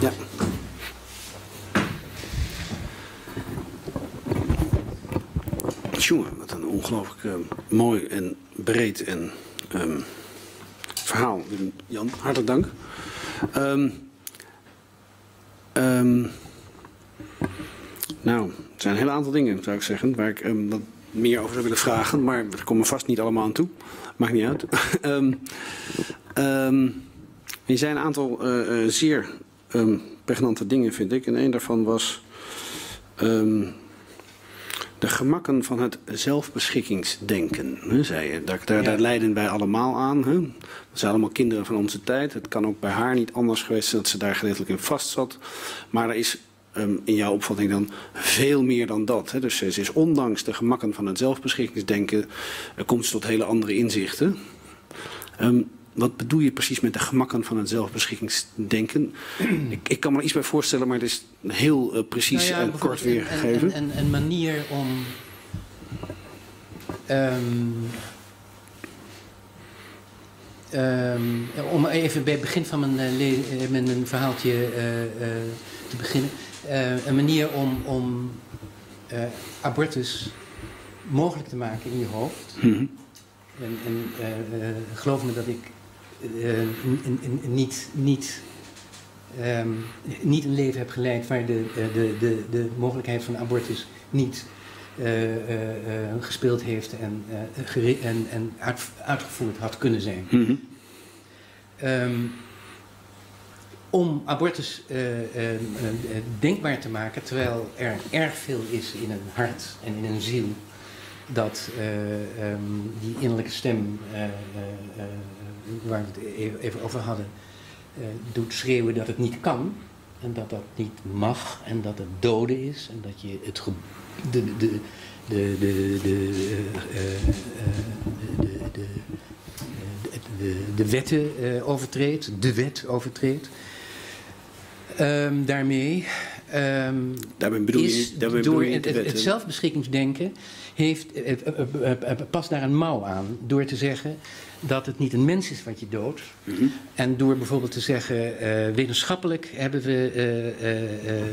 Ja. Jongen, wat een ongelooflijk eh, mooi en breed en ehm, verhaal. Jan, hartelijk dank. Ehm, ehm, nou, er zijn een hele aantal dingen, zou ik zeggen, waar ik ehm, wat meer over zou willen vragen. Maar we komen vast niet allemaal aan toe. Maakt niet uit. Ehm, ehm, je zei een aantal eh, eh, zeer ehm, pregnante dingen, vind ik. En een daarvan was de gemakken van het zelfbeschikkingsdenken. Hè, zei je. Daar, daar, Ja. daar lijden wij allemaal aan. Hè? Dat zijn allemaal kinderen van onze tijd. Het kan ook bij haar niet anders geweest zijn dat ze daar gedeeltelijk in vast zat. Maar er is ehm, in jouw opvatting dan veel meer dan dat. Hè? Dus ze is ondanks de gemakken van het zelfbeschikkingsdenken... komt ze tot hele andere inzichten. Ehm, wat bedoel je precies met de gemakken van het zelfbeschikkingsdenken? ik, ik kan me er iets bij voorstellen, maar het is heel eh, precies Nou ja, en kort weergegeven. Een, een, een manier om. ehm, om even bij het begin van mijn, eh, mijn, verhaaltje te beginnen. Eh, een manier om, om eh, abortus mogelijk te maken in je hoofd. Mhm. En, en eh, geloof me dat ik n- n- n- niet, niet, ehm, niet een leven heb geleid waar de, de, de, de mogelijkheid van abortus niet gespeeld heeft en, en, en uit, uitgevoerd had kunnen zijn. Ehm, om abortus eh, eh, eh, denkbaar te maken, terwijl er erg veel is in een hart en in een ziel, dat ehm, die innerlijke stem waar we het even, even over hadden, doet schreeuwen dat het niet kan en dat dat niet mag en dat het doden is en dat je het de, de, de, de, de, de, de, wetten overtreedt, de wet overtreedt. Ehm, daarmee ehm, Daarmee bedoel je, is daarmee bedoel door je het, het, zelfbeschikkingsdenken heeft, eh, eh, eh, eh, eh, past daar een mouw aan door te zeggen dat het niet een mens is wat je doodt. Mhm. En door bijvoorbeeld te zeggen, eh, wetenschappelijk hebben we eh, eh, eh,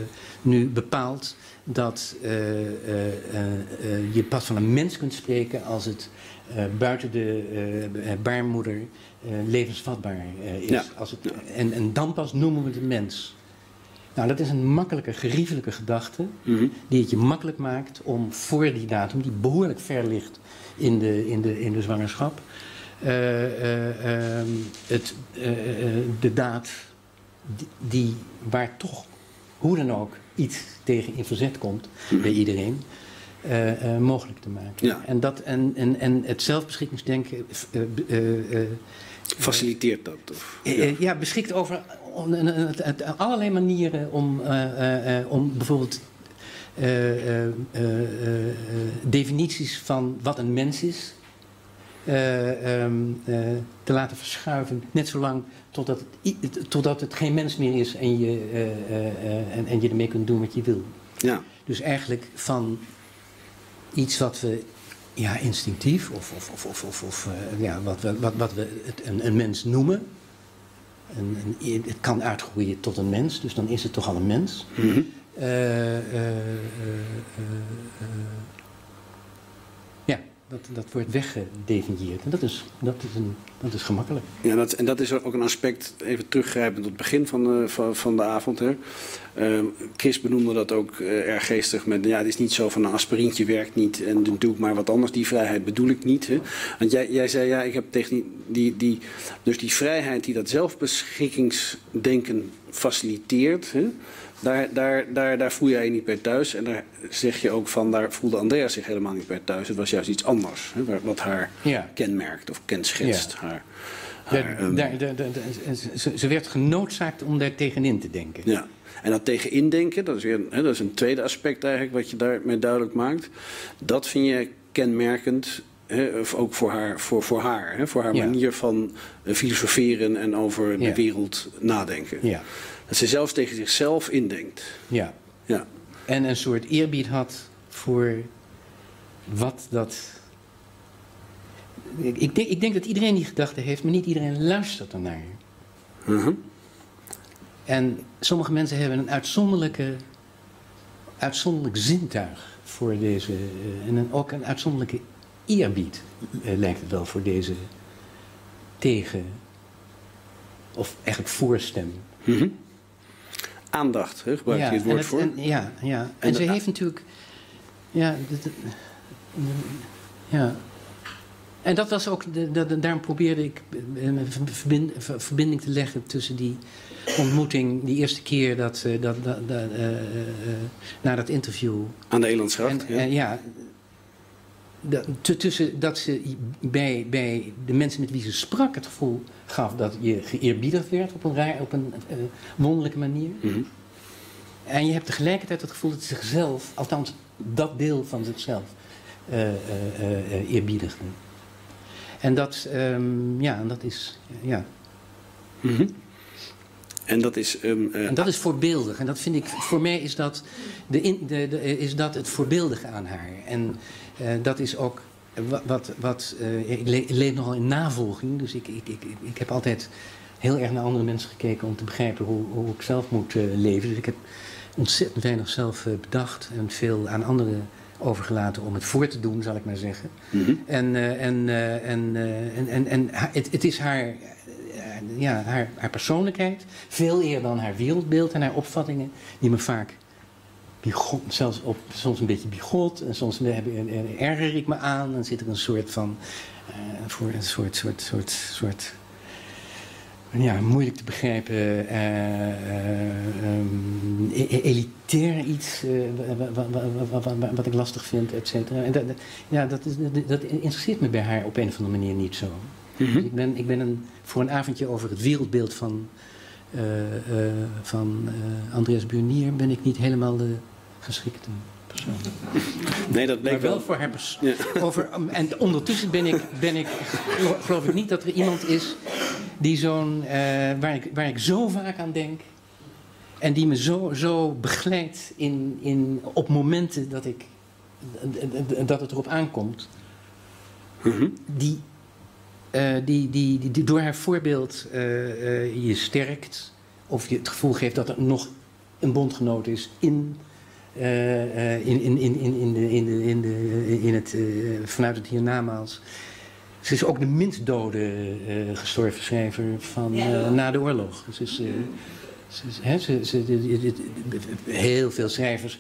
nu bepaald dat eh, eh, eh, eh, je pas van een mens kunt spreken als het eh, buiten de eh, baarmoeder eh, levensvatbaar eh, is. Ja. Als het, en, en dan pas noemen we het een mens. Nou, dat is een makkelijke, geriefelijke gedachte Mhm. die het je makkelijk maakt om voor die datum, die behoorlijk ver ligt in de, in de, in de zwangerschap, eh, eh, ehm, het, eh, de daad die, die waar toch hoe dan ook iets tegen in verzet komt bij iedereen, mogelijk te maken. Ja. En, dat, en, en, en het zelfbeschikkingsdenken Faciliteert dat? Of, ja. ja, beschikt over allerlei manieren om, eh, eh, eh, om bijvoorbeeld definities van wat een mens is eh, ehm, eh, te laten verschuiven. Net zolang totdat het, totdat het geen mens meer is en je, en, en je ermee kunt doen wat je wil. ja. Dus eigenlijk van iets wat we ja, instinctief of, of, of, of, ja, wat, we, wat, wat we het, een, een mens noemen. Een, een- het kan uitgroeien tot een mens, dus dan is het toch al een mens. Mhm. Eh, eh, eh, dat, dat wordt weggedefinieerd. En dat is, dat is, een, dat is gemakkelijk. Ja, dat, en dat is ook een aspect, even teruggrijpend tot het begin van de, van, de avond. Hè. Ehm, Chris benoemde dat ook eh, erg geestig met, ja, het is niet zo van een aspirintje werkt niet en dan doe ik maar wat anders. Die vrijheid bedoel ik niet. Hè. Want jij, jij zei, ja, ik heb tegen die, die, die, dus die vrijheid die dat zelfbeschikkingsdenken faciliteert, hè, daar, daar, daar, daar voel jij je niet bij thuis. En daar zeg je ook van, daar voelde Andrea zich helemaal niet bij thuis. Het was juist iets anders, hè, wat haar Ja. kenmerkt of kenschetst. Haar, haar, Daar, daar, daar- daar- daar- ze, ze werd genoodzaakt om daar tegenin te denken. Ja, en dat tegen indenken, dat is weer hè, dat is een tweede aspect eigenlijk wat je daarmee duidelijk maakt. Dat vind je kenmerkend, hè, of ook voor haar, voor, voor haar, hè, voor haar Ja. manier van eh, filosoferen en over de Ja. wereld nadenken. Ja, Dat ze zelfs tegen zichzelf indenkt. ja. Ja, En een soort eerbied had voor wat dat. Ik, ik, denk, ik denk dat iedereen die gedachte heeft, maar niet iedereen luistert ernaar. Mhm. En sommige mensen hebben een uitzonderlijke, uitzonderlijk zintuig voor deze, eh, en een, ook een uitzonderlijke eerbied, eh, lijkt het wel, voor deze tegen, of eigenlijk voorstem. Mhm. Aandacht, hè, gebruikt hij het woord voor. En, ja, ja. En, En ze heeft natuurlijk, ja, ja. En dat was ook, de, de, de- daarom probeerde ik eh, een verbind- ver- verbinding te leggen tussen die ontmoeting, die eerste keer dat, dat, dat, dat, eh, eh, na dat interview. Aan de Elandsgracht. Ja. ja, dat, tu- tussen dat ze bij, bij de mensen met wie ze sprak het gevoel gaf dat je geëerbiedigd werd op een, raar, op een eh, wonderlijke manier. Mhm. En je hebt tegelijkertijd het gevoel dat ze zichzelf, althans dat deel van zichzelf, eh, eh, eerbiedigde. En dat, ehm, ja, en dat is, ja. Mhm. En dat is... ehm, eh, En dat is voorbeeldig. En dat vind ik, voor mij is dat, de in, de, de, is dat het voorbeeldige aan haar. En dat is ook wat. wat, wat eh, ik, le- ik leef nogal in navolging, dus ik, ik, ik, ik heb altijd heel erg naar andere mensen gekeken om te begrijpen hoe, hoe ik zelf moet eh, leven. Dus ik heb ontzettend weinig zelf eh, bedacht en veel aan anderen overgelaten om het voor te doen, zal ik maar zeggen. mhm. En, eh, en, eh, en, eh, en, en, het, het is haar, eh, ja, haar, haar persoonlijkheid, veel eer dan haar wereldbeeld en haar opvattingen, die me vaak bigot, zelfs op, soms een beetje bigot, en soms heb, erger ik me aan, en zit er een soort van, eh, voor een soort, soort, soort, soort, ja, moeilijk te begrijpen, eh, eh, ehm, e- e- elitair iets, eh, wa- wa- wa- wa- wa- wa- wat ik lastig vind, et cetera. En dat, dat- ja, dat, is, dat, dat interesseert me bij haar op een of andere manier niet zo. Mhm. Dus ik ben, ik ben een, voor een avondje over het wereldbeeld van, van Andreas Burnier ben ik niet helemaal de geschikte persoon. Nee, dat bleek Maar wel wel. voor haar Ja. over, um, En ondertussen ben ik, ben ik, gelo- geloof ik niet dat er iemand is die zo'n, eh, waar, ik, waar ik zo vaak aan denk. En die me zo, zo begeleidt in, in, op momenten dat, ik, dat het erop aankomt. Mhm. Die, eh, die, die, die, die door haar voorbeeld eh, eh, je sterkt. Of je het gevoel geeft dat er nog een bondgenoot is in, eh, eh, in, in, in, in, in, de, in, de, in, de, in het, eh, vanuit het hiernamaals. Ze is ook de minst dode eh, gestorven schrijver van eh, na de oorlog. Ze is, eh, ze is- hè, ze, ze, heel veel schrijvers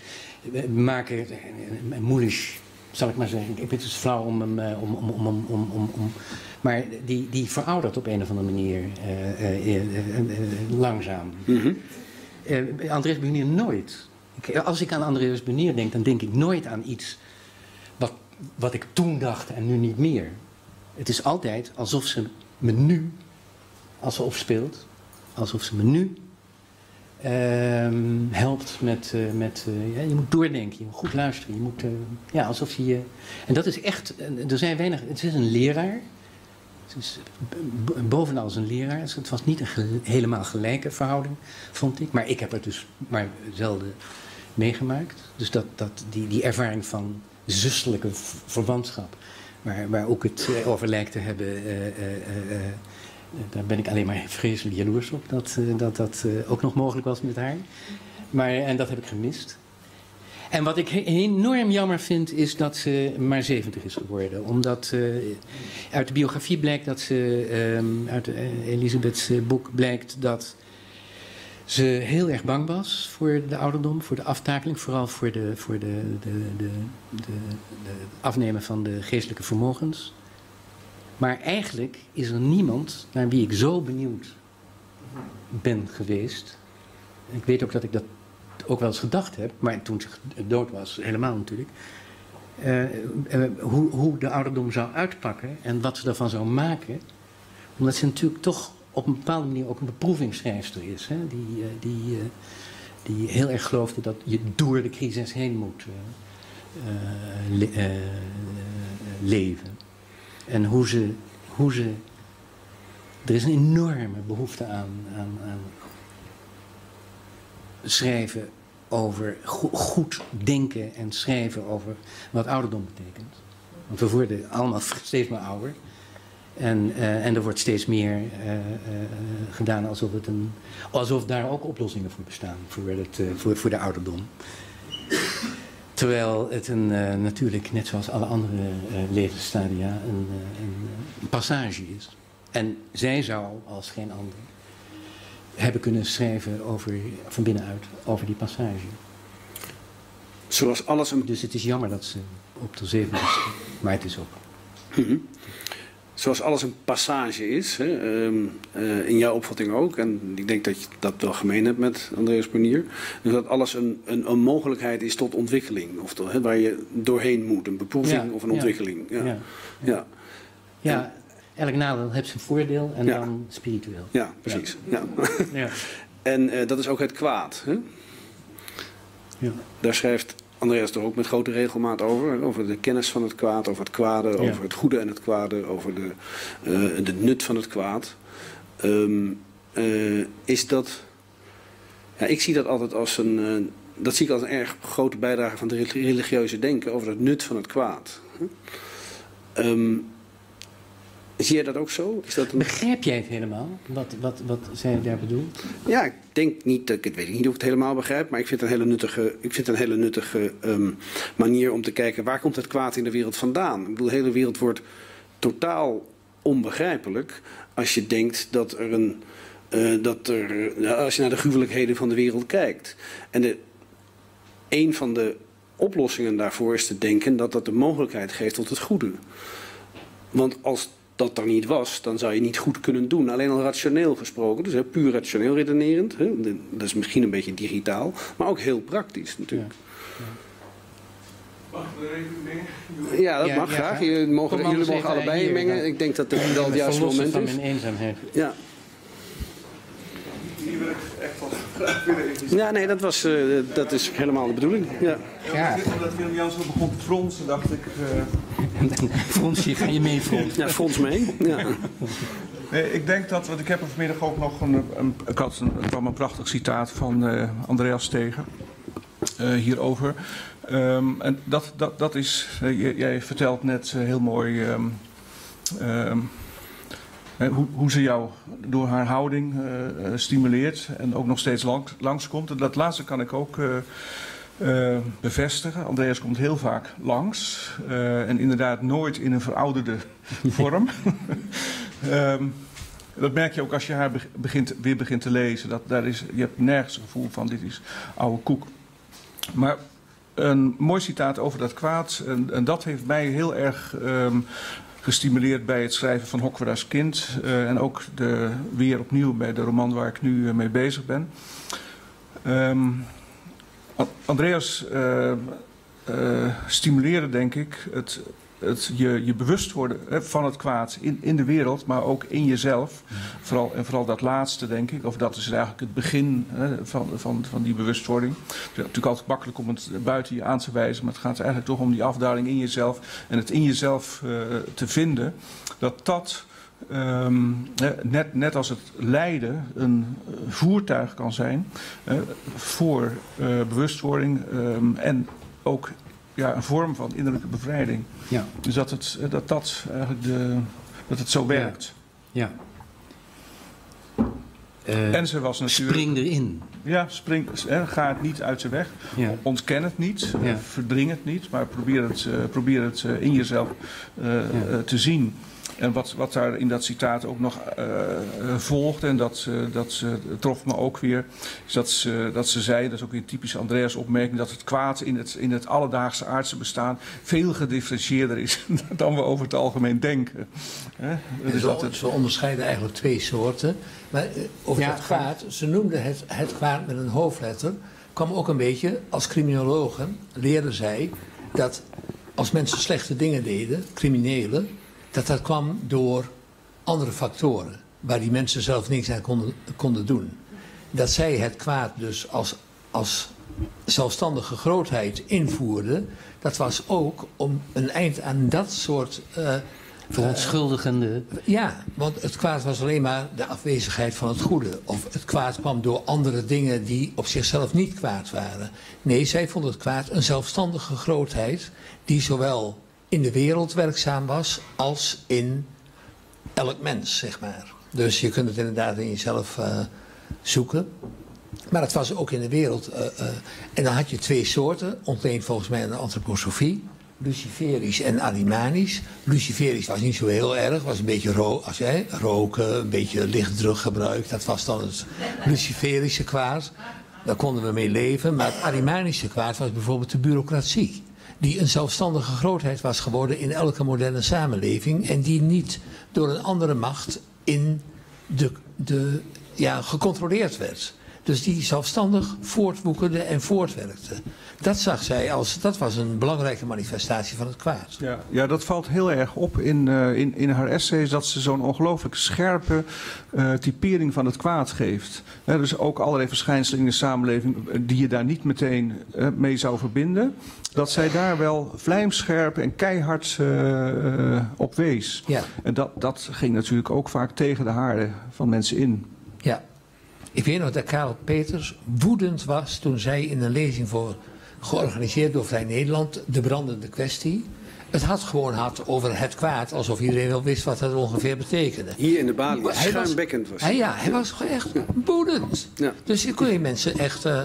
eh, maken, moeilijk, zal ik maar zeggen. Ik ben dus flauw om hem, eh, om, om, om, om, om, maar die, die veroudert op een of andere manier eh, eh, eh, eh, eh, langzaam. Mhm. Eh, Andreas Bunier nooit. Als ik aan Andreas Bunier denk, dan denk ik nooit aan iets wat, wat ik toen dacht en nu niet meer. Het is altijd alsof ze me nu, als ze opspeelt, alsof ze me nu ehm, helpt met, eh, met eh, ja, je moet doordenken, je moet goed luisteren, je moet, eh, ja, alsof je, en dat is echt, er zijn weinig, het is een leraar, b- bovenal als een leraar. Dus Het was niet een helemaal gelijke verhouding, vond ik. Maar ik heb het dus maar zelden meegemaakt. Dus dat, dat, die, die ervaring van zusterlijke verwantschap, waar, waar ook het eh, over lijkt te hebben, eh, eh, daar ben ik alleen maar vreselijk jaloers op. Dat dat, dat ook nog mogelijk was met haar. Maar, en dat heb ik gemist. En wat ik enorm jammer vind, is dat ze maar 70 is geworden. Omdat eh, uit de biografie blijkt dat ze, ehm, uit eh, Elisabeth's eh, boek blijkt dat ze heel erg bang was voor de ouderdom, voor de aftakeling, vooral voor de, voor de, de, de, de afnemen van de geestelijke vermogens. Maar eigenlijk is er niemand naar wie ik zo benieuwd ben geweest. Ik weet ook dat ik dat ook wel eens gedacht heb, maar toen ze dood was, helemaal natuurlijk. eh, eh, hoe, hoe de ouderdom zou uitpakken en wat ze daarvan zou maken. Omdat ze natuurlijk toch op een bepaalde manier ook een beproevingsschrijfster is. Hè? Die, eh, die, die heel erg geloofde dat je door de crisis heen moet le- leven. En hoe ze, hoe ze. Er is een enorme behoefte aan, aan, aan schrijven over go- goed denken en schrijven over wat ouderdom betekent. Want we worden allemaal steeds maar ouder. En, uh, en er wordt steeds meer uh, uh, gedaan alsof, het een, alsof daar ook oplossingen voor bestaan voor, het, voor, voor de ouderdom. Terwijl het een, natuurlijk, net zoals alle andere levensstadia, een, een, passage is. En zij zou, als geen ander, hebben kunnen schrijven over, van binnenuit over die passage. Zoals alles een... Dus het is jammer dat ze op de 37 maar het is ook. Mm -hmm. Zoals alles een passage is, hè, um, uh, in jouw opvatting ook, en ik denk dat je dat wel gemeen hebt met Andreas Bonier, dus dat alles een, een, een, mogelijkheid is tot ontwikkeling, of tot, hè, waar je doorheen moet, een beproeving ja, of een ja, ontwikkeling. Ja, ja. ja. ja. Elk nadeel heeft zijn voordeel en dan spiritueel. Ja, precies. Ja. en uh, dat is ook het kwaad. Hè? Ja. Daar schrijft Andreas er ook met grote regelmaat over. Over de kennis van het kwaad, over het kwade, ja. over het goede en het kwade, over de, uh, de nut van het kwaad. Um, uh, is dat. Ja, ik zie dat altijd als een. Uh, dat zie ik als een erg grote bijdrage van het religieuze denken over het nut van het kwaad. Um, Zie jij dat ook zo? Is dat een... Begrijp jij het helemaal? Wat, wat, wat zij daar bedoelt? Ja, ik denk niet, dat ik het weet niet of ik het helemaal begrijp, maar ik vind het een hele nuttige, ik vind een hele nuttige um, manier om te kijken waar komt het kwaad in de wereld vandaan. Ik bedoel, de hele wereld wordt totaal onbegrijpelijk als je denkt dat er een. Uh, dat er, uh, als je naar de gruwelijkheden van de wereld kijkt. En de, een van de oplossingen daarvoor is te denken dat dat de mogelijkheid geeft tot het goede. Want als dat er niet was, dan zou je niet goed kunnen doen. Alleen al rationeel gesproken, dus hè, puur rationeel redenerend. Hè, dat is misschien een beetje digitaal, maar ook heel praktisch natuurlijk. Ja. Mag ik er even mengen? Ja, dat ja, mag ja, graag. Jullie mogen, jullie mogen allebei mengen. Ik denk dat het wel het juiste moment is. van mijn eenzaamheid. Ja. Hier wil ik even Ja, nee, dat, was, uh, dat is helemaal de bedoeling. Ja. Ja, omdat Willem Jansen begon te fronsen, dacht ik... Uh... Fronsje, ga je mee fronsen? Ja, frons mee. Ja. Nee, ik denk dat, want ik heb er vanmiddag ook nog een, een, ik had een, er kwam een prachtig citaat van uh, Andreas tegen uh, hierover. Um, en dat, dat, dat is, uh, jij vertelt net heel mooi um, um, hoe, hoe, ze jou door haar houding stimuleert en ook nog steeds lang, langskomt. En dat laatste kan ik ook uh, bevestigen. Andreas komt heel vaak langs en inderdaad nooit in een verouderde vorm. um, dat merk je ook als je haar begint, weer begint te lezen. Dat, daar is, je hebt nergens het gevoel van dit is oude koek. Maar een mooi citaat over dat kwaad. En, en dat heeft mij heel erg um, gestimuleerd bij het schrijven van Hokwera's Kind. Uh, en ook de, weer opnieuw bij de roman waar ik nu mee bezig ben. Um, Andreas uh, stimuleerde, denk ik, het, het, je, je bewust worden hè, van het kwaad in, in de wereld, maar ook in jezelf. Vooral, en vooral dat laatste, denk ik, of dat is eigenlijk het begin hè, van, van, van die bewustwording. Het is natuurlijk altijd makkelijk om het buiten je aan te wijzen, maar het gaat eigenlijk toch om die afdaling in jezelf en het in jezelf uh, te vinden. Dat dat. Um, net, net als het lijden een voertuig kan zijn uh, voor uh, bewustwording um, en ook ja, een vorm van innerlijke bevrijding. Ja. Dus dat het, dat, dat eigenlijk de, dat het zo werkt. Ja. Uh, en ze was natuurlijk. Spring erin. Ja, spring, ga het niet uit zijn weg. Ja. Ontken het niet. Ja. Verdring het niet. Maar probeer het, uh, probeer het uh, in jezelf ja. te zien. En wat, wat daar in dat citaat ook nog uh, volgt, en dat, uh, dat trof me ook weer, is dat ze, dat ze zei, dat is ook een typische Andreas-opmerking, dat het kwaad in het, in het alledaagse aardse bestaan veel gedifferentieerder is dan we over het algemeen denken. Hè? Dus dat het... Ze onderscheiden eigenlijk twee soorten. Maar over ja, het kwaad, ze noemden het, het kwaad met een hoofdletter, kwam ook een beetje, als criminologen leerden zij dat als mensen slechte dingen deden, criminelen, dat dat kwam door andere factoren, waar die mensen zelf niks aan konden, konden doen. Dat zij het kwaad dus als, als zelfstandige grootheid invoerden, dat was ook om een eind aan dat soort. Uh, Verontschuldigende. Uh, ja, want het kwaad was alleen maar de afwezigheid van het goede. Of het kwaad kwam door andere dingen die op zichzelf niet kwaad waren. Nee, zij vonden het kwaad een zelfstandige grootheid die zowel in de wereld werkzaam was als in elk mens, zeg maar. Dus je kunt het inderdaad in jezelf uh, zoeken. Maar het was ook in de wereld. Uh, uh, en dan had je twee soorten, ontleend volgens mij aan de antroposofie. Luciferisch en animanisch. Luciferisch was niet zo heel erg, was een beetje ro als roken, een beetje lichtdrukgebruik. Dat was dan het Luciferische kwaad. Daar konden we mee leven. Maar het animanische kwaad was bijvoorbeeld de bureaucratie. Die een zelfstandige grootheid was geworden in elke moderne samenleving. En die niet door een andere macht in de, de, ja, gecontroleerd werd. Dus die zelfstandig voortwoekerde en voortwerkte. Dat zag zij als, dat was een belangrijke manifestatie van het kwaad. Ja, ja dat valt heel erg op in, uh, in, in haar essays, dat ze zo'n ongelooflijk scherpe uh, typering van het kwaad geeft. He, dus ook allerlei verschijnselen in de samenleving die je daar niet meteen uh, mee zou verbinden. Dat zij daar wel vlijmscherp en keihard op wees. Ja. En dat, dat ging natuurlijk ook vaak tegen de haarden van mensen in. Ik weet nog dat Karel Peters woedend was toen zij in een lezing voor, georganiseerd door Vrij Nederland, de brandende kwestie, het had gewoon had over het kwaad, alsof iedereen wel wist wat dat ongeveer betekende. Hier in de baan was schuimbekkend. Was hij, ja, hij was gewoon echt woedend. Ja. Dus je kon je mensen echt... Uh,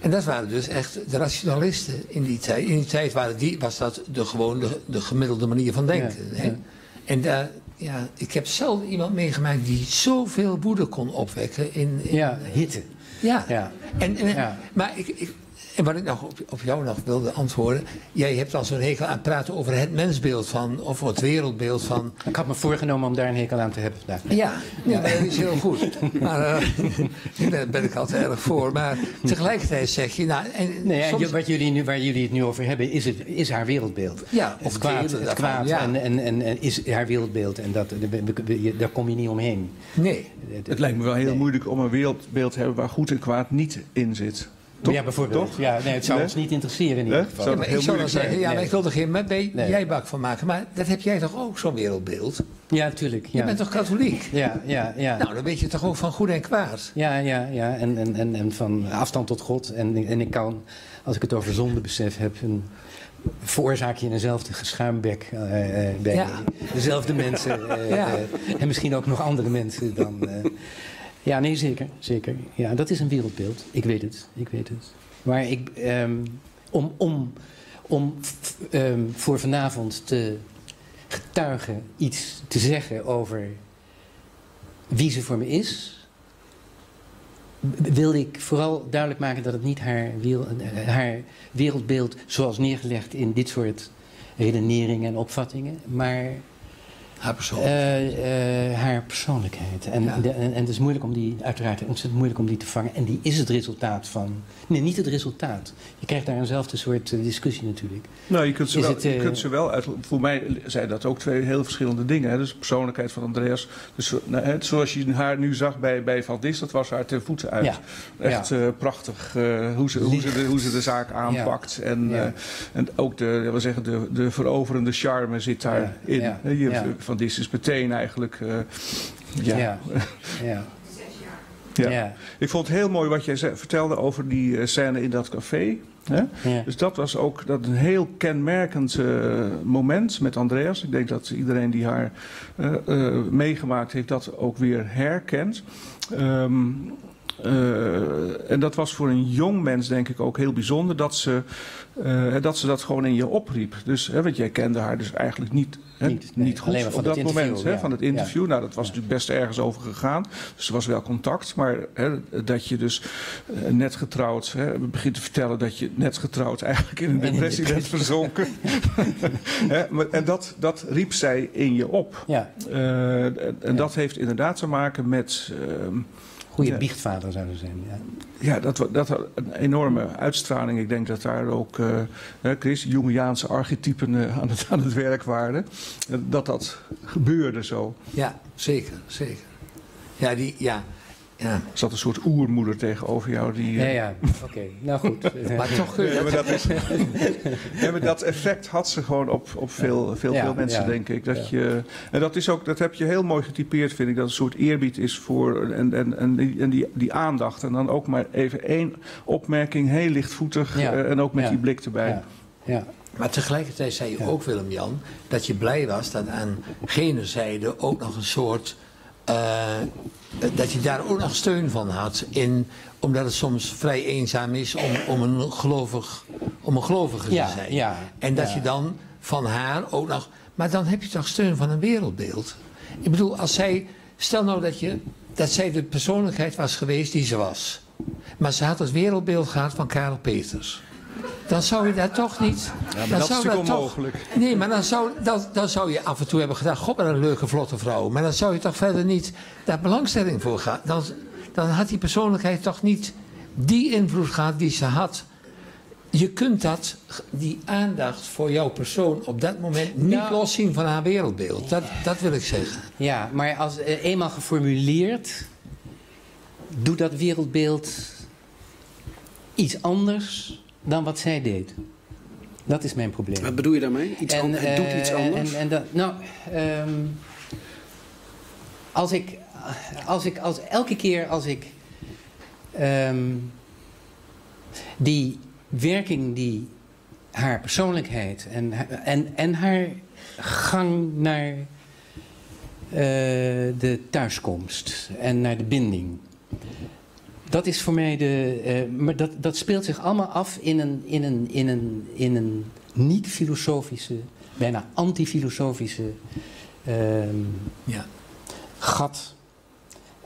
en dat waren dus echt de rationalisten in die tijd. In die tijd waren die, was dat de, gewoon de, de gemiddelde manier van denken. Ja, hè? ja. En daar ja, ik heb zelden iemand meegemaakt die zoveel woede kon opwekken. In, in ja, hitte. Ja. Ja. En, en, Ja. Maar ik, ik, en wat ik nog op, op jou nog wilde antwoorden. Jij hebt al zo'n hekel aan praten over het mensbeeld van, of het wereldbeeld van. Ik had me voorgenomen om daar een hekel aan te hebben vandaag. Ja, ja dat is heel goed. Maar uh, daar ben ik altijd erg voor. Maar tegelijkertijd zeg je. Nou, en Nee, soms- wat jullie nu, waar jullie het nu over hebben, is, het, is haar wereldbeeld. Ja, het of kwaad, het kwaad ja. en, en, en, en is haar wereldbeeld. En dat, daar kom je niet omheen. Nee. Het lijkt me wel heel Nee. moeilijk om een wereldbeeld te hebben waar goed en kwaad niet in zit. Toch? Ja, bijvoorbeeld. Toch? Ja, nee, het zou Nee? ons niet interesseren in ieder Nee? geval. Zou Ja, maar heel ik zou dan zeggen, ja, maar ik wil er geen met jij bak van maken. Maar dat heb jij toch ook, zo'n wereldbeeld? Ja, natuurlijk. Je bent toch katholiek? ja, ja, ja. Nou, dan weet je toch ook van goed en kwaad. Ja, ja, ja. En, en, en, en van afstand tot God. En, en ik kan, als ik het over zondebesef heb, een, veroorzaak je eenzelfde geschuimbek eh, eh, bij Ja. dezelfde mensen. eh, Ja. eh, en misschien ook nog andere mensen dan. Ja, nee, zeker. zeker. Ja, dat is een wereldbeeld. Ik weet het. Ik weet het. Maar ik, ehm, om, om, om ehm, voor vanavond te getuigen, iets te zeggen over wie ze voor me is, wilde ik vooral duidelijk maken dat het niet haar, haar wereldbeeld zoals neergelegd in dit soort redeneringen en opvattingen, maar Haar eh, eh, haar persoonlijkheid. En, Ja. de- en, en het is moeilijk om die, uiteraard ontzettend moeilijk om die te vangen. En die is het resultaat van. Nee, niet het resultaat. Je krijgt daar eenzelfde soort eh, discussie natuurlijk. Nou, je kunt ze, Is wel, het, je kunt ze wel uit. Voor mij zijn dat ook twee heel verschillende dingen. Hè. Dus de persoonlijkheid van Andreas. Dus, nou, hè, zoals je haar nu zag bij, bij Van Dis, dat was haar ten voeten uit. Ja. Echt eh, prachtig eh, hoe, ze, hoe, ze de, hoe ze de zaak aanpakt. En, Ja. eh, en ook de, we zeggen, de, de veroverende charme zit daarin. Ja. Hè, je- Ja. Van Dis is meteen eigenlijk. eh, ja. Ja. ja. Ja. ja. Ik vond het heel mooi wat jij zei- vertelde over die eh, scène in dat café. Hè? ja. Dus dat was ook dat een heel kenmerkend eh, moment met Andreas. Ik denk dat iedereen die haar meegemaakt heeft dat ook weer herkent. Ehm, eh, en dat was voor een jong mens denk ik ook heel bijzonder dat ze, eh, dat, ze dat gewoon in je opriep. Dus, hè, want jij kende haar dus eigenlijk niet, hè, Niet, goed op van dat moment hè, van het interview. Nou, dat was natuurlijk best ergens over gegaan. Dus er was wel contact. Maar hè, dat je dus eh, net getrouwd hè, begint te vertellen dat je net getrouwd eigenlijk in een depressie bent verzonken. Maar- en dat, dat riep zij in je op. en dat heeft inderdaad te maken met. ehm, Goede Ja. biechtvader zouden zijn. Ja. ja, dat, dat had een enorme uitstraling. Ik denk dat daar ook, hè, Chris, Jungiaanse archetypen eh, aan, het, aan het werk waren. Dat dat gebeurde zo. Ja, zeker, zeker. Ja, die, ja, ja. Er zat een soort oermoeder tegenover jou. Die, Ja, eh, ja, oké. Nou goed. Maar toch Ja, dat... maar dat, is, ja, maar dat effect had ze gewoon op, op veel, veel, Ja, veel mensen, ja. denk ik. Dat Ja. je, en dat, is ook, dat heb je heel mooi getypeerd, vind ik. Dat een soort eerbied is voor en, en, en, die, en die, die aandacht. En dan ook maar even één opmerking, heel lichtvoetig. Ja. eh, en ook met Ja. die blik erbij. Ja. Ja. Maar tegelijkertijd zei je ook, Willem-Jan, dat je blij was dat aan gene zijde ook nog een soort. Uh, dat je daar ook nog steun van had. In, omdat het soms vrij eenzaam is om, om, een, gelovig, om een gelovige ja, te zijn. Ja, en dat ja. je dan van haar ook nog. Maar dan heb je toch steun van een wereldbeeld. Ik bedoel, als zij. Stel nou dat, je, dat zij de persoonlijkheid was geweest die ze was. Maar ze had het wereldbeeld gehad van Karel Peters. Dan zou je daar toch niet. Ja, maar dan dat is zou natuurlijk toch- onmogelijk. Nee, maar dan zou, dan, dan zou je af en toe hebben gedacht: God, wat een leuke, vlotte vrouw. Maar dan zou je toch verder niet daar belangstelling voor gaan. Dan, dan had die persoonlijkheid toch niet die invloed gehad die ze had. Je kunt dat, die aandacht voor jouw persoon op dat moment niet Nou- loszien van haar wereldbeeld. Dat, dat wil ik zeggen. Ja, maar als eenmaal geformuleerd, doet dat wereldbeeld iets anders dan wat zij deed. Dat is mijn probleem. Wat bedoel je daarmee? Iets an- het doet eh, iets anders? En, en dat, nou, ehm, als ik, als ik, als elke keer als ik ehm, die werking die haar persoonlijkheid en, haar- en, en haar gang naar eh, de thuiskomst en naar de binding. Dat is voor mij de. eh, maar dat, dat speelt zich allemaal af in een, in een, in een, in een niet-filosofische, bijna anti-filosofische ehm, Ja. gat.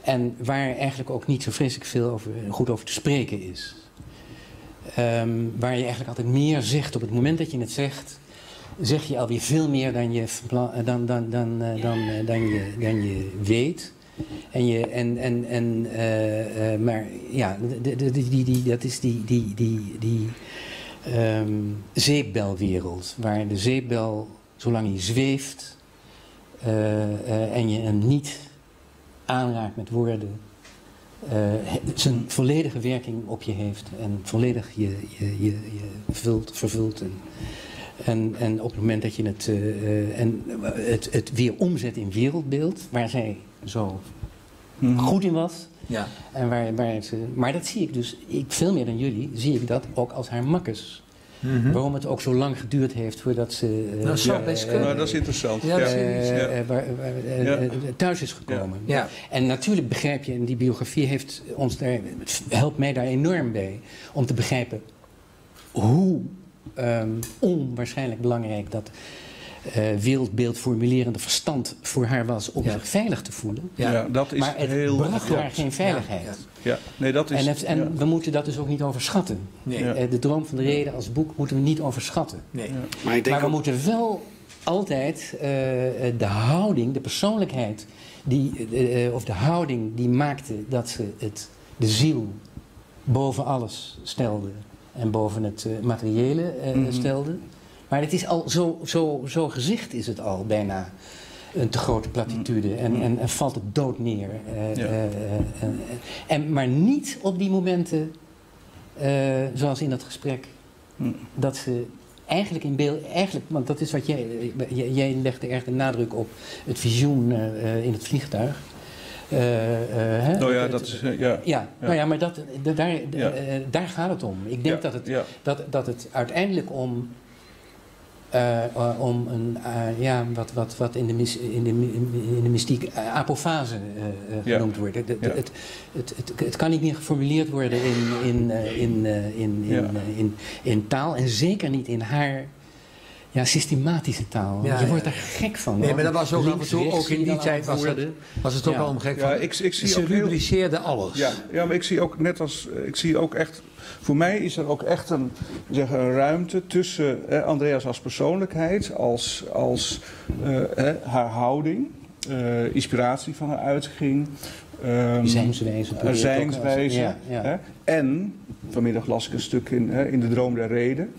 En waar eigenlijk ook niet zo vreselijk veel over, goed over te spreken is. Ehm, waar je eigenlijk altijd meer zegt op het moment dat je het zegt, zeg je alweer veel meer dan je, dan, dan, dan, eh, dan, eh, dan, je, dan je weet. En je, en, en, en, eh, eh, maar ja, die, die, dat is die, die, die, die ehm, zeepbelwereld. Waar de zeepbel, zolang hij zweeft eh, en je hem niet aanraakt met woorden, zijn volledige werking op je heeft en volledig je, je, je, je vult, vervult. En, en, en op het moment dat je het, en het, het weer omzet in wereldbeeld, waar zij zo Mhm. goed in was. Ja. En waar, waar ze, maar dat zie ik dus, ik, veel meer dan jullie, zie ik dat ook als haar makkers. Waarom het ook zo lang geduurd heeft voordat ze Dat zou best kunnen. Nou, dat is interessant. Ja, waar- waar- thuis is gekomen. Ja. En natuurlijk begrijp je, en die biografie heeft ons daar, helpt mij daar enorm bij, om te begrijpen hoe ehm, onwaarschijnlijk belangrijk dat eh, wereldbeeld formulerende verstand voor haar was om Ja. zich veilig te voelen. Ja. Ja, dat is maar het heel bracht klopt. haar geen veiligheid. Ja, Ja, nee, dat is. En, het- en ja. we moeten dat dus ook niet overschatten. Nee. Ja. Eh, de Droom van de Reden als boek moeten we niet overschatten. Nee. Maar ik denk Maar we ook- moeten wel altijd eh, de houding, de persoonlijkheid, die, of de houding die maakte dat ze het, de ziel boven alles stelde en boven het materiële Mhm. stelde. Maar het is al zo, zo, zo gezicht is het al bijna een te grote platitude en, en, en valt het dood neer. Eh, Ja. eh, eh, en, maar niet op die momenten, zoals in dat gesprek, Hm. dat ze eigenlijk in beeld, eigenlijk, want dat is wat jij, jij, jij legde erg de nadruk op het visioen in het vliegtuig. Hè? Nou ja, dat is. ja. ja, nou ja, maar dat, daar, Ja. daar gaat het om. Ik denk dat, het, dat, dat het uiteindelijk om, om een, eh, ja, wat, wat, wat in, de mis, in, de, in de mystiek eh, apofase eh, eh, Ja. genoemd wordt. Het, het, Ja. het, het, het, het kan niet meer geformuleerd worden in, in, eh, in, eh, in, in, Ja. eh, in, in taal en zeker niet in haar ja, systematische taal. Ja, je ja. wordt daar gek van. Nee, maar dat was ook af en toe, rechts ook in die tijd was het, aanvoerde. was het ook Ja. al om gek Ja, van. ik, ik zie Ze ook heel, alles. Ja, ja, maar ik zie ook net als. eh, Ik zie ook echt. Voor mij is er ook echt een, zeg, een ruimte tussen eh, Andreas als persoonlijkheid, als, als eh, haar houding, eh, inspiratie van haar uitging. ehm, Zijnswijze. zijnswijze. Ja, ja. Hè? En, vanmiddag las ik een stuk in, hè, in De Droom der Reden,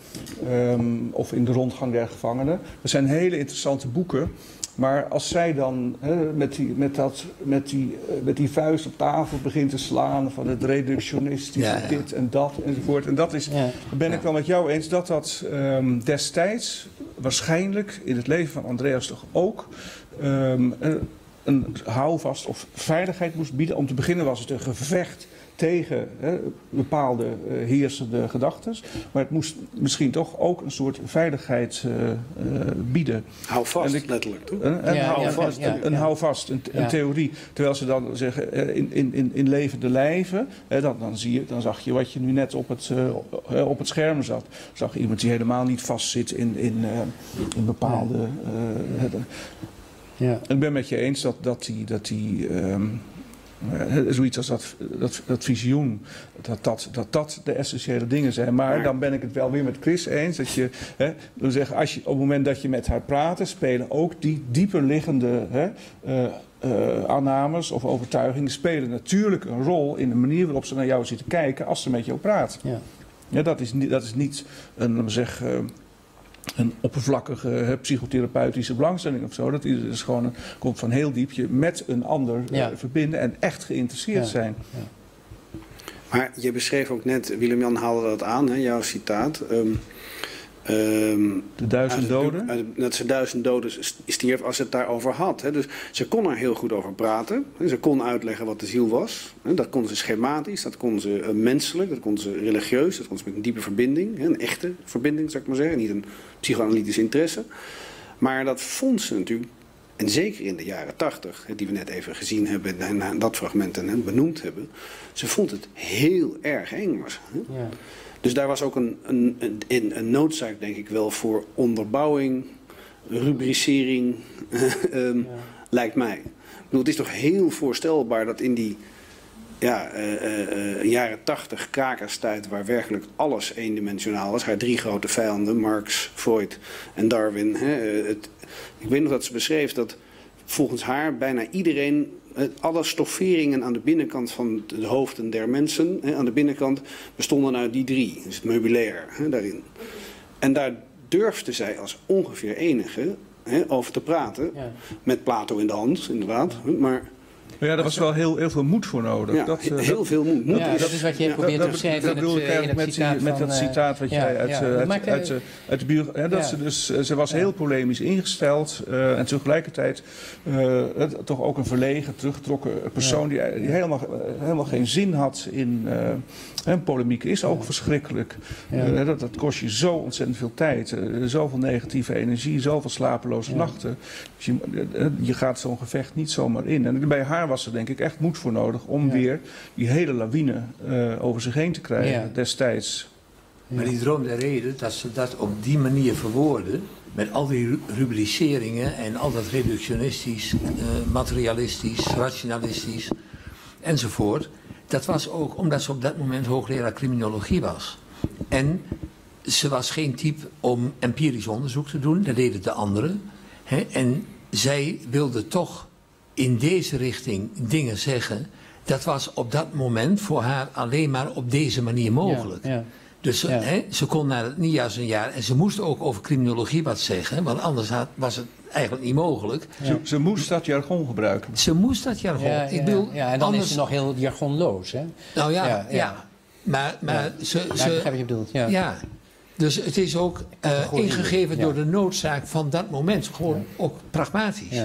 ehm, of in De Rondgang der Gevangenen. Dat zijn hele interessante boeken. Maar als zij dan hè, met, die, met, dat, met, die, eh, met die vuist op tafel begint te slaan van het reductionistische Ja, ja. dit en dat enzovoort. En dat is, Ja. ben ik wel met jou eens, dat dat ehm, destijds waarschijnlijk in het leven van Andreas toch ook ehm, een, een houvast of veiligheid moest bieden. Om te beginnen was het een gevecht tegen hè, bepaalde uh, heersende gedachten. Maar het moest misschien toch ook een soort veiligheid uh, uh, bieden. Hou vast, ik, letterlijk. Toch? Een, ja, hou ja, vast, ja, een, hou vast, een, een, theorie. Terwijl ze dan zeggen, in, in, in, in levende lijven, hè, dan, dan, zie je, dan zag je wat je nu net op het, op het scherm zat. Zag je iemand die helemaal niet vastzit in, in, in bepaalde... Ja. Ik ben met je eens dat, dat die, dat die um, uh, zoiets als dat, dat, dat visioen, dat dat, dat dat de essentiële dingen zijn. Maar dan ben ik het wel weer met Chris eens. Dat je, hè, zeggen, als je, op het moment dat je met haar praat, spelen ook die dieper liggende hè, uh, uh, aannames of overtuigingen spelen natuurlijk een rol in de manier waarop ze naar jou zitten kijken als ze met jou praat. Ja. Ja, dat, is niet, dat is niet een, zeg, een oppervlakkige psychotherapeutische belangstelling of zo. Dat is gewoon een, komt van heel diep je met een ander ja. uh, verbinden en echt geïnteresseerd ja. zijn. Ja. Maar je beschreef ook net, Willem-Jan haalde dat aan, hè, jouw citaat. Um, um, de duizend doden? dat ze duizend doden stierf als ze het daarover had. Hè. Dus ze kon er heel goed over praten. Ze kon uitleggen wat de ziel was. Dat kon ze schematisch, dat kon ze uh, menselijk, dat kon ze religieus, dat kon ze met een diepe verbinding. Hè, een echte verbinding, zou ik maar zeggen. Niet een psychoanalytische interesse. Maar dat vond ze natuurlijk, en zeker in de jaren tachtig, die we net even gezien hebben en dat fragment en benoemd hebben, ze vond het heel erg eng. Was, ja. Dus daar was ook een, een, een, een, noodzaak, denk ik wel, voor onderbouwing, rubricering, um, ja. lijkt mij. Ik bedoel, het is toch heel voorstelbaar dat in die ja, uh, uh, jaren tachtig krakerstijd, waar werkelijk alles eendimensionaal was. Haar drie grote vijanden, Marx, Freud en Darwin. Hè, het, ik weet nog dat ze beschreef dat volgens haar bijna iedereen alle stofferingen aan de binnenkant van de hoofden der mensen, aan de binnenkant, bestonden uit die drie. Dus het meubilair daarin. En daar durfde zij als ongeveer enige over te praten. Met Plato in de hand, inderdaad. Maar ja, daar was wel heel, heel veel moed voor nodig. Ja, dat, uh, heel veel moed. moed ja, is, dat is wat je probeert te beschrijven dat, dat in, het, met, citaat met dat citaat wat jij uit, uit, uit, uit, uit de buur... Ja, dat ze, dus, ze was heel polemisch ingesteld uh, en tegelijkertijd uh, toch ook een verlegen, teruggetrokken persoon die, die helemaal, helemaal geen zin had in... En polemiek is ook verschrikkelijk. dat, dat kost je zo ontzettend veel tijd. zoveel negatieve energie, zoveel slapeloze nachten. Dus je, je gaat zo'n gevecht niet zomaar in. En bij haar was er denk ik echt moed voor nodig om weer die hele lawine uh, over zich heen te krijgen ja. destijds. Maar die droom der reden, dat ze dat op die manier verwoorden, met al die rubriceringen en al dat reductionistisch, uh, materialistisch, rationalistisch enzovoort. Dat was ook omdat ze op dat moment hoogleraar criminologie was. En ze was geen type om empirisch onderzoek te doen, dat deden de anderen. Hè? En zij wilde toch in deze richting dingen zeggen, dat was op dat moment voor haar alleen maar op deze manier mogelijk. Ja, ja. Dus ja. Hè, ze kon naar het nieuwjaarsjaar en ze moest ook over criminologie wat zeggen, want anders had, was het eigenlijk niet mogelijk. Ze, ze, moest dat jargon gebruiken. Ze moest dat jargon. Ja, Ik bedoel, ja en dan anders... is ze nog heel jargonloos. Hè? Nou ja, ja. Maar, maar ze, ze, ja, je bedoelt. Ja. ja. Dus het is ook uh, ingegeven door de noodzaak van dat moment. Gewoon ook pragmatisch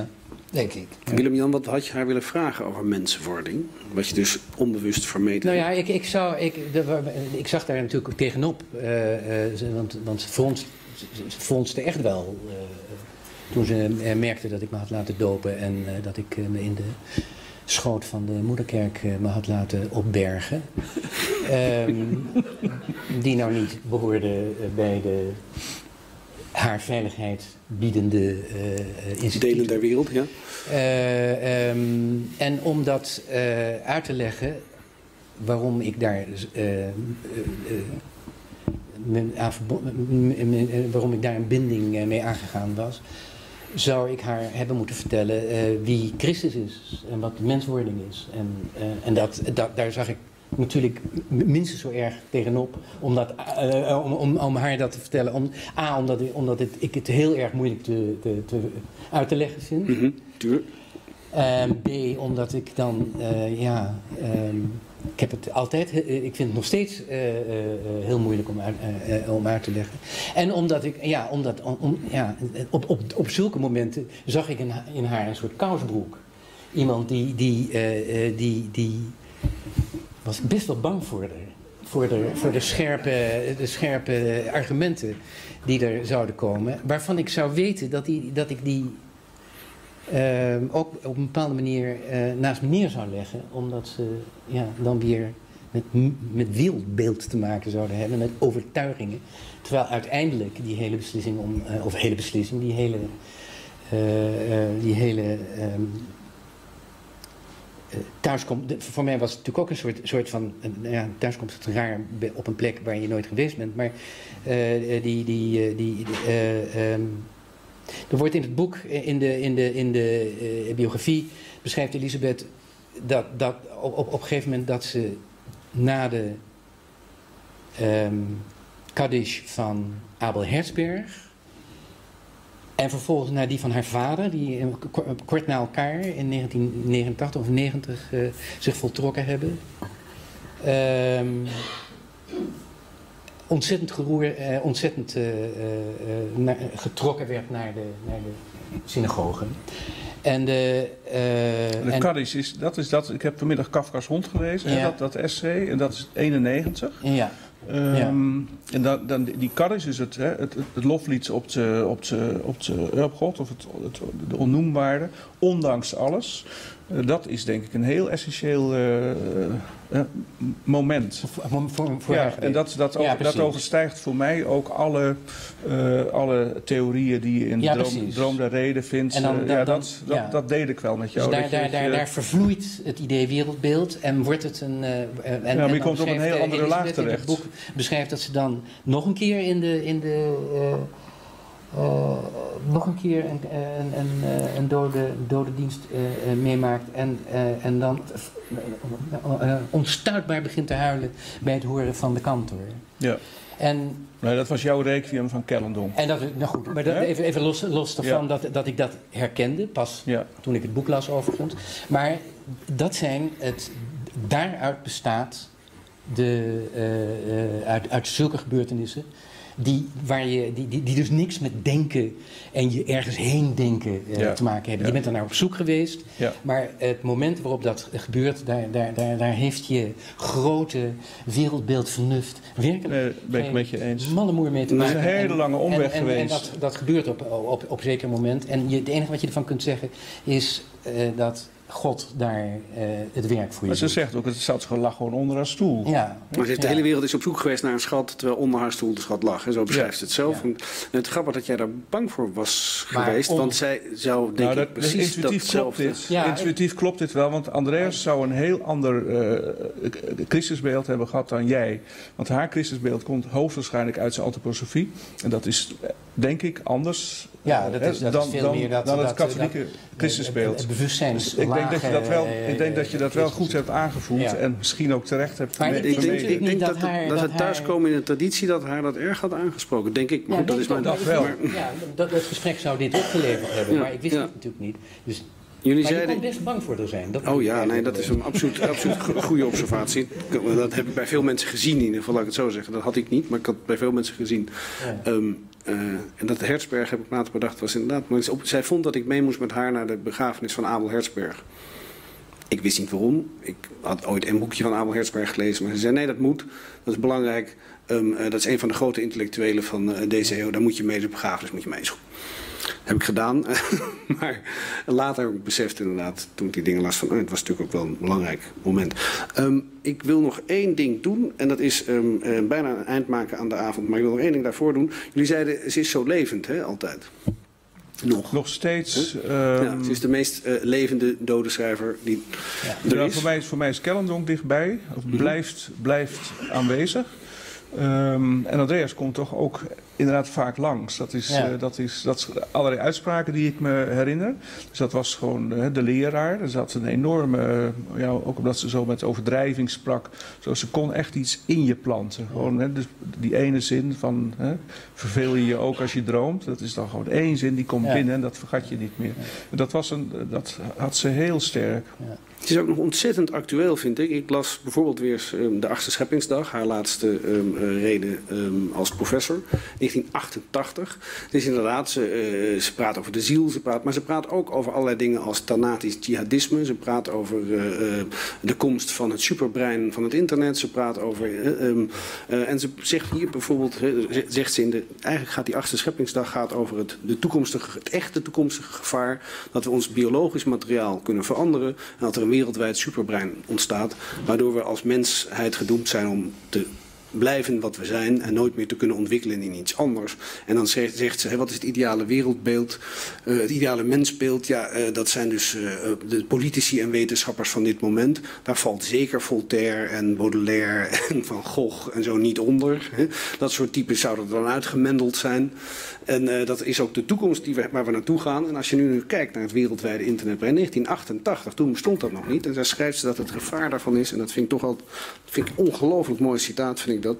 denk ik. Willem-Jan, wat had je haar willen vragen over mensenwording? Wat je dus onbewust vermeten Nou ja, ik, ik, zou, ik, de, ik zag daar natuurlijk tegenop. Uh, uh, want, want ze fronste echt wel. Uh, toen ze merkte dat ik me had laten dopen en dat ik me in de schoot van de moederkerk me had laten opbergen. um, die nou niet behoorde bij de haar veiligheid biedende uh, instituten. Delen der wereld, ja. Uh, um, en om dat uh, uit te leggen waarom ik daar waarom ik daar een binding mee aangegaan was, zou ik haar hebben moeten vertellen wie Christus is en wat de menswording is. En, en dat, dat, daar zag ik natuurlijk minstens zo erg tegenop om, dat, uh, om, om, om, haar dat te vertellen. Om, A, omdat, ik, omdat het, ik het heel erg moeilijk te, te, te uit te leggen vind. Mm -hmm, uh, B, omdat ik dan, uh, ja, um, ik heb het altijd, ik vind het nog steeds heel moeilijk om uit, om uit te leggen. En omdat ik, ja, omdat, om, ja op, op, op zulke momenten zag ik in, in haar een soort kousbroek. Iemand die, die, die, die was best wel bang voor de, voor de, voor de, scherpe, de scherpe argumenten die er zouden komen. Waarvan ik zou weten dat, die, dat ik die uh, ook op een bepaalde manier uh, naast me neer zou leggen. Omdat ze ja, dan weer met, met wielbeeld te maken zouden hebben, met overtuigingen. Terwijl uiteindelijk die hele beslissing om, uh, of hele beslissing, die hele, die hele um, thuiskomst. Voor mij was het natuurlijk ook een soort, soort van. ja, thuiskomst is raar op een plek waar je nooit geweest bent. Maar die. die, die, die um, er wordt in het boek, in de, in de, in de biografie, beschrijft Elisabeth dat, dat op, op, op een gegeven moment dat ze na de um, Kaddish van Abel Herzberg en vervolgens naar die van haar vader, die kort na elkaar in 1989 of 90 uh, zich voltrokken hebben. Um, ontzettend, geroer, eh, ontzettend uh, na, getrokken werd naar de, naar de synagogen. En de, de is, dat is dat, ik heb vanmiddag Kafka's hond gelezen, ja. dat, dat essay, en dat is 91. Ja. Um. En dan, dan, die Kaddish is het, hè, het, het loflied op, de, op, de, op, de, op God, of het, het, de onnoembaarde, ondanks alles. Uh, dat is denk ik een heel essentieel uh, uh, moment. Voor, voor, voor ja, en dat, dat, over, ja, dat overstijgt voor mij ook alle, alle theorieën die je in ja, droom, droom der Reden vindt. En dan, dan, ja, dat, dat, ja. dat deed ik wel met jou. Dus daar, daar, daar, daar vervloeit het idee wereldbeeld en wordt het een... en, ja, maar je komt op een heel andere laag terecht. Het boek beschrijft dat ze dan nog een keer in de... In de uh, nog een keer een, een, een, een dode, dode dienst uh, meemaakt en, en dan onstuitbaar begint te huilen bij het horen van de kantor. Ja. En, nee, dat was jouw requiem van Kellendon. En dat, nou goed, maar dat, even, even los, los ervan ja. dat, dat ik dat herkende, pas ja. toen ik het boek las overigens. Maar dat zijn het, daaruit bestaat de, uit, uit zulke gebeurtenissen die, waar je, die, die, die dus niks met denken en je ergens heen denken uh, ja. te maken hebben. Ja. Je bent er naar op zoek geweest, ja. maar het moment waarop dat gebeurt, daar, daar, daar, daar heeft je grote wereldbeeld vernuft werkelijk nee, ben ik met je eens. mallemoer mee te maken. Dat is een hele lange omweg en, en, geweest. En dat, dat gebeurt op, op, op een zeker moment. En je, het enige wat je ervan kunt zeggen is uh, dat God daar uh, het werk voor je Maar ze doet. zegt ook, het zat gewoon, lag gewoon onder haar stoel. Ja. Maar de ja. hele wereld is op zoek geweest naar een schat, terwijl onder haar stoel de schat lag. En zo beschrijft ze het zelf. Ja. En het grappig dat jij daar bang voor was Maar geweest, om- want zij zou denk Nou, ik dat, precies intuïtief klopt dit. Ja, intuïtief klopt dit wel, want Andreas zou een heel ander eh, Christusbeeld hebben gehad dan jij. Want haar Christusbeeld komt hoogstwaarschijnlijk uit zijn antroposofie. En dat is, eh, denk ik, anders Ja, eh, dat is, dat dan, is veel dan, meer dat, dan het dat- katholieke dat- Christusbeeld. Het, het bewustzijn Dus ik denk dat je dat wel, ik denk dat je dat wel goed hebt aangevoeld Ja. en misschien ook terecht hebt Maar mee- ik Ik denk ik denk dat, haar- dat dat het thuiskomen in de traditie dat haar dat erg had aangesproken. Denk ik. Maar goed, dat is mijn dat dat wel. Ja, dat, dat gesprek zou dit opgeleverd hebben, Ja, maar ik wist ja. het natuurlijk niet. Dus, Jullie maar je zeiden... kon best bang voor haar zijn. Dat Oh ja, nee, dat is een absoluut, absoluut go- goede observatie. Dat heb ik bij veel mensen gezien in ieder geval, laat ik het zo zeggen. Dat had ik niet, maar ik had het bij veel mensen gezien. Ja. Ehm, eh, en dat Herzberg, heb ik later bedacht, was inderdaad... Maar zij vond dat ik mee moest met haar naar de begrafenis van Abel Herzberg. Ik wist niet waarom. Ik had ooit een boekje van Abel Herzberg gelezen. Maar ze zei, nee, dat moet. Dat is belangrijk. Ehm, eh, dat is een van de grote intellectuelen van eh, deze eeuw. Daar moet je mee, de begrafenis moet je mee. Heb ik gedaan. maar later besefte inderdaad, toen ik die dingen las, van oh, het was natuurlijk ook wel een belangrijk moment. Ehm, ik wil nog één ding doen. En dat is ehm, eh, bijna een eind maken aan de avond. Maar ik wil nog één ding daarvoor doen. Jullie zeiden, ze is zo levend, hè, altijd. Nog. Nog steeds. Ja, ehm, ze is de meest levende dode schrijver die er Ja, is. voor, mij, is- voor mij is Kellendonk dichtbij. Of blijft, blijft aanwezig. Ehm, en Andreas komt toch ook inderdaad vaak langs. Dat is, Ja. eh, dat is, dat is allerlei uitspraken die ik me herinner. Dus dat was gewoon eh, de leraar. Er zat een enorme, eh, ja, ook omdat ze zo met overdrijving sprak. Zo, ze kon echt iets in je planten. Gewoon, hè, dus die ene zin van hè, verveel je je ook als je droomt. Dat is dan gewoon één zin die komt Ja. binnen en dat vergat je niet meer. En Dat, was een, dat had ze heel sterk. Het is ook nog ontzettend actueel, vind ik. Ik las bijvoorbeeld weer ehm, de achtste scheppingsdag, haar laatste ehm, reden um, als professor. 1988. Het is inderdaad, ze, uh, ze praat over de ziel, ze praat, maar ze praat ook over allerlei dingen als Tanatisch jihadisme. Ze praat over uh, de komst van het superbrein van het internet. Ze praat over. Um, en ze zegt hier bijvoorbeeld, zegt ze in de. Eigenlijk gaat die achtste scheppingsdag gaat over het, de toekomstige, het echte toekomstige gevaar. Dat we ons biologisch materiaal kunnen veranderen. En dat er een wereldwijd superbrein ontstaat. Waardoor we als mensheid gedoemd zijn om te blijven wat we zijn en nooit meer te kunnen ontwikkelen in iets anders. En dan zegt, zegt ze, hè, wat is het ideale wereldbeeld? Uh, het ideale mensbeeld, ja, uh, dat zijn dus uh, de politici en wetenschappers van dit moment. Daar valt zeker Voltaire en Baudelaire en Van Gogh en zo niet onder. Hè. Dat soort types zouden er dan uitgemendeld zijn. En dat is ook de toekomst die we, waar we naartoe gaan. En als je nu kijkt naar het wereldwijde internet, in 1988, toen bestond dat nog niet. En daar schrijft ze dat het gevaar daarvan is, en dat vind ik toch al, vind ik ongelooflijk mooi citaat, vind ik dat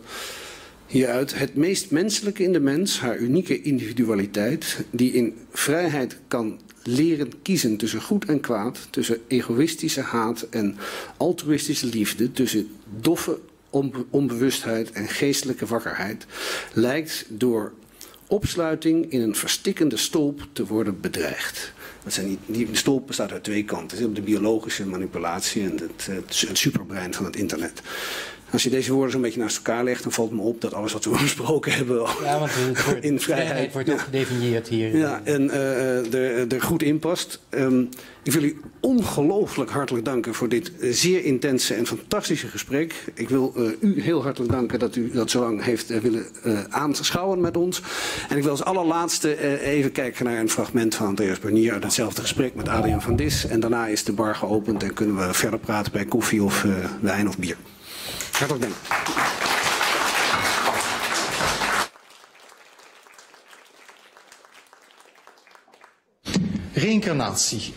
hieruit het meest menselijke in de mens, haar unieke individualiteit, die in vrijheid kan leren kiezen tussen goed en kwaad, tussen egoïstische haat en altruïstische liefde, tussen doffe onbewustheid en geestelijke wakkerheid, lijkt door opsluiting in een verstikkende stolp te worden bedreigd. Dat zijn die, de stolp bestaat uit twee kanten. De biologische manipulatie en het superbrein van het internet. Als je deze woorden zo'n beetje naast elkaar legt, dan valt me op dat alles wat we besproken hebben ja, want het woord, in vrijheid, wordt ook gedefinieerd hier. Ja, en uh, er, er goed in past. Um, ik wil u ongelooflijk hartelijk danken voor dit zeer intense en fantastische gesprek. Ik wil uh, u heel hartelijk danken dat u dat zo lang heeft uh, willen aanschouwen met ons. En ik wil als allerlaatste even kijken naar een fragment van Andreas Bernier uit hetzelfde gesprek met Adriaan van Dis. En daarna is de bar geopend en kunnen we verder praten bij koffie of wijn of bier. Hartelijk dank. Reïncarnatie.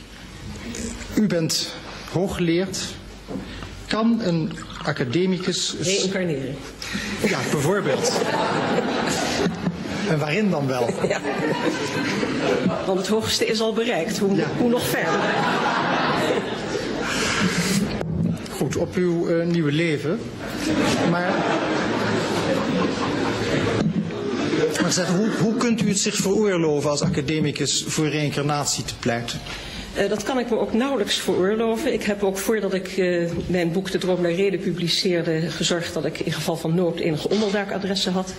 U bent hooggeleerd. Kan een academicus. Reïncarneren. Ja, bijvoorbeeld. En waarin dan wel? Ja. Want het hoogste is al bereikt. Hoe, ja. hoe nog verder? Goed, op uw uh, nieuwe leven. Maar. Maar zeg, hoe, hoe kunt u het zich veroorloven als academicus voor reïncarnatie te pleiten? Uh, dat kan ik me ook nauwelijks veroorloven. Ik heb ook voordat ik uh, mijn boek De Droom naar Reden publiceerde gezorgd dat ik in geval van nood enige onderduikadressen had.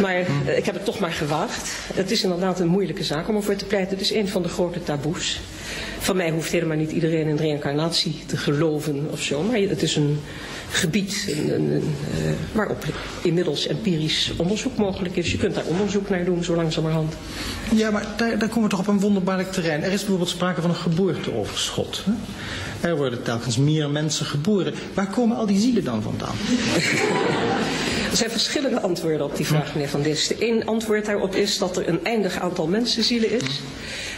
Maar uh, ik heb het toch maar gewaagd. Het is inderdaad een moeilijke zaak om ervoor te pleiten. Het is een van de grote taboes. Van mij hoeft helemaal niet iedereen in reïncarnatie te geloven of zo. Maar het is een gebied een, een, een, waarop inmiddels empirisch onderzoek mogelijk is. Je kunt daar onderzoek naar doen, zo langzamerhand. Ja, maar daar, daar komen we toch op een wonderbaarlijk terrein. Er is bijvoorbeeld sprake van een geboorteoverschot. Hè? Er worden telkens meer mensen geboren. Waar komen al die zielen dan vandaan? Er zijn verschillende antwoorden op die vraag, meneer Van Dis. Eén antwoord daarop is dat er een eindig aantal mensenzielen is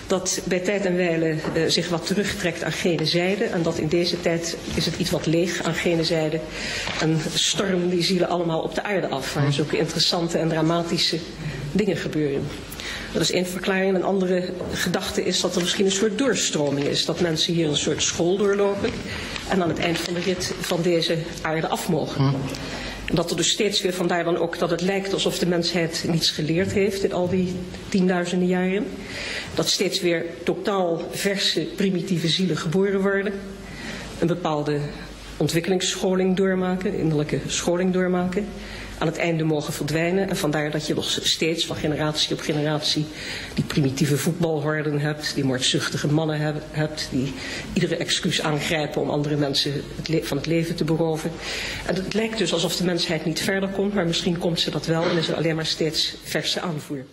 dat bij tijd en wijle uh, zich wat terugtrekt aan gene zijde. En dat in deze tijd is het iets wat leeg aan gene zijde. En stormen die zielen allemaal op de aarde af. Waar zulke interessante en dramatische dingen gebeuren. Dat is één verklaring. Een andere gedachte is dat er misschien een soort doorstroming is. Dat mensen hier een soort school doorlopen. En aan het eind van de rit van deze aarde af mogen. Dat er dus steeds weer, vandaar dan ook dat het lijkt alsof de mensheid niets geleerd heeft in al die tienduizenden jaren. Dat steeds weer totaal verse, primitieve zielen geboren worden. Een bepaalde ontwikkelingsscholing doormaken, innerlijke scholing doormaken aan het einde mogen verdwijnen. En vandaar dat je nog steeds van generatie op generatie die primitieve voetbalhorden hebt, die moordzuchtige mannen hebt, die iedere excuus aangrijpen om andere mensen het van het leven te beroven. En het lijkt dus alsof de mensheid niet verder komt, maar misschien komt ze dat wel en is er alleen maar steeds verse aanvoer.